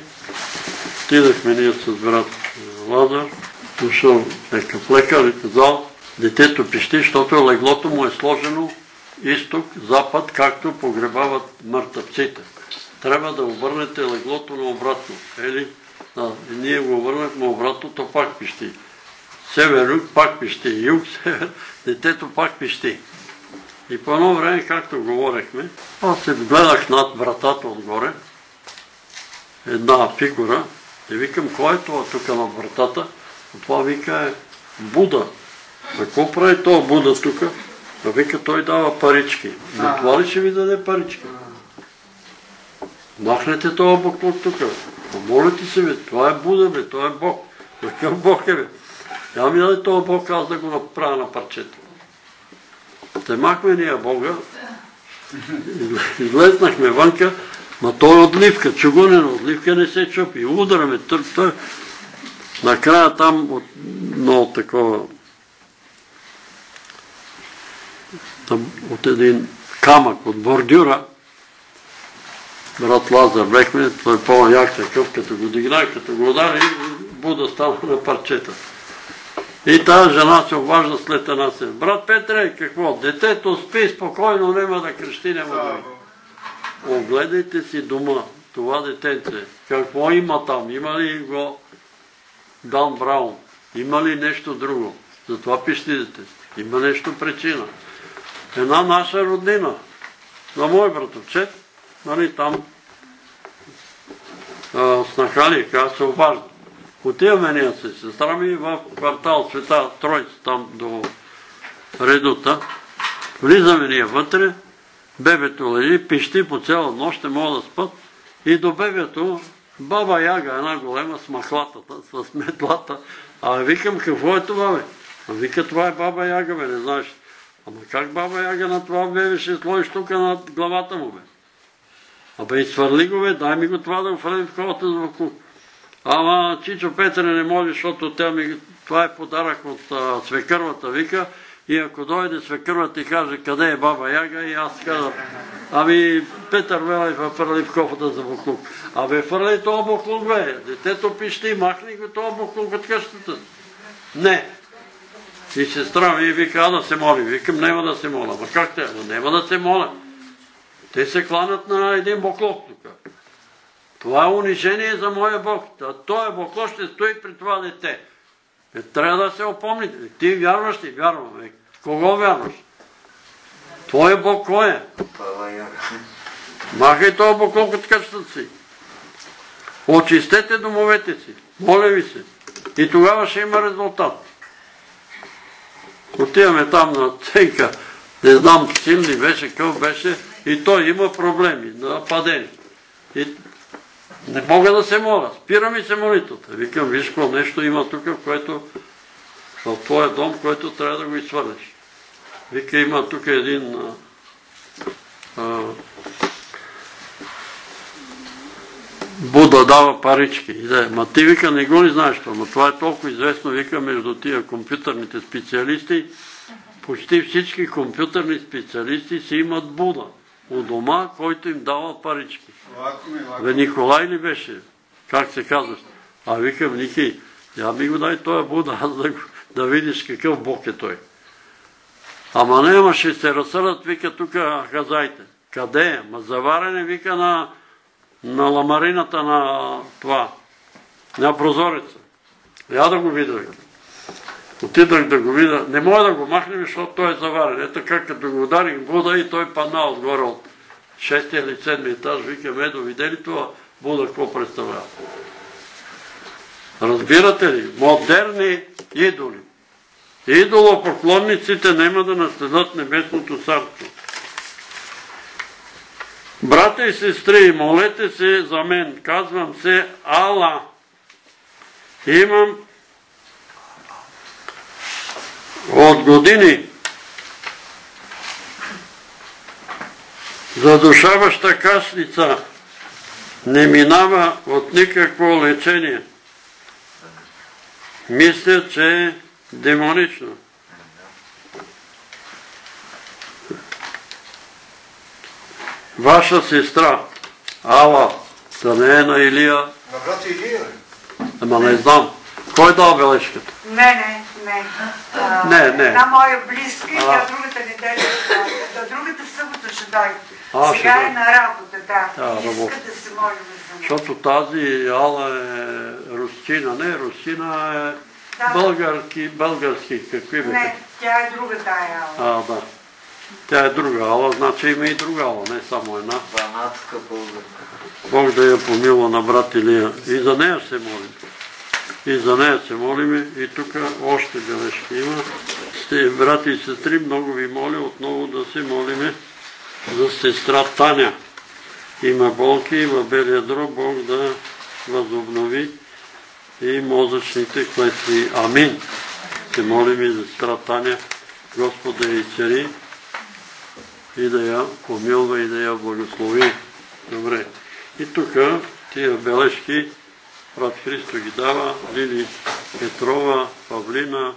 Отидахме ние с брат Лазар, дошъл някакъв лекар и казал, детето пищи, защото леглото му е сложено изток, запад, както погребават мъртъвците. Трябва да обърнете леглото на обратно. Да, и ние го обърнахме обратно, то пак пищи. Север-юг пак пищи, юг-север, детето пак пищи. И по едно време, както говорехме, аз се гледах над вратата отгоре, една фигура, и викам, кой е това тук над вратата? А това вика е Буда. А какво прави това Буда тук? А вика, той дава парички. Но това ли ще ви даде парички? Махнете това буклук тук. Помолите се ви, това е Буда, бе, това е Бог. Какъв Бог е, бе? Я ми даде това Бог, аз да го направя на парчета. Те махме ние Бога, [LAUGHS] излезнахме вънка, ма той е отливка, чугунена отливка не се чупи. Удараме търк, той накрая там от много такова от един камък от бордюра, брат Лазар бехме, той е по-як такъв, като го дигна, като го удари, Буда стана на парчета. И тази жена се обажда след една се. Брат Петре, какво? Детето спи спокойно, няма да крещи, няма да. Огледайте си дома, това детенце. Какво има там? Има ли го Дан Браун? Има ли нещо друго? Затова пищидете. Има нещо причина. Една наша роднина, на мой братовчет, нали там снахали, как се обажда. Отиваме ние с сестра ми в квартал Света Тройц, там до редута. Влизаме ние вътре, бебето лежи, пищи по цяла нощ, не мога да спът. И до бебето баба Яга, една голема с махлатата, с метлата. А викам, какво е това, бе? А вика, това е баба Яга, бе, не знаеш. Ама как баба Яга на това бебе ще сложиш тук над главата му, бе? Абе, свърли го, бе, дай ми го това да го фърлим в колата за вокруг. Ама Чичо Петър не може, защото това е подарък от свекървата, вика. И ако дойде свекървата и каже къде е баба Яга, и аз казвам, ами Петър Велай фърли в кофата за буклук. Абе фърли това буклук, бе. Детето пищи, махни го това буклук от къщата. Не. И сестра ми вика, а да се моли. Викам, няма да се моля. Ма как те? Няма да се моля. Те се кланят на един буклук тук. Това е унижение за моя Бог. Той Бог ще стои при това дете. Е, трябва да се опомните. Ти вярваш ли? Вярвам. Е, кого вярваш? Твоя Бог кой е? Махай този Бог от къщата си. Очистете домовете си. Моля ви се. И тогава ще има резултат. Отиваме там на ценка, не знам, син ли беше, къв беше, и той има проблеми, нападени. И не мога да се моля. Спира ми се молитвата. Викам, виж какво нещо има тук, което в твоя дом, което трябва да го изхвърлиш. Вика, има тук един а, а, Буда дава парички. Да, ма ти вика, не го ли знаеш това, но това е толкова известно, вика, между тия компютърните специалисти, почти всички компютърни специалисти си имат Буда у дома, който им дава парички. Бе, Николай ли беше? Как се казваш? А викам, Ники, я ми го дай този Буда, [LAUGHS] аз да, да видиш какъв Бог е той. Ама не, ама ще се разсърдат, вика тук хазайте. Къде е? Ма заварене, вика на, на ламарината на това, на прозореца. Я да го видя. Отидах да го видя. Не мога да го махнем, защото той е заварен. Ето как като го ударих Буда и той падна отгоре от шестия или седми етаж. Викам, едо, видели това Буда какво представлява? Разбирате ли? Модерни идоли. Идолопоклонниците няма да наследат небесното царство. Брата и сестри, молете се за мен. Казвам се Ала. Имам от години задушаваща кашлица не минава от никакво лечение. Мисля, че е демонично. Ваша сестра, Ала, да не е на Илия, На брат Илия. ама не знам. Кой дал бележката? Не, не, не. А, Не, не. Една моя близка и А. тя другата неделя. Та другата събота ще дойде. А, ще Сега е на работа, да. Да, Иска работа. да се молим за нея. Защото тази Ала е русчина, не, русчина е Да. български, български, какви бе? Не, тя е друга тая ала. А, да. Тя е друга Ала, значи има и друга Ала, не само една. Банатска българка. Бог да я помила на брат Илия. И за нея се молим. И за нея се молим. И тук още бележки има. Брати и сестри, много ви моля отново да се молиме за сестра Таня. Има болки, има белия дроб, Бог да възобнови и мозъчните клетви. Амин. Се молим и за сестра Таня. Господ да я изцери и да я помилва и да я благослови. Добре. И тук тия бележки брат Христо ги дава, Лили Петрова, Павлина,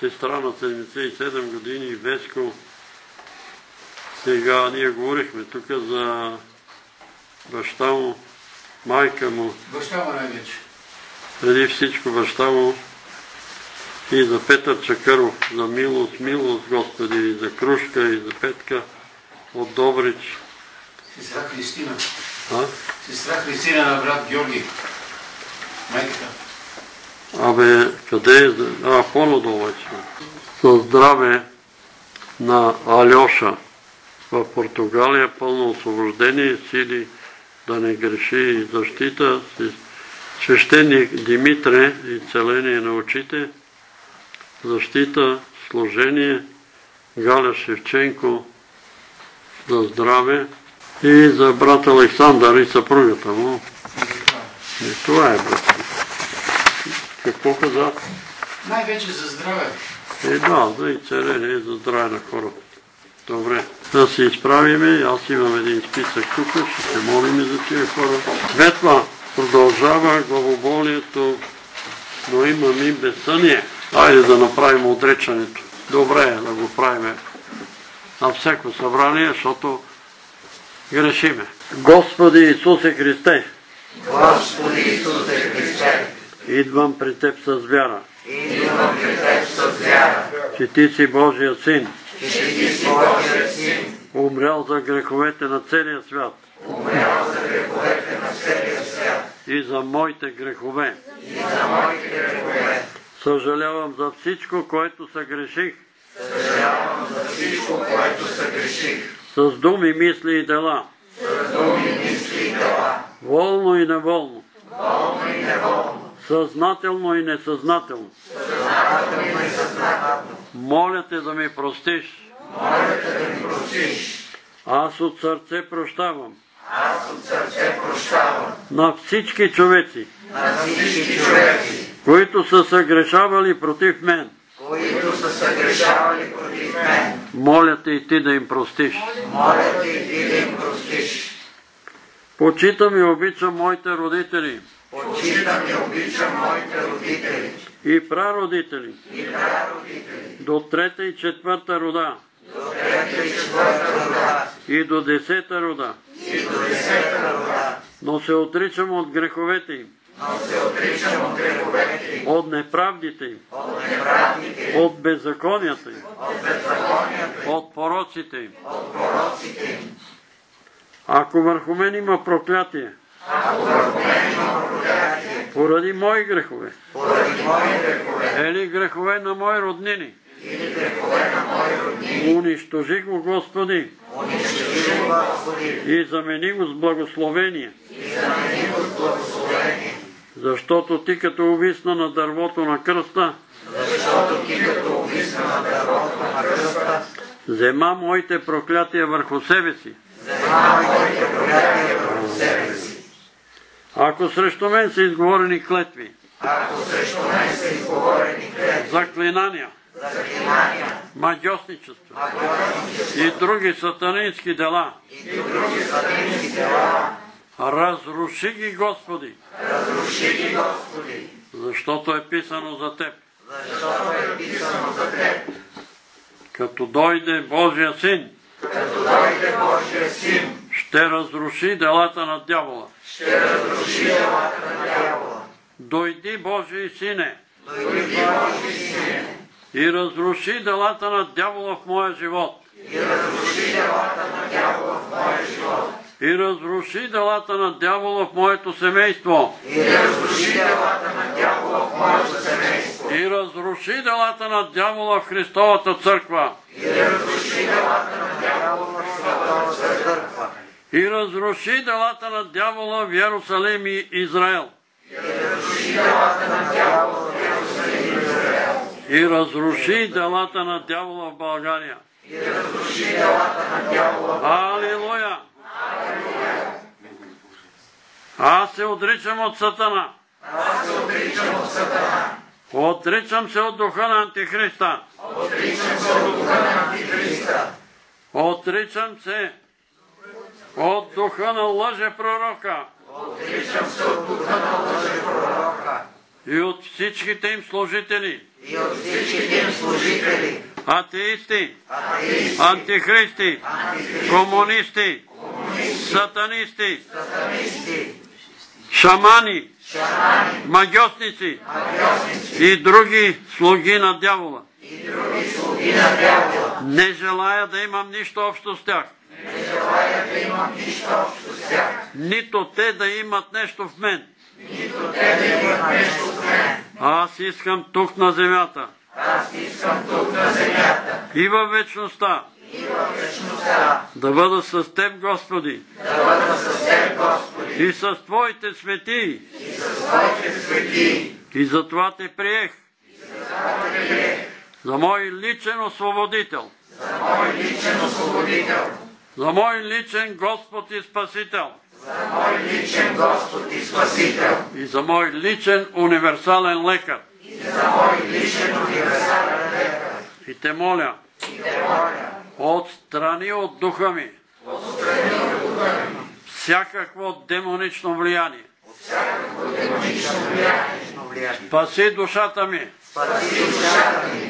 сестра на 77 години, Веско. Сега ние говорихме тук за баща му, майка му, Баща му най-вече. преди всичко баща му и за Петър Чакъров, за милост, милост, Господи, и за Крушка, и за Петка от Добрич. Сестра Христина. А? Сестра Христина на брат Георги. Абе, къде е? А, по-надолу вече. За здраве на Алеша в Португалия, пълно освобождение, сили да не греши и защита. Свещеник Димитре и целение на очите, защита, служение, Галя Шевченко за здраве и за брат Александър и съпругата му. И това е, брат. Какво каза? Най-вече за здраве. Е, да, за и целение, за здраве на хората. Добре, да се изправиме. Аз имам един списък тук, ще се молим за тия хора. Светла, продължава главоболието, но имам и безсъние. Айде да направим отречането. Добре е да го правим на всяко събрание, защото грешиме. Господи Исусе Христе, Господи Исусе Христе, идвам при Теб с вяра, идвам при Теб с вяра, че Ти си Божия Син, че Ти си Божия Син, умрял за греховете на целия свят. Умрял за греховете на целия свят. И за моите грехове. и за моите грехове. Съжалявам за всичко, което съгреших. Съжалявам за всичко, което съгреших. с думи, мисли и дела, С думи, мисли и дела, волно и неволно, волно и неволно, съзнателно и несъзнателно. съзнателно и съзнателно. Моля те да ми простиш. Моля те да ми простиш. Аз от сърце прощавам Аз от сърце прощавам на всички човеци, на всички човеци, които са съгрешавали против мен. които са съгрешавали против мен. Моля те и ти да им простиш. Моля те и ти да им простиш. Почитам и обичам моите родители Почитам и обичам моите родители. И прародители. И прародители. До трета и четвърта рода. До трета и четвърта рода. И до десета рода, и до десета рода, но се отричам от греховете им, но се отричам от греховете им, от неправдите им, от неправдите им, от беззаконията им, от беззаконията им, от пороците им. от пророците им. Ако върху мен има проклятие, Поради мои грехове, поради грехове или грехове на мои роднини, унищожи го, Господи, и замени го с благословение, защото Ти като увисна на дървото на кръста, взема моите проклятия върху себе си. взема моите проклятия върху себе си. Ако срещу мен са изговорени клетви, Ако срещу мен са изговорени клетви, заклинания, заклинания, магиосничество. Магиосничество. И други сатанински дела. и други сатанински дела, Разруши ги, Господи, разруши ги, Господи, защото е писано за Теб. защото е писано за Теб. Като дойде Божия син, Като дойде Божия син, ще разруши делата на дявола. ще разруши делата на дявола. Дойди, Божий сине, Дойди Божия син и разруши делата на дявола в моя живот. и разруши делата на дявола в моя живот. И разруши делата на дявола в моето семейство. И разруши делата на дявола в моето семейство. И разруши делата на дявола в Христовата църква. И разруши делата на дявола в Световата църква. И разруши делата на дявола в Иерусалим и Израел. И разруши делата на дявола в България. И разруши делата на дявола. Алилуя! Аз се отричам от Сатана. Аз се отричам от Сатана. Отричам се от духа на Антихриста. Отричам се от духа на Антихриста. Отричам се от духа на лъже пророка Отричам се от духа на лъже пророка. и от всичките им служители, И от всичките им служители. атеисти, Атеисти. антихристи, Антихристи. комунисти, сатанисти, Сатанисти. шамани, Шамани. магиосници Магиосници. и други слуги на дявола. И други слуги на дявола. Не желая да имам нищо общо с тях, Не желая да имам нищо общо с тях. нито те да имат нещо в мен. Нито те да имат нещо с мен. Аз искам тук на земята Аз искам тук на земята и във вечността и във вечността да бъда с Теб, Господи, да бъда с Теб, Господи, и с Твоите светии. и с Твоите свети. И затова Те приех за мой личен освободител, За мой личен освободител, за мой личен Господ и Спасител за мой личен Господ и Спасител, и за мой личен универсален лекар. и за мой личен универсален лекар. И Те моля, И те моля, отстрани от духа ми всякакво демонично влияние. демонично влияние. Спаси душата ми Спаси душата ми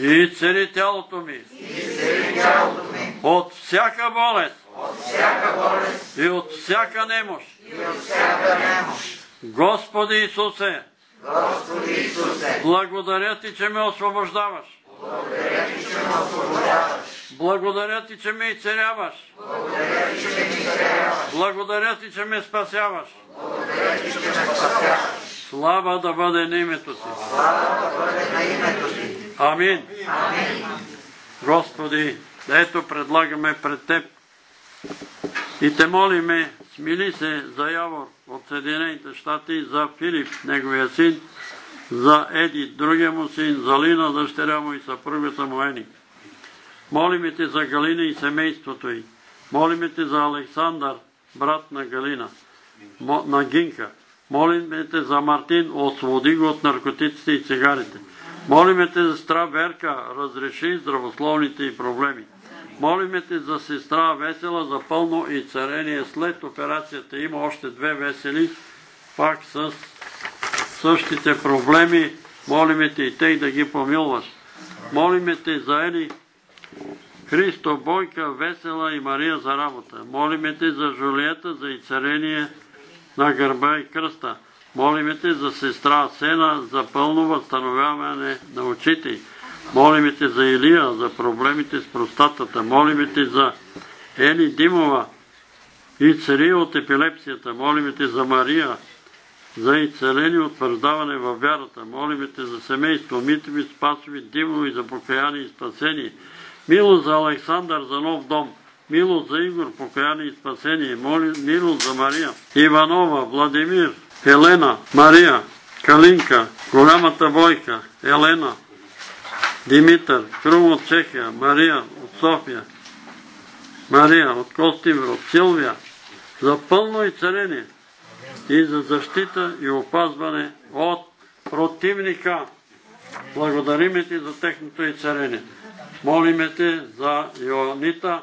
и цели тялото ми и изцели тялото ми от всяка болест от всяка болест и от всяка немощ. и от всяка немощ. Господи Исусе, Господи Исусе, благодаря Ти, че ме освобождаваш. благодаря ти, че ме освобождаваш. Благодаря Ти, че ме изцеляваш. Благодаря ти, че ме изцеляваш. Благодаря Ти, че ме спасяваш. Благодаря ти, че ме спасяваш. Слава да бъде на името Ти. Слава да бъде на името ти. Амин. Амин. Господи, ето предлагаме пред Теб и Те молиме, смили се за Явор от Съединените щати, за Филип, неговия син, за Еди, другия му син, за Лина, дъщеря му и съпругата му Ени. Молиме Те за Галина и семейството й. Молиме Те за Александър, брат на Галина, на Гинка. Молиме Те за Мартин, освободи го от наркотиците и цигарите. Молиме Те за сестра Верка, разреши здравословните й проблеми. Молиме Те за сестра Весела за пълно и царение след операцията. Има още две весели, пак с същите проблеми. Молиме Те и те да ги помилваш. Молиме Те за Ели, Христо, Бойка, Весела и Мария за работа. Молиме Те за Жулиета, за изцеление на гърба и кръста. Молиме Те за сестра Сена, за пълно възстановяване на очите й. Молиме Те за Илия, за проблемите с простатата. Молиме Те за Ели Димова и цари от епилепсията. Молиме Те за Мария, за изцеление от твърждаване във вярата. Молиме Те за семейство, Митови, Спасови, Димови, за покаяние и спасение. Милост за Александър за нов дом. Милост за Игор, покаяние и спасение. Милост за Мария. Иванова, Владимир, Елена, Мария, Калинка, голямата Бойка, Елена, Димитър, Крум от Чехия, Мария от София, Мария от Костивер, от Силвия, за пълно изцеление и за защита и опазване от противника. Благодариме ти за техното и царение. Молиме те за Йоанита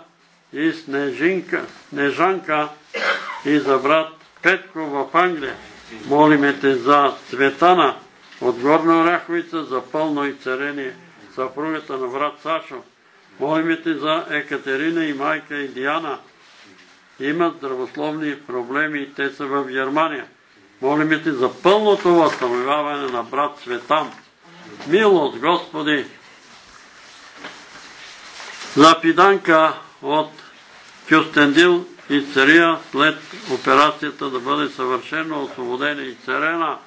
и Снежинка, Снежанка и за брат Петко в Англия. Молиме те за Цветана от Горна Оряховица за пълно и царение, съпругата на брат Сашо. Молиме те за Екатерина и майка и Диана. Имат здравословни проблеми, те са в Германия. Молиме ти за пълното възстановяване на брат Светан. Милост, Господи, за Пиданка от Кюстендил и Цария след операцията да бъде съвършено освободена и царена.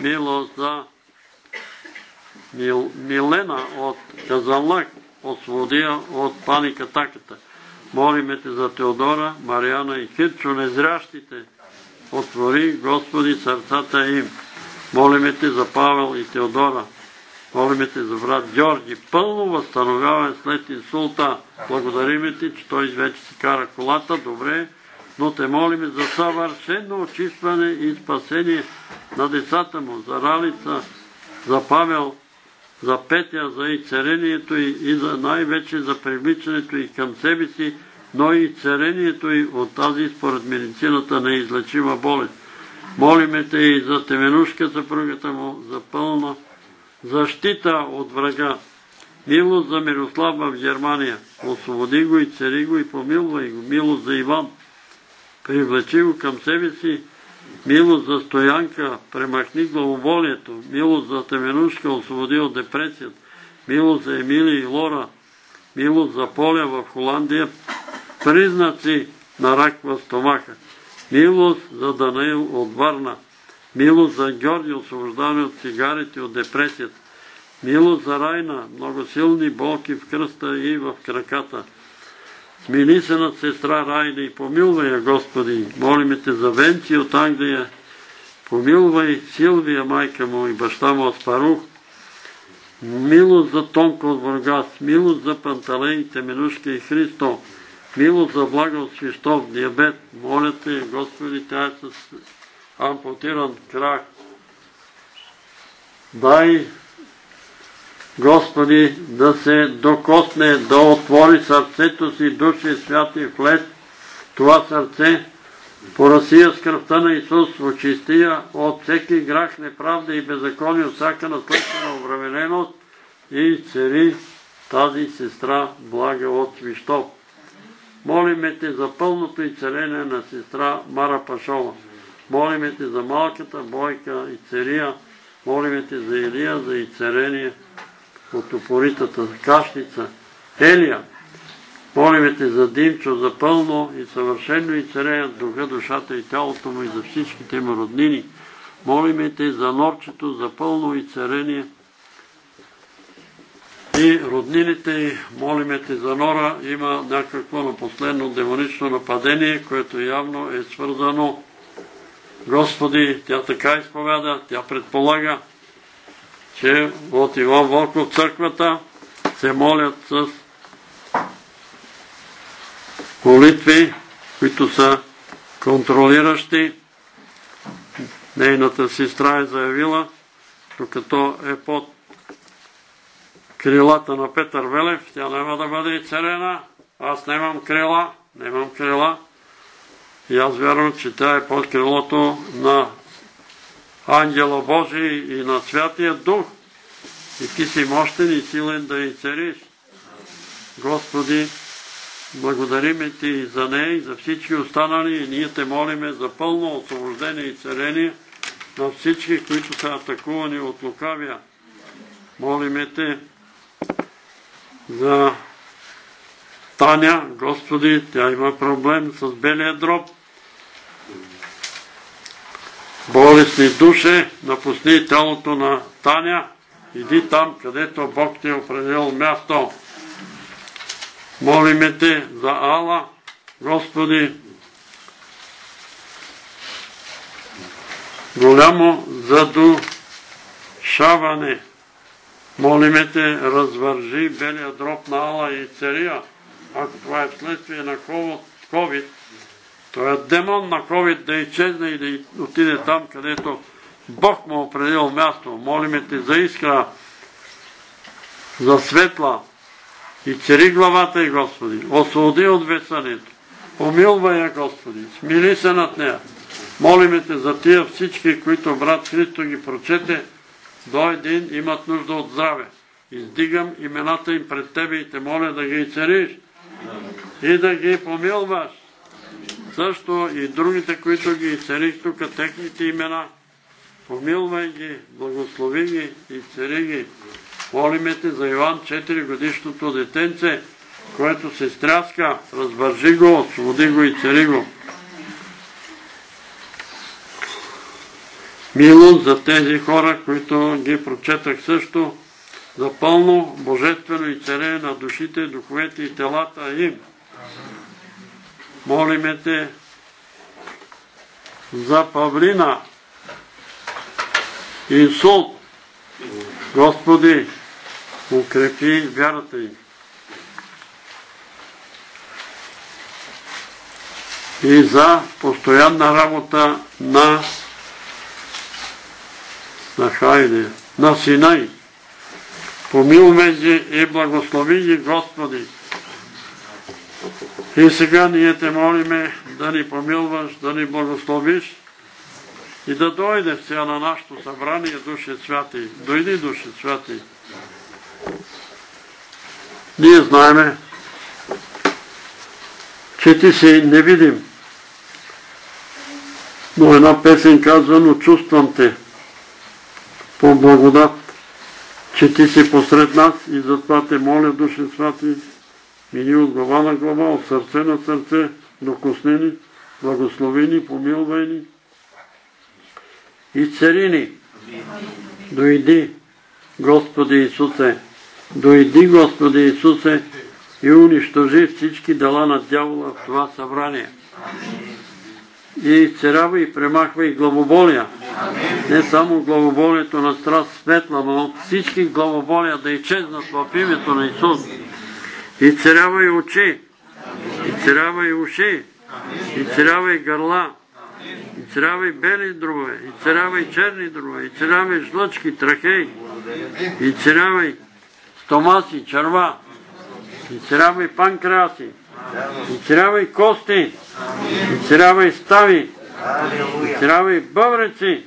Милост за Мил, Милена от Казанлак освободия от паникатаката. Молиме те за Теодора, Мариана и Кирчо, незрящите. Отвори, Господи, сърцата им. Молиме те за Павел и Теодора. Молиме те за брат Георги. Пълно възстановяване след инсулта. Благодариме ти, че той вече си кара колата. Добре, но те молиме за съвършено очистване и спасение на децата му, за Ралица, за Павел, за Петя, за изцерението и, и за най-вече за привличането и към себе си, но и царението и от тази според медицината неизлечима болест. Молиме те и за Теменушка, съпругата му, за пълна защита от врага. Милост за Мирослав в Германия. Освободи го и цари го и помилвай го. Милост за Иван. Привлечи го към себе си. Милост за Стоянка. Премахни главоболието. Милост за Теменушка. Освободи от депресията. Милост за Емилия и Лора. Милост за Поля в Холандия. Признаци на рак в стомаха. Милост за Данаил от Варна. Милост за Георги, освобождане от цигарите, от депресията. Милост за Райна, много силни болки в кръста и в краката. Смили се над сестра Райна и помилвай я, Господи. Молиме те за Венци от Англия. Помилвай Силвия, майка му и баща му от Спарух. Милост за Тонко от Бургас. Милост за Панталей, Теменушка и Христо. Милост за Благо от Свищов, диабет. Моля те, Господи, тя е с ампутиран крак. Дай, Господи, да се докосне, да отвори сърцето си, души святи влез това сърце, порасия с кръвта на Исус, очистия от всеки грах, неправда и беззаконие, от всяка наследствена обремененост и цари тази сестра блага от Свищов. Молиме те за пълното и царение на сестра Мара Пашова. Молиме те за малката бойка и цария. Молиме те за Илия, за изцерение от упоритата кашница. Елия. Молиме те за Димчо, за пълно и съвършено и царение духа, душата и тялото му и за всичките му роднини. Молиме те за Норчето, за пълно и царение и роднините молиме те за Нора. Има някакво напоследно демонично нападение, което явно е свързано Господи, тя така изповяда, тя предполага, че от Иван Волков църквата се молят с молитви, които са контролиращи. Нейната сестра е заявила, докато е под крилата на Петър Велев, тя няма да бъде царена. Аз нямам крила, нямам крила. И аз вярвам, че тя е под крилото на Ангела Божий и на Святия Дух. И ти си мощен и силен да и цариш. Господи, благодариме ти и за нея и за всички останали и ние те молиме за пълно освобождение и царение на всички, които са атакувани от лукавия. Молиме те за Таня, Господи, тя има проблем с белия дроб. Болесни душе, напусни тялото на Таня, иди там, където Бог ти е определил място. Молиме те за Ала, Господи, голямо задушаване. Молиме те, развържи белия дроб на Ала и цария, ако това е вследствие на COVID, той е демон на COVID да изчезне и да отиде там, където Бог му определил място. Молиме те за искра, за светла и цари главата й, Господи, освободи от бесането. Помилвай я, Господи, смили се над нея. Молиме те за тия всички, които брат Христо ги прочете, до един имат нужда от здраве. Издигам имената им пред Тебе и те моля да ги цариш и да ги помилваш. Също и другите, които ги царих тук, техните имена, помилвай ги, благослови ги и цари ги. Молиме те за Иван 4 годишното детенце, което се стряска, разбържи го, освободи го и цари го. Милост за тези хора, които ги прочетах също, за пълно божествено и царе на душите, духовете и телата им. Молиме те за Павлина, инсулт. Господи, укрепи вярата им. И за постоянна работа на на Хайде, на Синай. Помилвай ги и благослови ги, Господи. И сега ние те молиме да ни помилваш, да ни благословиш и да дойде сега на нашето събрание Душе Святи. Дойди, Душе Святи. Ние знаеме, че ти си невидим. Но една песен казва, но чувствам те по благодат, че ти си посред нас и затова те моля, Душе Святи, мини от глава на глава, от сърце на сърце, докосни ни, благослови ни, помилвай ни и цари ни. Дойди, Господи Исусе, дойди, Господи Исусе, и унищожи всички дела на дявола в това събрание. И изцерява и премахва и главоболия. Не само главоболието на страст светла, но всички главоболия да изчезнат в името на Исус. И очи, изцерява и уши, изцерява и гърла, изцерява и бели дробове, изцерява и черни дробове, изцерява и жлъчки, трахей, изцерява и стомаси, черва, изцерява и панкреаси, изцерява и кости, изцерява и стави, изцерява и бъбреци,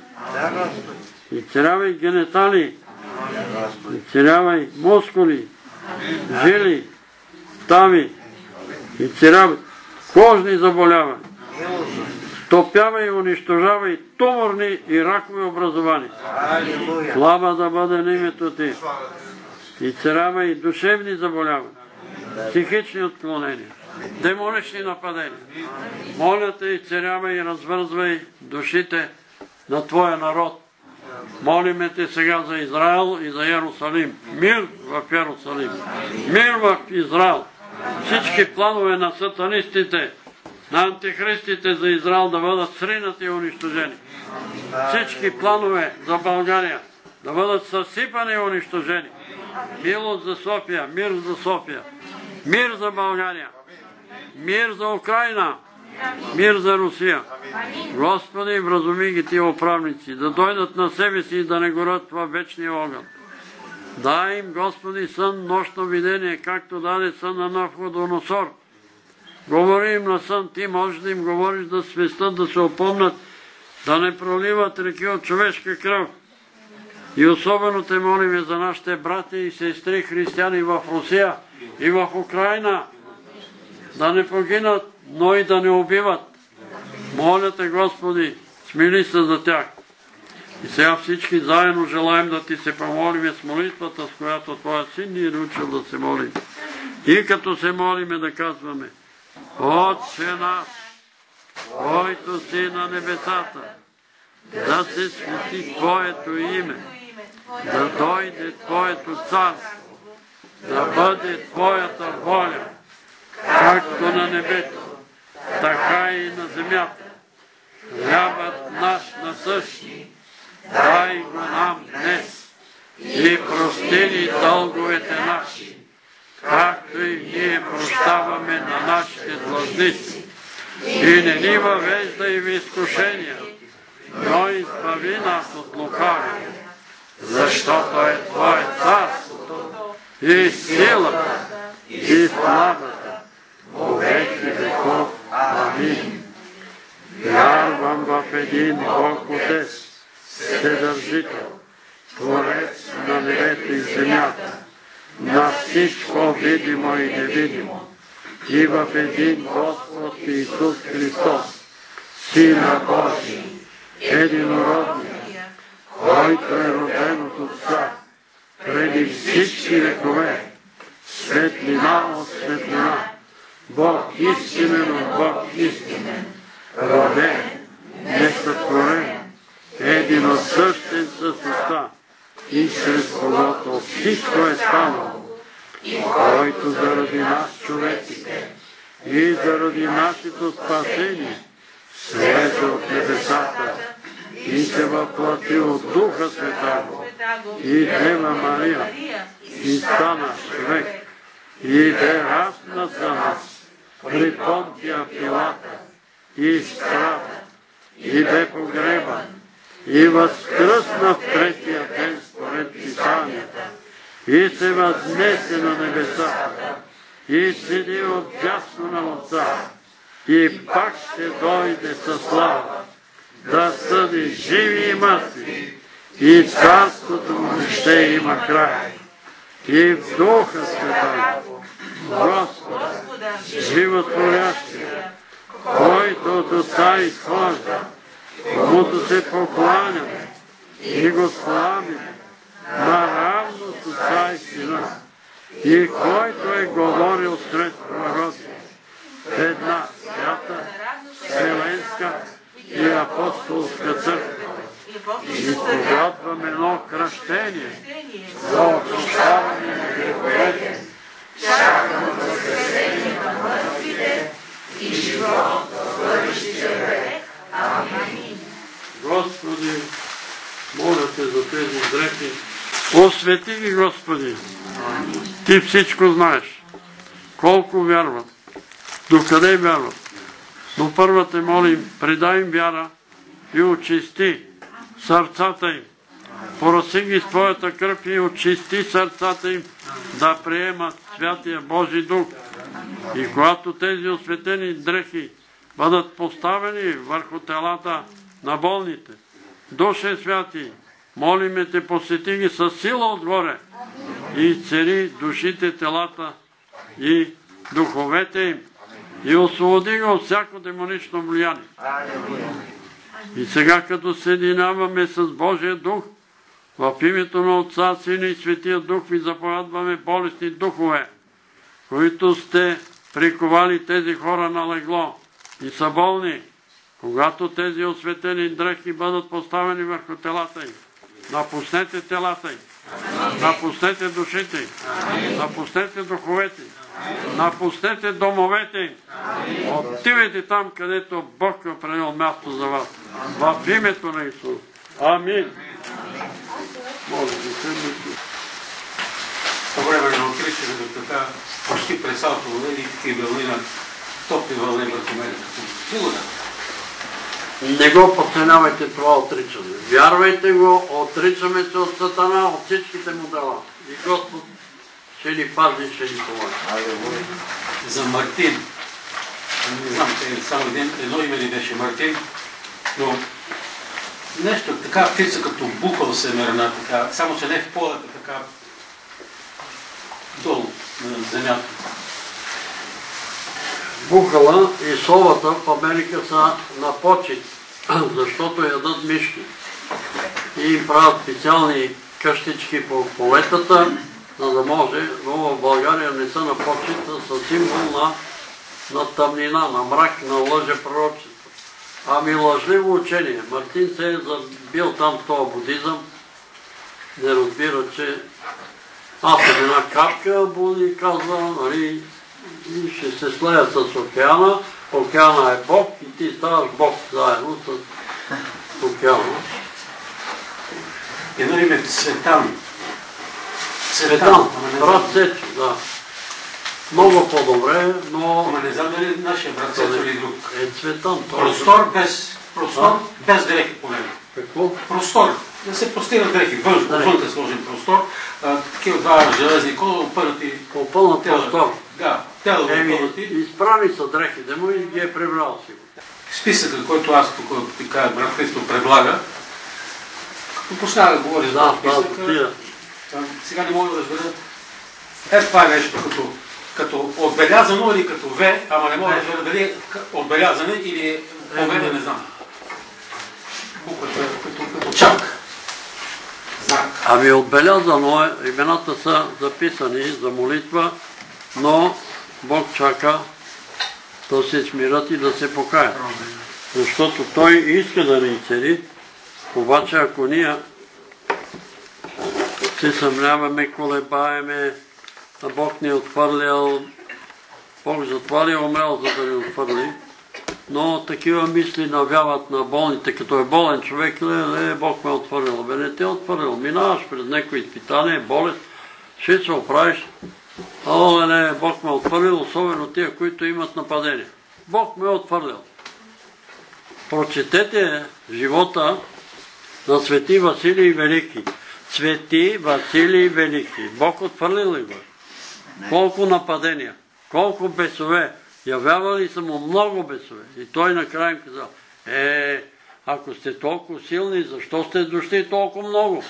изцерява и генетали, изцерява и мускули, жили, стави, изцерява кожни заболявания, стопява и унищожава и туморни и ракови образования. Слава да бъде на името Ти. Изцерява и душевни заболявания, психични отклонения, демонични нападения. Моля те, изцерявай и развързвай душите на Твоя народ. Молиме те сега за Израел и за Иерусалим. Мир в Иерусалим. Мир в Израел. Всички планове на сатанистите, на антихристите за Израел да бъдат сринати и унищожени. Всички планове за България да бъдат съсипани и унищожени. Милост за София, мир за София, мир за България, мир за Украина, мир за Русия. Господи, вразуми ги тия управници, да дойдат на себе си и да не горят във вечния огън. Дай им, Господи, сън, нощно видение, както даде сън на Навходоносор. Говори им на сън, ти можеш да им говориш да свистат, да се опомнат, да не проливат реки от човешка кръв. И особено те молиме за нашите брати и сестри християни в Русия и в Украина, да не погинат, но и да не убиват. Моля те, Господи, смили се за тях. И сега всички заедно желаем да ти се помолиме с молитвата, с която Твоя син ни е научил да се молим. И като се молиме да казваме, Отче наш, който си на небесата, да се свети Твоето име, да дойде Твоето царство, да бъде Твоята воля, както на небето, така и на земята. Хлябът наш насъщни, дай го нам днес и прости ни дълговете наши, както и ние прощаваме на нашите длъжници. И не ни въвеждай в изкушения, но избави нас от лукавия, защото е Твое царството и силата и славата во веки веков. Амин. Вярвам в един Бог Отец, Вседържител, Творец на небето и земята, на всичко видимо и невидимо, и в един Господ Исус Христос, Сина Божий, единородния, който е роден от Отца, преди всички векове, светлина от светлина, Бог истинен от Бог истинен, роден, несътворен, единосъщен с Отца, и чрез когото всичко е станало, който заради нас човеците и заради нашето спасение слезе от небесата и се въплати от Духа Святаго и Дева Мария и стана човек и бе раснат за нас при Понтия Пилата и страда и бе погребан и възкръсна в третия ден според Писанията и се възнесе на небесата и седи от дясно на Отца и пак ще дойде със слава да съди живи и мъртви и царството му ще има край. И в Духа Света, Господа, животворящия, който от Отца изхожда, комуто се покланяме и го славиме, наравно с Отца и Сина, и който е говорил сред пророци, една свята, вселенска и апостолска църква, и погадвам едно кръщение за отпущаване на греховете, чакам възкресение на мъртвите и живот в бъдещия. Амин. Господи, моля те за тези дрехи. Освети ги, Господи. Ти всичко знаеш. Колко вярват. Докъде вярват. Но първа те молим, предай им вяра и очисти сърцата им. Пороси ги с Твоята кръв и очисти сърцата им да приемат Святия Божий Дух. И когато тези осветени дрехи бъдат поставени върху телата на болните, Душе Святи, молиме Те, посети ги с сила отгоре и цели душите, телата и духовете им. И освободи го от всяко демонично влияние. И сега, като се единаваме с Божия Дух, в името на Отца, Сина и Светия Дух ви заповядваме болестни духове, които сте приковали тези хора на легло и са болни, когато тези осветени дрехи бъдат поставени върху телата им. Напуснете телата им. Напуснете душите им. Напуснете духовете им. Напуснете домовете им. Отивайте там, където Бог е определил място за вас. В името на Исус. Амин. Може. По време на отричането така, почти през вълни и такива топли вълни върху мен. Сигурно. Не го подценявайте това отричане. Вярвайте го, отричаме се от Сатана, от всичките му дела. И Господ ще ни пази, ще ни помага. За Мартин. Не знам, че само един, едно име ли беше Мартин, но нещо така птица като бухал се мерна, така, само че не в полата, така долу на земята. Бухала и совата в Америка са на почет, [CLEARS THROAT] защото ядат мишки. И им правят специални къщички по полетата, за да може, но в България не са на почет, а са символ на, на тъмнина, на мрак, на лъже пророчество. Ами лъжливо учение. Мартин се е забил там в този будизъм, не разбира, че аз съм една капка, Буди казва, нали, и ще се слея с океана. Океана е Бог и ти ставаш Бог заедно с океана. Едно име Цветан. Цветан, не брат Сечо, да. Много по-добре, но Ама не знам дали нашия брат Цецо или друг. е Цветан. е- Простор без, простор без дрехи по него. Какво? Простор. да се простират дрехи, външно, отвън е сложен простор, а, такива два железни кола, опърнати, Попълнат простор. да, Еми, изправи са дрехите му и ги е прибрал си. Списъка, който аз тук така брат Христо предлага, като почна да говори за Да, този да, списък, тия. а, сега не мога да разбера. Е, това е нещо като, като отбелязано или като В, ама не мога да разбера дали е отбелязане или поведе, не знам. Буквата е като, като чак. Ами отбелязано е, имената са записани за молитва, но Бог чака да се смират и да се покаят. Защото Той иска да ни цели, обаче ако ние се съмняваме, колебаеме, а Бог ни е отхвърлял, Бог затова ли е умрял, за да ни отхвърли, но такива мисли навяват на болните, като е болен човек, ле, Бог ме е отвърнал. Бе, не те е отвърнал. Минаваш през някои изпитание, болест, ще се оправиш. О, не, Бог ме е отвърнал, особено тия, които имат нападение. Бог ме е отвърнал. Прочетете живота на Свети Василий Велики. Свети Василий Велики. Бог отвърлил ли го? е? Колко нападения, колко бесове. Явявали са му много бесове. И той накрая им казал, е, ако сте толкова силни, защо сте дошли толкова много?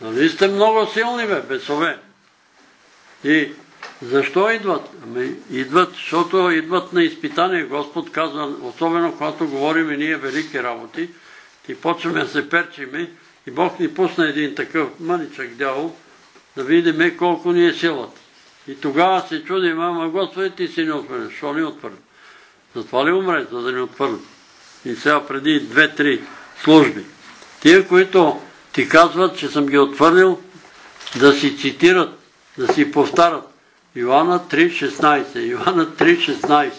Нали сте много силни, бе, бесове. И защо идват? Ами, идват, защото идват на изпитание. Господ казва, особено когато говорим и ние велики работи, и почваме да се перчиме, и Бог ни пусна един такъв мъничък дявол, да видиме колко ни е силата. И тогава се чудим, ама Господи, ти си ни отвърли. Защо ни отвърли? Затова ли умре, за да ни отвърли? И сега преди две-три служби. Тия, които ти казват, че съм ги отвърнил, да си цитират, да си повтарят. Йоанна 3.16. Йоанна 3.16.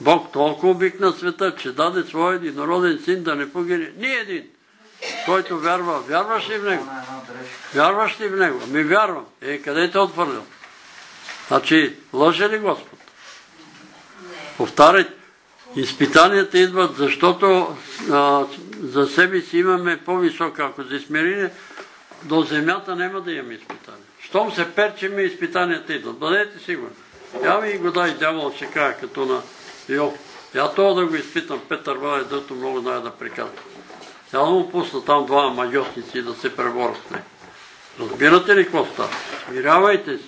Бог толкова обикна света, че даде своя единороден син да не погине. Ни един, който вярва. Вярваш ли в него? Вярваш ли в него? Ми вярвам. Е, къде те е отвърнал? Значи, лъже ли Господ? Повтаряйте. Изпитанията идват, защото за себе си имаме по-висока. Ако се смирине, до земята няма да имаме изпитания. Щом се перчиме, изпитанията идват. Бъдете сигурни. Я ми го дай дявол, ще кажа, като на Йов. Я това да го изпитам, Петър Вале, дето много знае да приказва. Я да му пусна там два магиосници да се преборят с него. Разбирате ли какво става? Смирявайте се.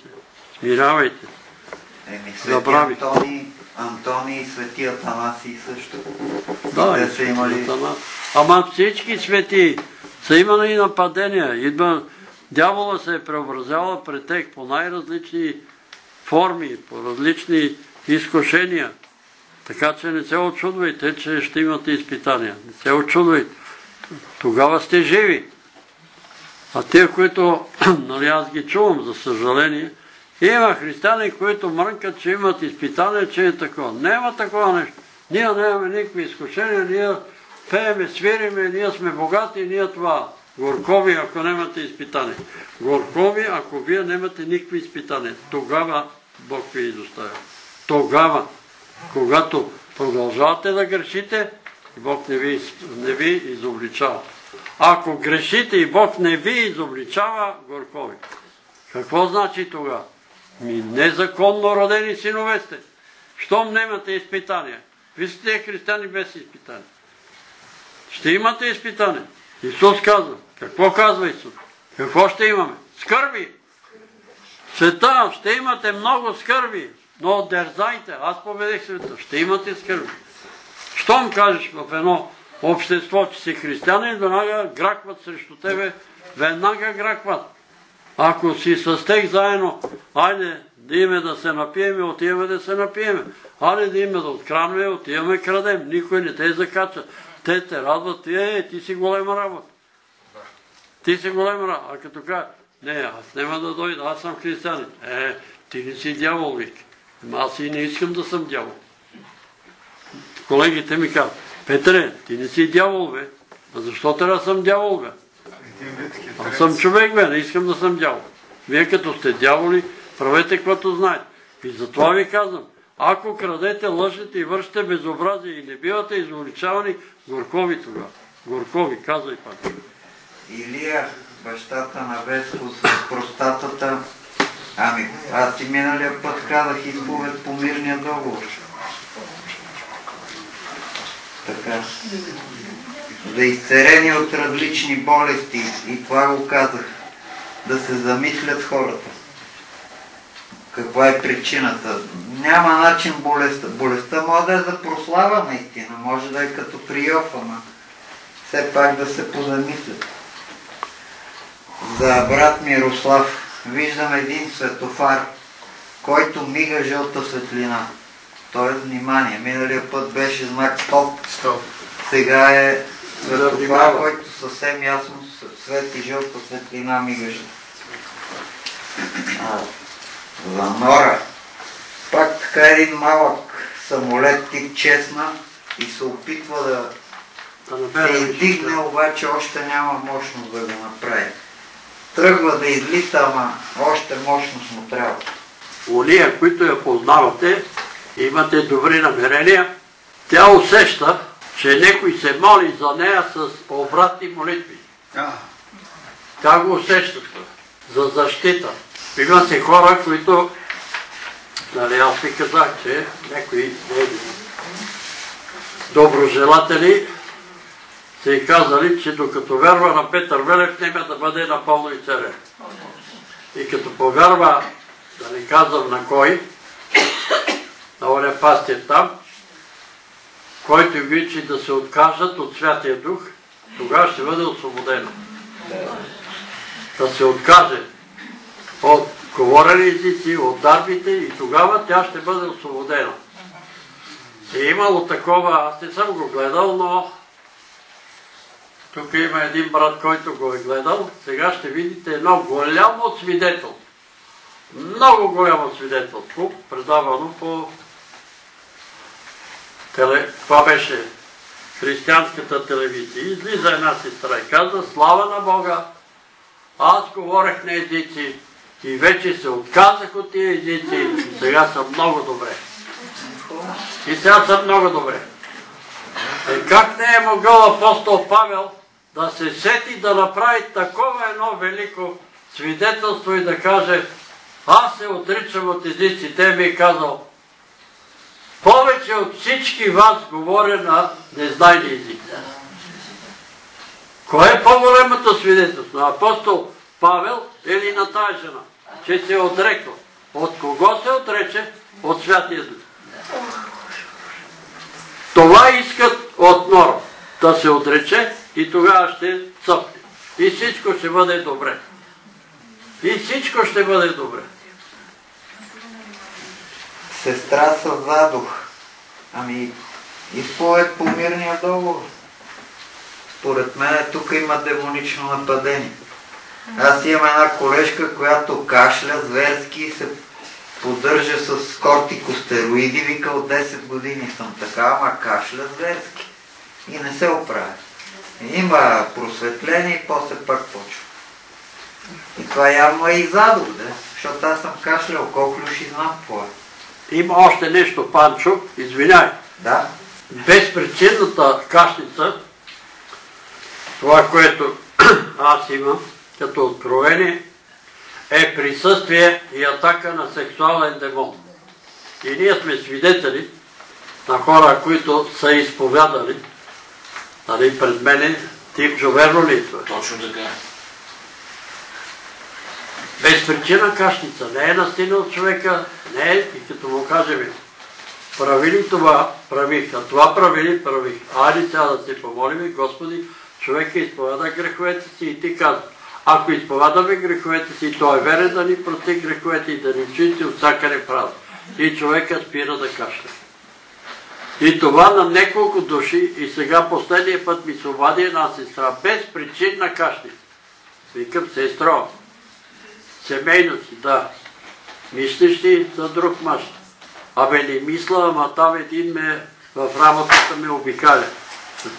Смирявайте се. Еми, свети. Антони, Антони и свети също. Да, и светията на- Ама всички свети са имали нападения. Идва, дявола се е преобразяла пред тях по най-различни форми, по различни изкушения. Така че не се очудвайте, че ще имате изпитания. Не се очудвайте. Тогава сте живи. А те, които, [CLEARS THROAT] нали аз ги чувам, за съжаление, има християни, които мрънкат, че имат изпитание, че е такова. Няма такова нещо. Ние нямаме никакви изкушения, ние пееме, свириме, ние сме богати, ние това. Горкови, ако нямате изпитание. Горкови, ако вие нямате никакви изпитания. Тогава Бог ви изоставя. Тогава, когато продължавате да грешите, Бог не ви, не ви изобличава. Ако грешите и Бог не ви изобличава, горкови. Какво значи тогава? Ми незаконно родени синове сте. Щом немате изпитания? Вие сте християни без изпитания. Ще имате изпитания. Исус казва. Какво казва Исус? Какво ще имаме? Скърби. Света, ще имате много скърби, но дързайте. Аз победих света. Ще имате скърби. Щом кажеш в едно общество, че си християнин, веднага гракват срещу тебе, веднага гракват. Ако си с тех заедно, айде да име да се напиеме, отиваме да се напиеме. Айде да име да откранваме, отиваме крадем. Никой не те закача. Те те радват, е, ти си голема работа. Ти си голема работа. А като кажа, не, аз няма да дойда, аз съм християнин. Е, ти не си дявол, вик. Аз и не искам да съм дявол. Колегите ми казват, Петре, ти не си дявол, бе. А защо трябва да съм дявол, бе? Аз съм човек, бе, не искам да съм дявол. Вие като сте дяволи, правете каквото знаете. И затова ви казвам, ако крадете, лъжете и вършите безобразие и не бивате изоличавани, горкови тогава. Горкови, казвай пак. Илия, бащата на Веско с простатата. Ами, аз ти миналия път казах изповед по мирния договор. Така. За изцерени от различни болести. И това го казах. Да се замислят хората. Каква е причината? Няма начин болестта. Болестта може да е за прослава наистина. Може да е като при Йов, ама все пак да се позамислят. За брат Мирослав виждам един светофар, който мига жълта светлина. Тоест, внимание, миналия път беше знак стоп, Стоп. сега е светофар, който съвсем ясно с- свети жълта светлина мигаше. За Нора. Пак така един малък самолет тип честна и се опитва да се издигне, обаче още няма мощност да го направи. Тръгва да излита, ама още мощност му трябва. Уния, които я познавате, имате добри намерения, тя усеща, че някой се моли за нея с обратни молитви. А, Тя го усеща за защита. Има се хора, които, нали аз ви казах, че някои доброжелатели са и казали, че докато вярва на Петър Велев, няма да бъде напълно и царен. И като повярва, да не казвам на кой, на оня пастир там, който ги учи да се откажат от Святия Дух, тогава ще бъде освободено. Да се откаже от говорени езици, от дарбите и тогава тя ще бъде освободена. И имало такова, аз не съм го гледал, но тук има един брат, който го е гледал. Сега ще видите едно голямо свидетелство. Много голямо свидетелство, предавано по теле... Това беше християнската телевизия. Излиза една сестра и каза, слава на Бога, аз говорех на езици и вече се отказах от тия езици и сега съм много добре. И сега съм много добре. Е, как не е могъл апостол Павел да се сети да направи такова едно велико свидетелство и да каже аз се отричам от езици. Те ми е казал повече от всички вас говоря на незнайни езици. Кое е по-големото свидетелство? На апостол Павел или на тази жена? Че се е отрекла. От кого се отрече? От Святия Дух. Това искат от Нора. Да се отрече и тогава ще цъпне. И всичко ще бъде добре. И всичко ще бъде добре. Сестра създадох. Ами, изповед по мирния договор. Според мен тук има демонично нападение. Аз имам една колежка, която кашля зверски и се поддържа с кортикостероиди, вика от 10 години съм така, ама кашля зверски. И не се оправя. Има просветление и после пак почва. И това явно е и задух, да? Защото аз съм кашлял коклюш и знам какво е. Има още нещо, Панчо, извиняй. Да? Безпричинната кашница, това, което [CLEARS THROAT] аз имам като откровение, е присъствие и атака на сексуален демон. И ние сме свидетели на хора, които са изповядали, нали, пред мене, Тимчо, верно ли е това? Точно така. Без причина кашница. Не е настигнал човека, не е и като му кажем, прави ли това, правих, а това прави ли, правих. Айде сега да се помолим, Господи, човека изповяда греховете си и ти казва, ако изповядаме греховете си, той е верен да ни прости греховете и да ни чисти от всяка неправда. И човека спира да кашля. И това на няколко души, и сега последния път ми се обади една сестра, без причинна кашница. Викам, сестро, семейно си, да. Мислиш ли за друг мъж? Абе не мисля, ама там един ме в работата ме обикаля.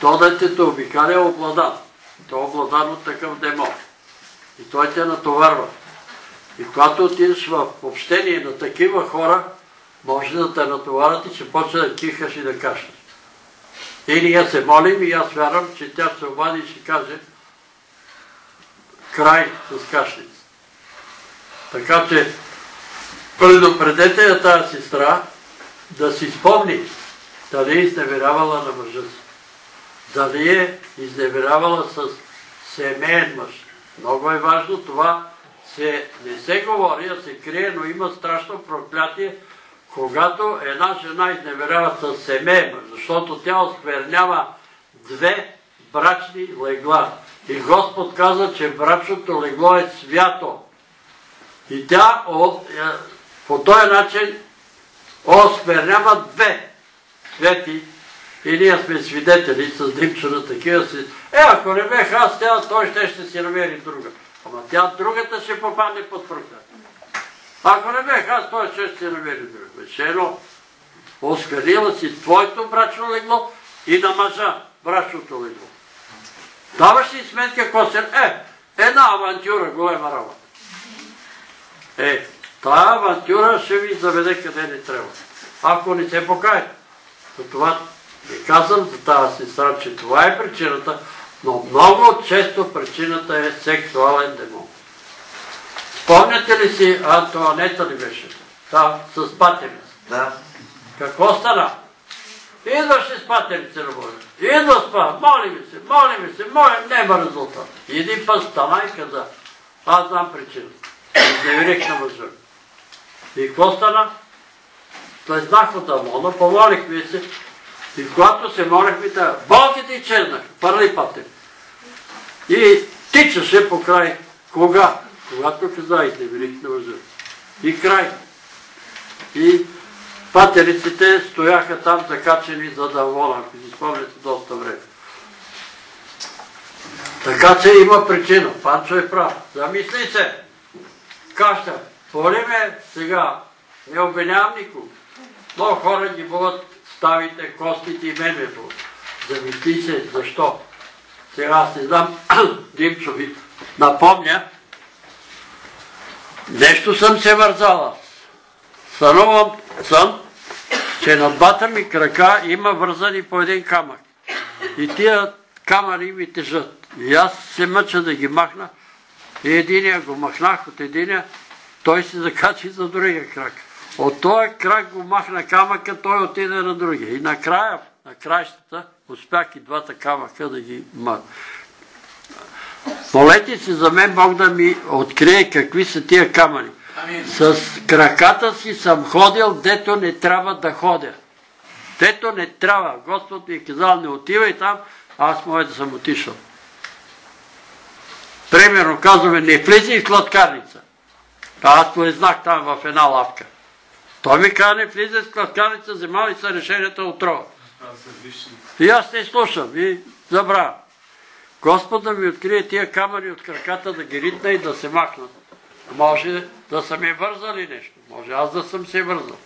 То да те те обикаля е обладан. То е обладан от такъв демон. И той те натоварва. И когато отидеш в общение на такива хора, може да те натоварят и ще почне да кихаш и да кашляш. И ние се молим и аз вярвам, че тя се обади и ще каже край с кашлица. Така че предупредете я тази сестра да си спомни да не е изневерявала на мъжа си. Да не е изневерявала с семейен мъж. Много е важно това. Се, не се говори, а се крие, но има страшно проклятие, когато една жена изневерява с семейен мъж, защото тя осквернява две брачни легла. И Господ каза, че брачното легло е свято. И тя е, по този начин осквернява две свети и ние сме свидетели с Димчо на такива си. Е, ако не бех аз, тя, той ще, ще си намери друга. Ама тя другата ще попадне под проклятие. Ако не бех аз, той ще си намери. Беше едно. Осквернила си твоето брачно легло и на мъжа брачното легло. Даваш ли сметка, Косер? Е, една авантюра, голема работа. Е, тая авантюра ще ви заведе къде не трябва. Ако не се покаете. За това ви казвам за тази сестра, че това е причината, но много често причината е сексуален демон. Спомняте ли си, Антуанета ли беше? Там, с патерица. Да. Какво стана? Идваше с патерица на Божия. Идва спа, моли ми се, моли ми се, моля, няма резултат. Един път стана и каза, аз знам причината. Изневерих на мъжа. И какво стана? Слезнах от Амона, помолихме се, и когато се молихме, да, болките изчезнаха, първи пъти. И тичаше по край. Кога? Когато каза, изневерих на мъжа. И край. И патериците стояха там закачени за да ако си спомняте доста време. Така че има причина. Панчо е прав. Замисли се. Каща, полиме сега. Не обвинявам никого. Много хора ги бъдат ставите, костите и мен ме бъдат. Замисли се, защо? Сега не знам, [CLEARS THROAT] Димчо ви напомня, нещо съм се вързала. Сънувам сън, че на двата ми крака има вързани по един камък. И тия камъни ми тежат. И аз се мъча да ги махна. И единия го махнах от единия, той се закачи за другия крак. От този крак го махна камъка, той отиде на другия. И накрая, на краищата, успях и двата камъка да ги махна. Молете се за мен Бог да ми открие какви са тия камъни. С краката си съм ходил, дето не трябва да ходя. Дето не трябва. Господ ми е казал, не отивай там, аз може да съм отишъл. Примерно казваме, не влизай в сладкарница. Аз знах там в една лавка. Той ми каза, не влизай в сладкарница, вземали са решението от трова. И аз не слушам и забравям. Господ да ми открие тия камъни от краката да ги ритна и да се махнат. Може да са ми вързали нещо. Може аз да съм се вързал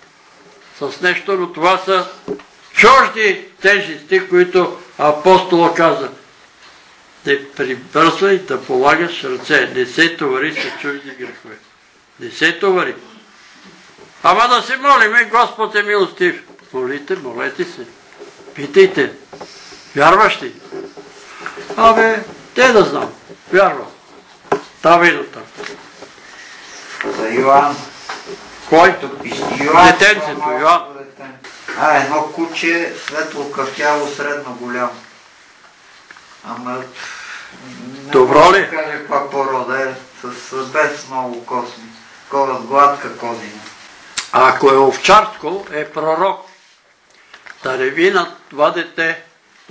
с нещо, но това са чужди тежести, които апостола каза. Не прибързвай да полагаш ръце. Не се товари с чужди грехове. Не се товари. Ама да се молиме, Господ е милостив. Молите, молете се. Питайте. Вярваш ли? Абе, те да знам. Вярвам. Там и до там. За Йоан. Кой? Йоан. Детенцето, Йоан. А, едно куче, светло кафяво, средно голямо. Ама... Добро ли? Не кажа каква порода е, с, без много косми. Такова с гладка козина. Ако е овчарско, е пророк. Да не винат това дете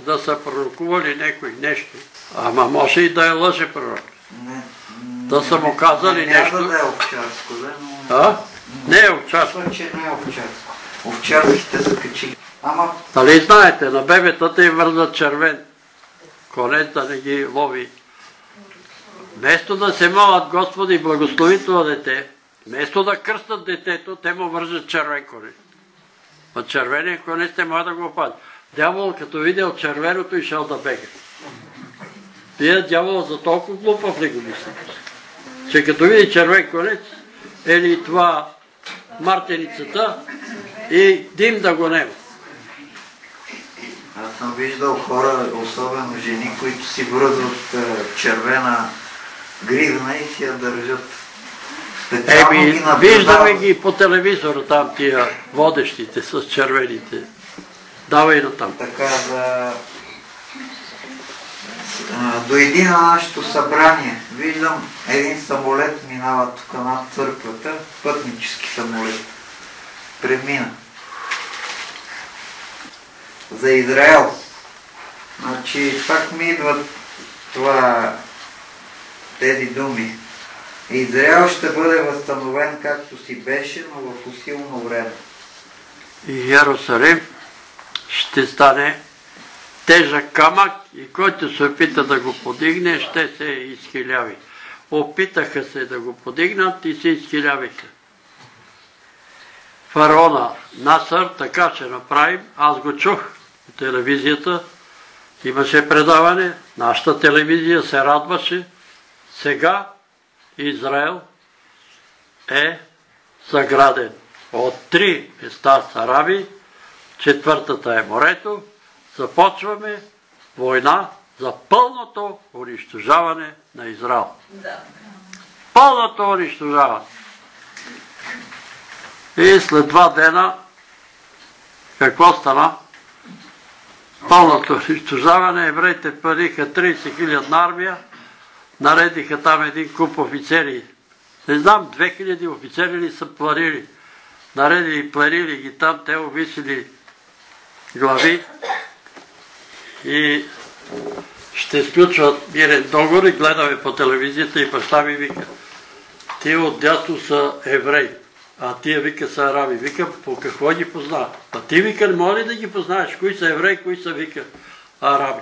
да са пророкували някой нещо. Ама може и да е лъже пророк. Не, Да са му казали не, нещо. Няма да е овчарско, да, но... А? Не е овчарско. Мисля, че не е овчарско. Овчарските са качили. Ама Нали знаете, на бебетата им вързат червен конец да не ги лови. Вместо да се молят Господи, благослови това дете, вместо да кръстат детето, те му вържат червен конец. А червения конец те могат да го опадят. Дявол като видел червеното и шел да бега. Вие дявол за толкова глупав ли го мислите? Че като види червен конец, или това мартеницата и дим да го нема. аз съм виждал хора, особено жени, които си връзват е, червена гривна и си я държат. Специално Еми, ги виждаме ги по телевизора там тия водещите с червените. Давай на там. така за... А, Дойди на нашето събрание. Виждам един самолет минава тук над църквата, пътнически самолет. Премина. За Израел. Значи, пак ми идват това, тези думи. Израел ще бъде възстановен както си беше, но в усилно време. И Иерусалим ще стане тежък камък и който се опита да го подигне, ще се изхиляви. Опитаха се да го подигнат и се изхилявиха. Фараона Насър така ще направим. Аз го чух по телевизията. Имаше предаване. Нашата телевизия се радваше. Сега Израел е заграден от три места с араби, четвъртата е морето, започваме война за пълното унищожаване на Израел. Пълното унищожаване. И след два дена какво стана? Пълното унищожаване. Евреите париха 30 000 армия, наредиха там един куп офицери. Не знам, 2000 офицери ли са планили. Наредили и планили ги там, те увисили глави и ще сключват мирен договор и гледаме по телевизията и баща ми вика, тия отдято са евреи, а тия вика са араби. Вика, по какво ги познава? А ти вика, не може ли да ги познаеш? Кои са евреи, кои са вика араби?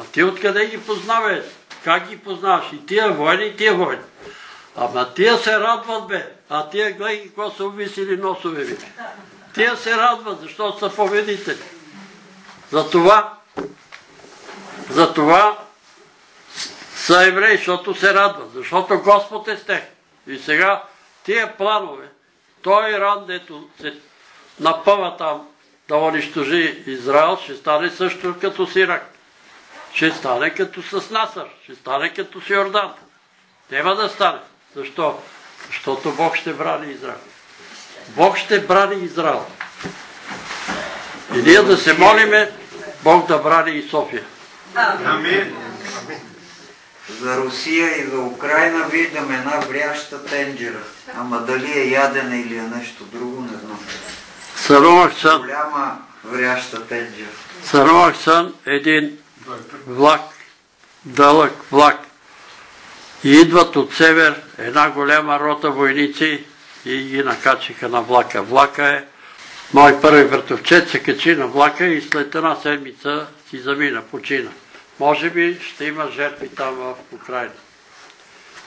А ти откъде ги познаваш? Как ги познаваш? И тия войни, и тия войни. Ама тия се радват, бе. А тия гледай какво са увисили носове, вика. Тия се радват, защото са победители. Затова, затова са евреи, защото се радват, защото Господ е с тях. И сега тия планове, той Иран, дето се напъва там да унищожи Израел, ще стане също като с Ирак. Ще стане като с Насър, ще стане като с Йордан. Няма да стане. Защо? Защото Бог ще брани Израел. Бог ще брани Израел. И ние да се молиме Бог да брани и София. Амин. За Русия и за Украина виждам една вряща тенджера. Ама дали е ядена или е нещо друго, не знам. Сънувах сън, Голяма вряща тенджера. сънувах сън един влак, дълъг влак. И идват от север една голяма рота войници и ги накачиха на влака. Влака е Мой първи братовчет се качи на влака и след една седмица си замина, почина. Може би ще има жертви там в Украина.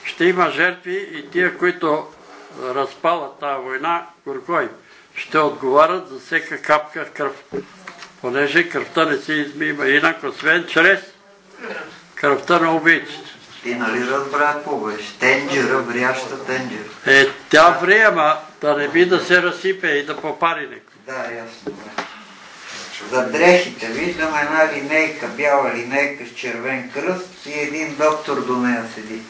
Ще има жертви и тия, които разпалят тази война, горкой, ще отговарят за всека капка кръв. Понеже кръвта не се измима инак, освен чрез кръвта на убийците. Ти нали разбра какво беше? Тенджера, вряща тенджера. Е, тя ама да не би да се разсипе и да попари. Да, ясно. За дрехите виждам една линейка, бяла линейка с червен кръст и един доктор до нея седи.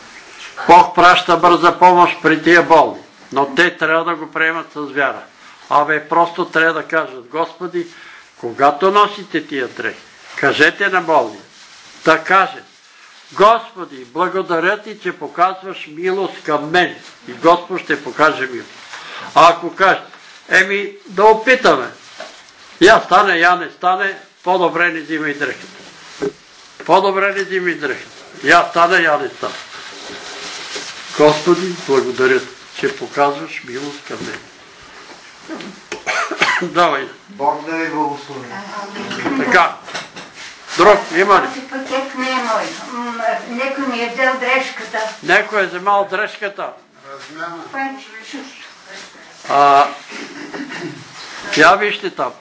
Бог праща бърза помощ при тия болни, но те трябва да го приемат с вяра. Абе, просто трябва да кажат, Господи, когато носите тия дрехи, кажете на болния, да каже, Господи, благодаря ти, че показваш милост към мен и Господ ще покаже милост. А ако каже, еми да опитаме, я стане, я не стане, по-добре не взимай дрехите. По-добре не взимай дрехите. Я стане, я не стане. Господи, благодаря че показваш милост към мен. Давай. Бог да ви благослови. Така. Друг има ли? Този пакет не е мой. Некой ми е взел дрежката. Некой е вземал дрежката. Размяна. Панчо Шуш. А, я вижте там.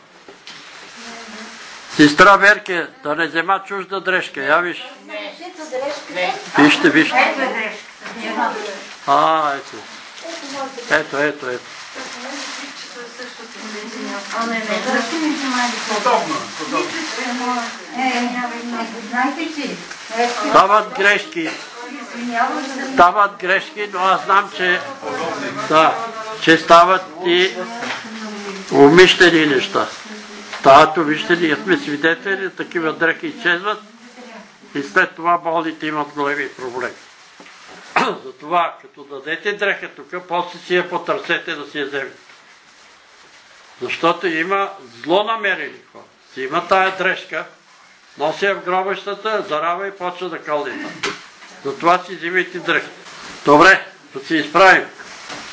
Сестра Верке, да не взема чужда дрежка. Я виж. Вижте, вижте. А, ето. Ето, ето, ето. Подобно. Е, грешки. стават грешки, но аз знам, че, да, че стават и умишлени неща. Стават умишлени, ние сме свидетели, такива дрехи изчезват и след това болните имат големи проблеми. [CLEARS THROAT] Затова, като дадете дреха тук, после си я потърсете да си я вземете. Защото има злонамерени хора. Си има тая дрежка, носи я в гробищата, зарава и почва да кълни. Затова си взимайте дрехи. Добре, да се изправим.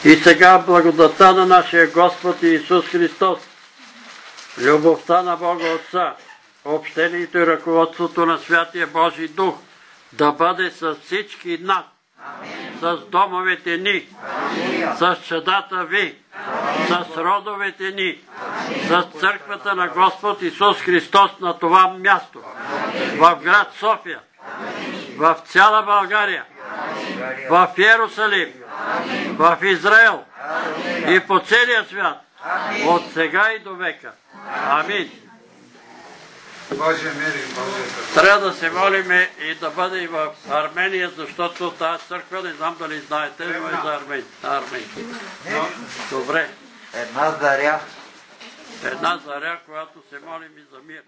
И сега благодата на нашия Господ Исус Христос, любовта на Бога Отца, общението и ръководството на Святия Божий Дух да бъде с всички нас, с домовете ни, с чадата ви, с родовете ни, с църквата на Господ Исус Христос на това място, в град София, в цяла България, в Иерусалим, в Израел. И по целия свят, от сега и до века. Амин. Божия мир и Божията Трябва да се молиме и да бъде и в Армения, защото тази църква, не знам дали знаете, но е за Армения. Армения. Но, добре. Една заря. Една заря, която се молим и за мир.